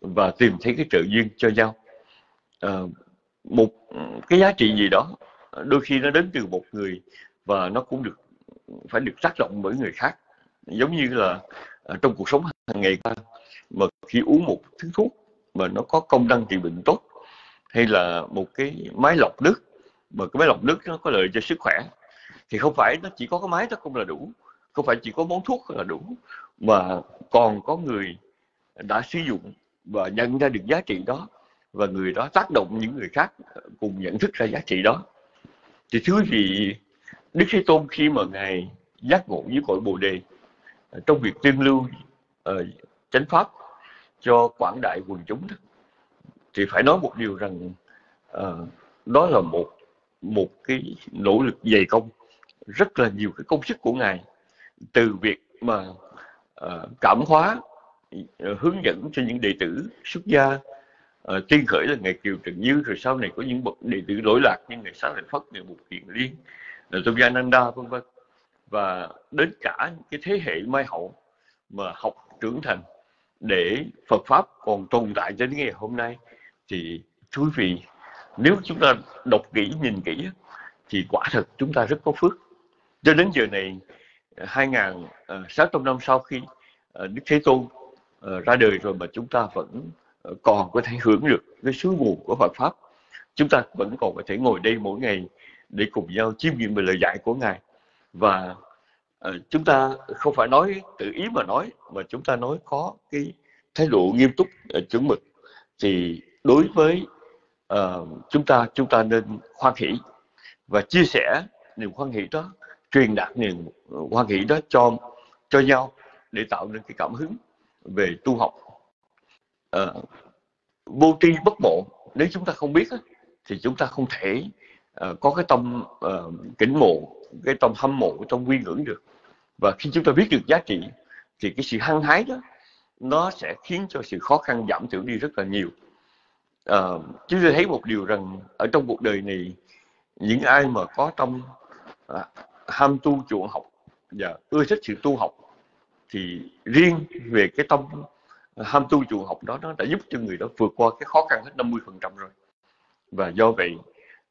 S3: và tìm thấy cái trợ duyên cho nhau. À, một cái giá trị gì đó đôi khi nó đến từ một người và nó cũng được phải được tác động bởi người khác. Giống như là à, trong cuộc sống hàng ngày ta, mà khi uống một thứ thuốc mà nó có công năng trị bệnh tốt, hay là một cái máy lọc nước, mà cái máy lọc nước nó có lợi cho sức khỏe, thì không phải nó chỉ có cái máy đó không là đủ, không phải chỉ có món thuốc là đủ, mà còn có người đã sử dụng và nhận ra được giá trị đó, và người đó tác động những người khác à, cùng nhận thức ra giá trị đó. Thì thứ gì Đức Thế Tôn khi mà ngài giác ngộ với cội Bồ đề ờ, trong việc tuyên lưu uh, chánh pháp cho quảng đại quần chúng đó, thì phải nói một điều rằng uh, đó là một một cái nỗ lực dày công rất là nhiều cái công sức của ngài. Từ việc mà uh, cảm hóa uh, hướng dẫn cho những đệ tử xuất gia uh, tiên khởi là ngày kiều trần như rồi sau này có những bậc đệ tử lỗi lạc như ngày sáng thành phất ngày bục hiền liên là tôn gia nanda, vân vân. Và đến cả cái thế hệ mai hậu mà học trưởng thành để Phật pháp còn tồn tại đến ngày hôm nay, thì thú vị, nếu chúng ta đọc kỹ, nhìn kỹ thì quả thật chúng ta rất có phước. Cho đến giờ này 2.600 ờ, năm sau khi ờ, Đức Thế Tôn ờ, ra đời rồi mà chúng ta vẫn còn có thể hưởng được cái sứ nguồn của Phật pháp, chúng ta vẫn còn có thể ngồi đây mỗi ngày để cùng nhau chiêm nghiệm về lời dạy của ngài. Và uh, chúng ta không phải nói tự ý mà nói mà chúng ta nói có cái thái độ nghiêm túc uh, chuẩn mực. Thì đối với uh, chúng ta chúng ta nên hoan hỷ và chia sẻ niềm hoan hỷ đó truyền đạt niềm hoan hỷ đó cho cho nhau để tạo nên cái cảm hứng về tu học. Uh, vô tri bất bộ nếu chúng ta không biết thì chúng ta không thể uh, có cái tâm uh, ờ, kính mộ cái tâm hâm mộ cái tâm quy ngưỡng được. Và khi chúng ta biết được giá trị thì cái sự hăng hái đó nó sẽ khiến cho sự khó khăn giảm thiểu đi rất là nhiều. À, chúng tôi thấy một điều rằng ở trong cuộc đời này những ai mà có tâm à, ham tu chuộng học và ưa thích sự tu học thì riêng về cái tâm ham tu chuộng học đó nó đã giúp cho người đó vượt qua cái khó khăn hết 50% rồi. Và do vậy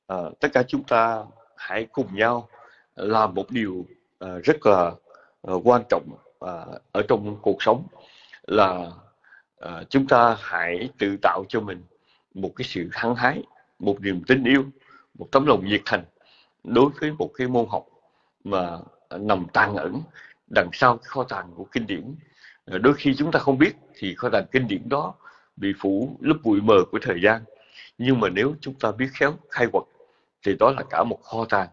S3: à, tất cả chúng ta hãy cùng nhau làm một điều à, rất là à, quan trọng à, ở trong cuộc sống là à, chúng ta hãy tự tạo cho mình một cái sự hăng hái một niềm tin yêu một tấm lòng nhiệt thành đối với một cái môn học mà nằm tàn ẩn đằng sau cái kho tàng của kinh điển. Đôi khi chúng ta không biết thì kho tàng kinh điển đó bị phủ lớp bụi mờ của thời gian. Nhưng mà nếu chúng ta biết khéo khai quật thì đó là cả một kho tàng.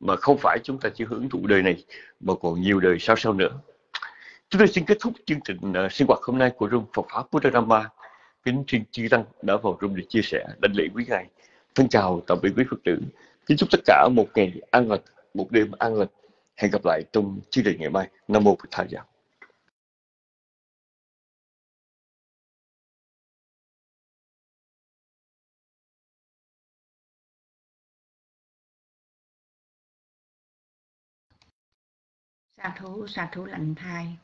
S3: Mà không phải chúng ta chỉ hưởng thụ đời này mà còn nhiều đời sau sau nữa. Chúng tôi xin kết thúc chương trình uh, sinh hoạt hôm nay của Room Phật pháp Buddha kính thiên chư tăng đã vào room để chia sẻ đảnh lễ quý ngài. Thân chào tạm biệt quý phật tử. Kính chúc tất cả một ngày an lành một đêm an lành. Hẹn gặp lại trong chương trình ngày mai. Nam mô bổn thầy
S1: sa thú sa thú lành thai.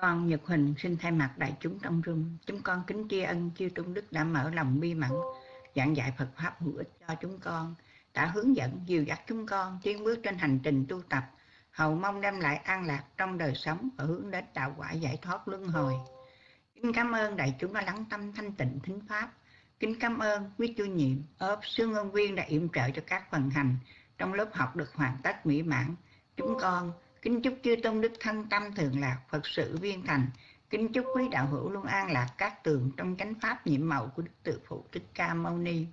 S1: Con Nhật Huỳnh xin thay mặt đại chúng trong rung. Chúng con kính tri ân chư tôn đức đã mở lòng bi mẫn, giảng dạy Phật pháp hữu ích cho chúng con, đã hướng dẫn, dìu dắt chúng con, tiến bước trên hành trình tu tập. Hầu mong đem lại an lạc trong đời sống và hướng đến đạo quả giải thoát luân hồi. Kính cảm ơn đại chúng đã lắng tâm thanh tịnh thính pháp. Kính cảm ơn quý chủ nhiệm, ốp sư ngôn viên đã yểm trợ cho các phần hành trong lớp học được hoàn tất mỹ mãn chúng con Kính chúc chư tôn đức thân tâm thường lạc, Phật sự viên thành. Kính chúc quý đạo hữu luôn an lạc các tường trong chánh pháp nhiệm màu của Đức Tự Phụ Thích Ca Mâu Ni.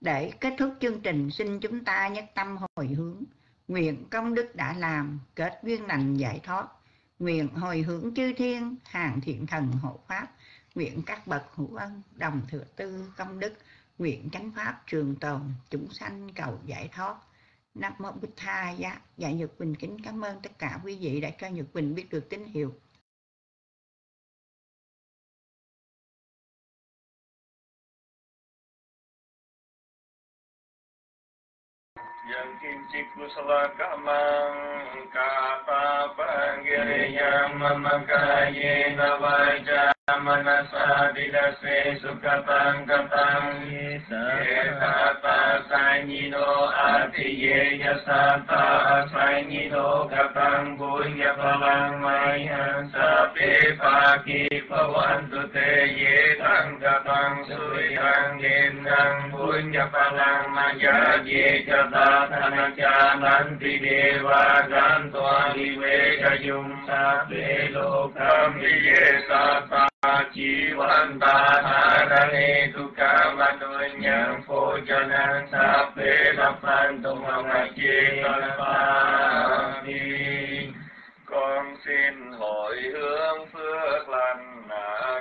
S1: Để kết thúc chương trình, xin chúng ta nhất tâm hồi hướng. Nguyện công đức đã làm, kết duyên lành giải thoát. Nguyện hồi hướng chư thiên, hàng thiện thần hộ pháp. Nguyện các bậc hữu ân, đồng thừa tư công đức. Nguyện chánh pháp trường tồn, chúng sanh cầu giải thoát. Nam mô Bích Tha dạ, dạ Nhật Quỳnh kính cảm ơn tất cả quý vị đã cho Nhật Quỳnh biết được tín hiệu.
S5: Yang kincik kusala kamang kapa panggiriyam ธรมนัสสะปิลเสสุขตังกตังเยตาตาสัญญิโนอาติเยยสัตตาสัญญิโนกตังบุญญพลังไมยังสัพเพปากิภวันตุเตเย mamakaye navaja manasa suy sukatang katang yetata sanyino atiye yasata sanyino katang bunya palang mayan sape paki pawantu te ye tang katang suyang gendang bunya palang maya ye kata tanacha nanti dewa gantua liwe kayum ta văn ta tha ra ni tu ca ma nuôi phô cho năng ta về la phan tu ma ma chi pha ni đi xin hồi hướng phước lành.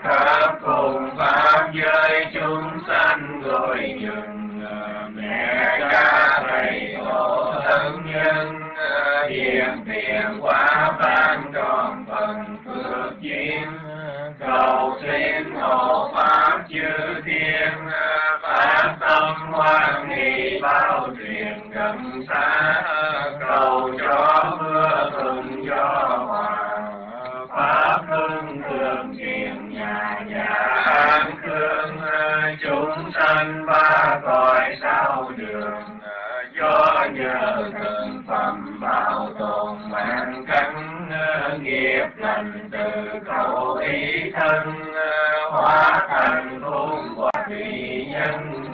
S5: Khắp cùng pháp giới chúng sanh rồi dừng, mẹ ca thầy tổ thân nhân hiện tiền quá ban tròn phần phước duyên cầu xin hộ pháp chư thiên, phát tâm hoan hỷ bao truyền gần xa cầu cho mưa thuận cho hòa pháp hưng thường chuyển nhà nhà an thương chúng sanh ba cõi sao đường do nhờ thần phẩm bảo tồn mạng căn nghiệp lành từ cầu ý thân hóa thành khôn quả thủy nhân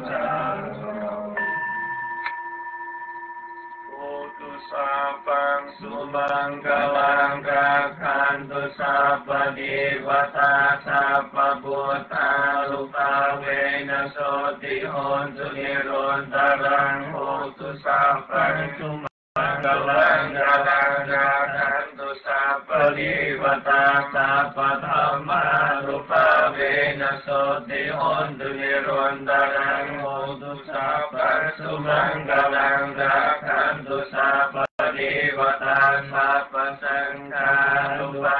S5: สาปังสุบังกลังรักขันตุสัพพเทวตาสัพพบุตาลุตาเวนะโสติโหนตุนิโรนตรังโหตุสัพพังสุม ตลังกาลังกาลันตุสัพพลิวตาสัพพธรรมารุภาเวนะโสติหุนตุนิรุนตรังโมตุสัพพสุมังกาลังกาลันตุสัพพลิวตาสัพพสังฆานุภา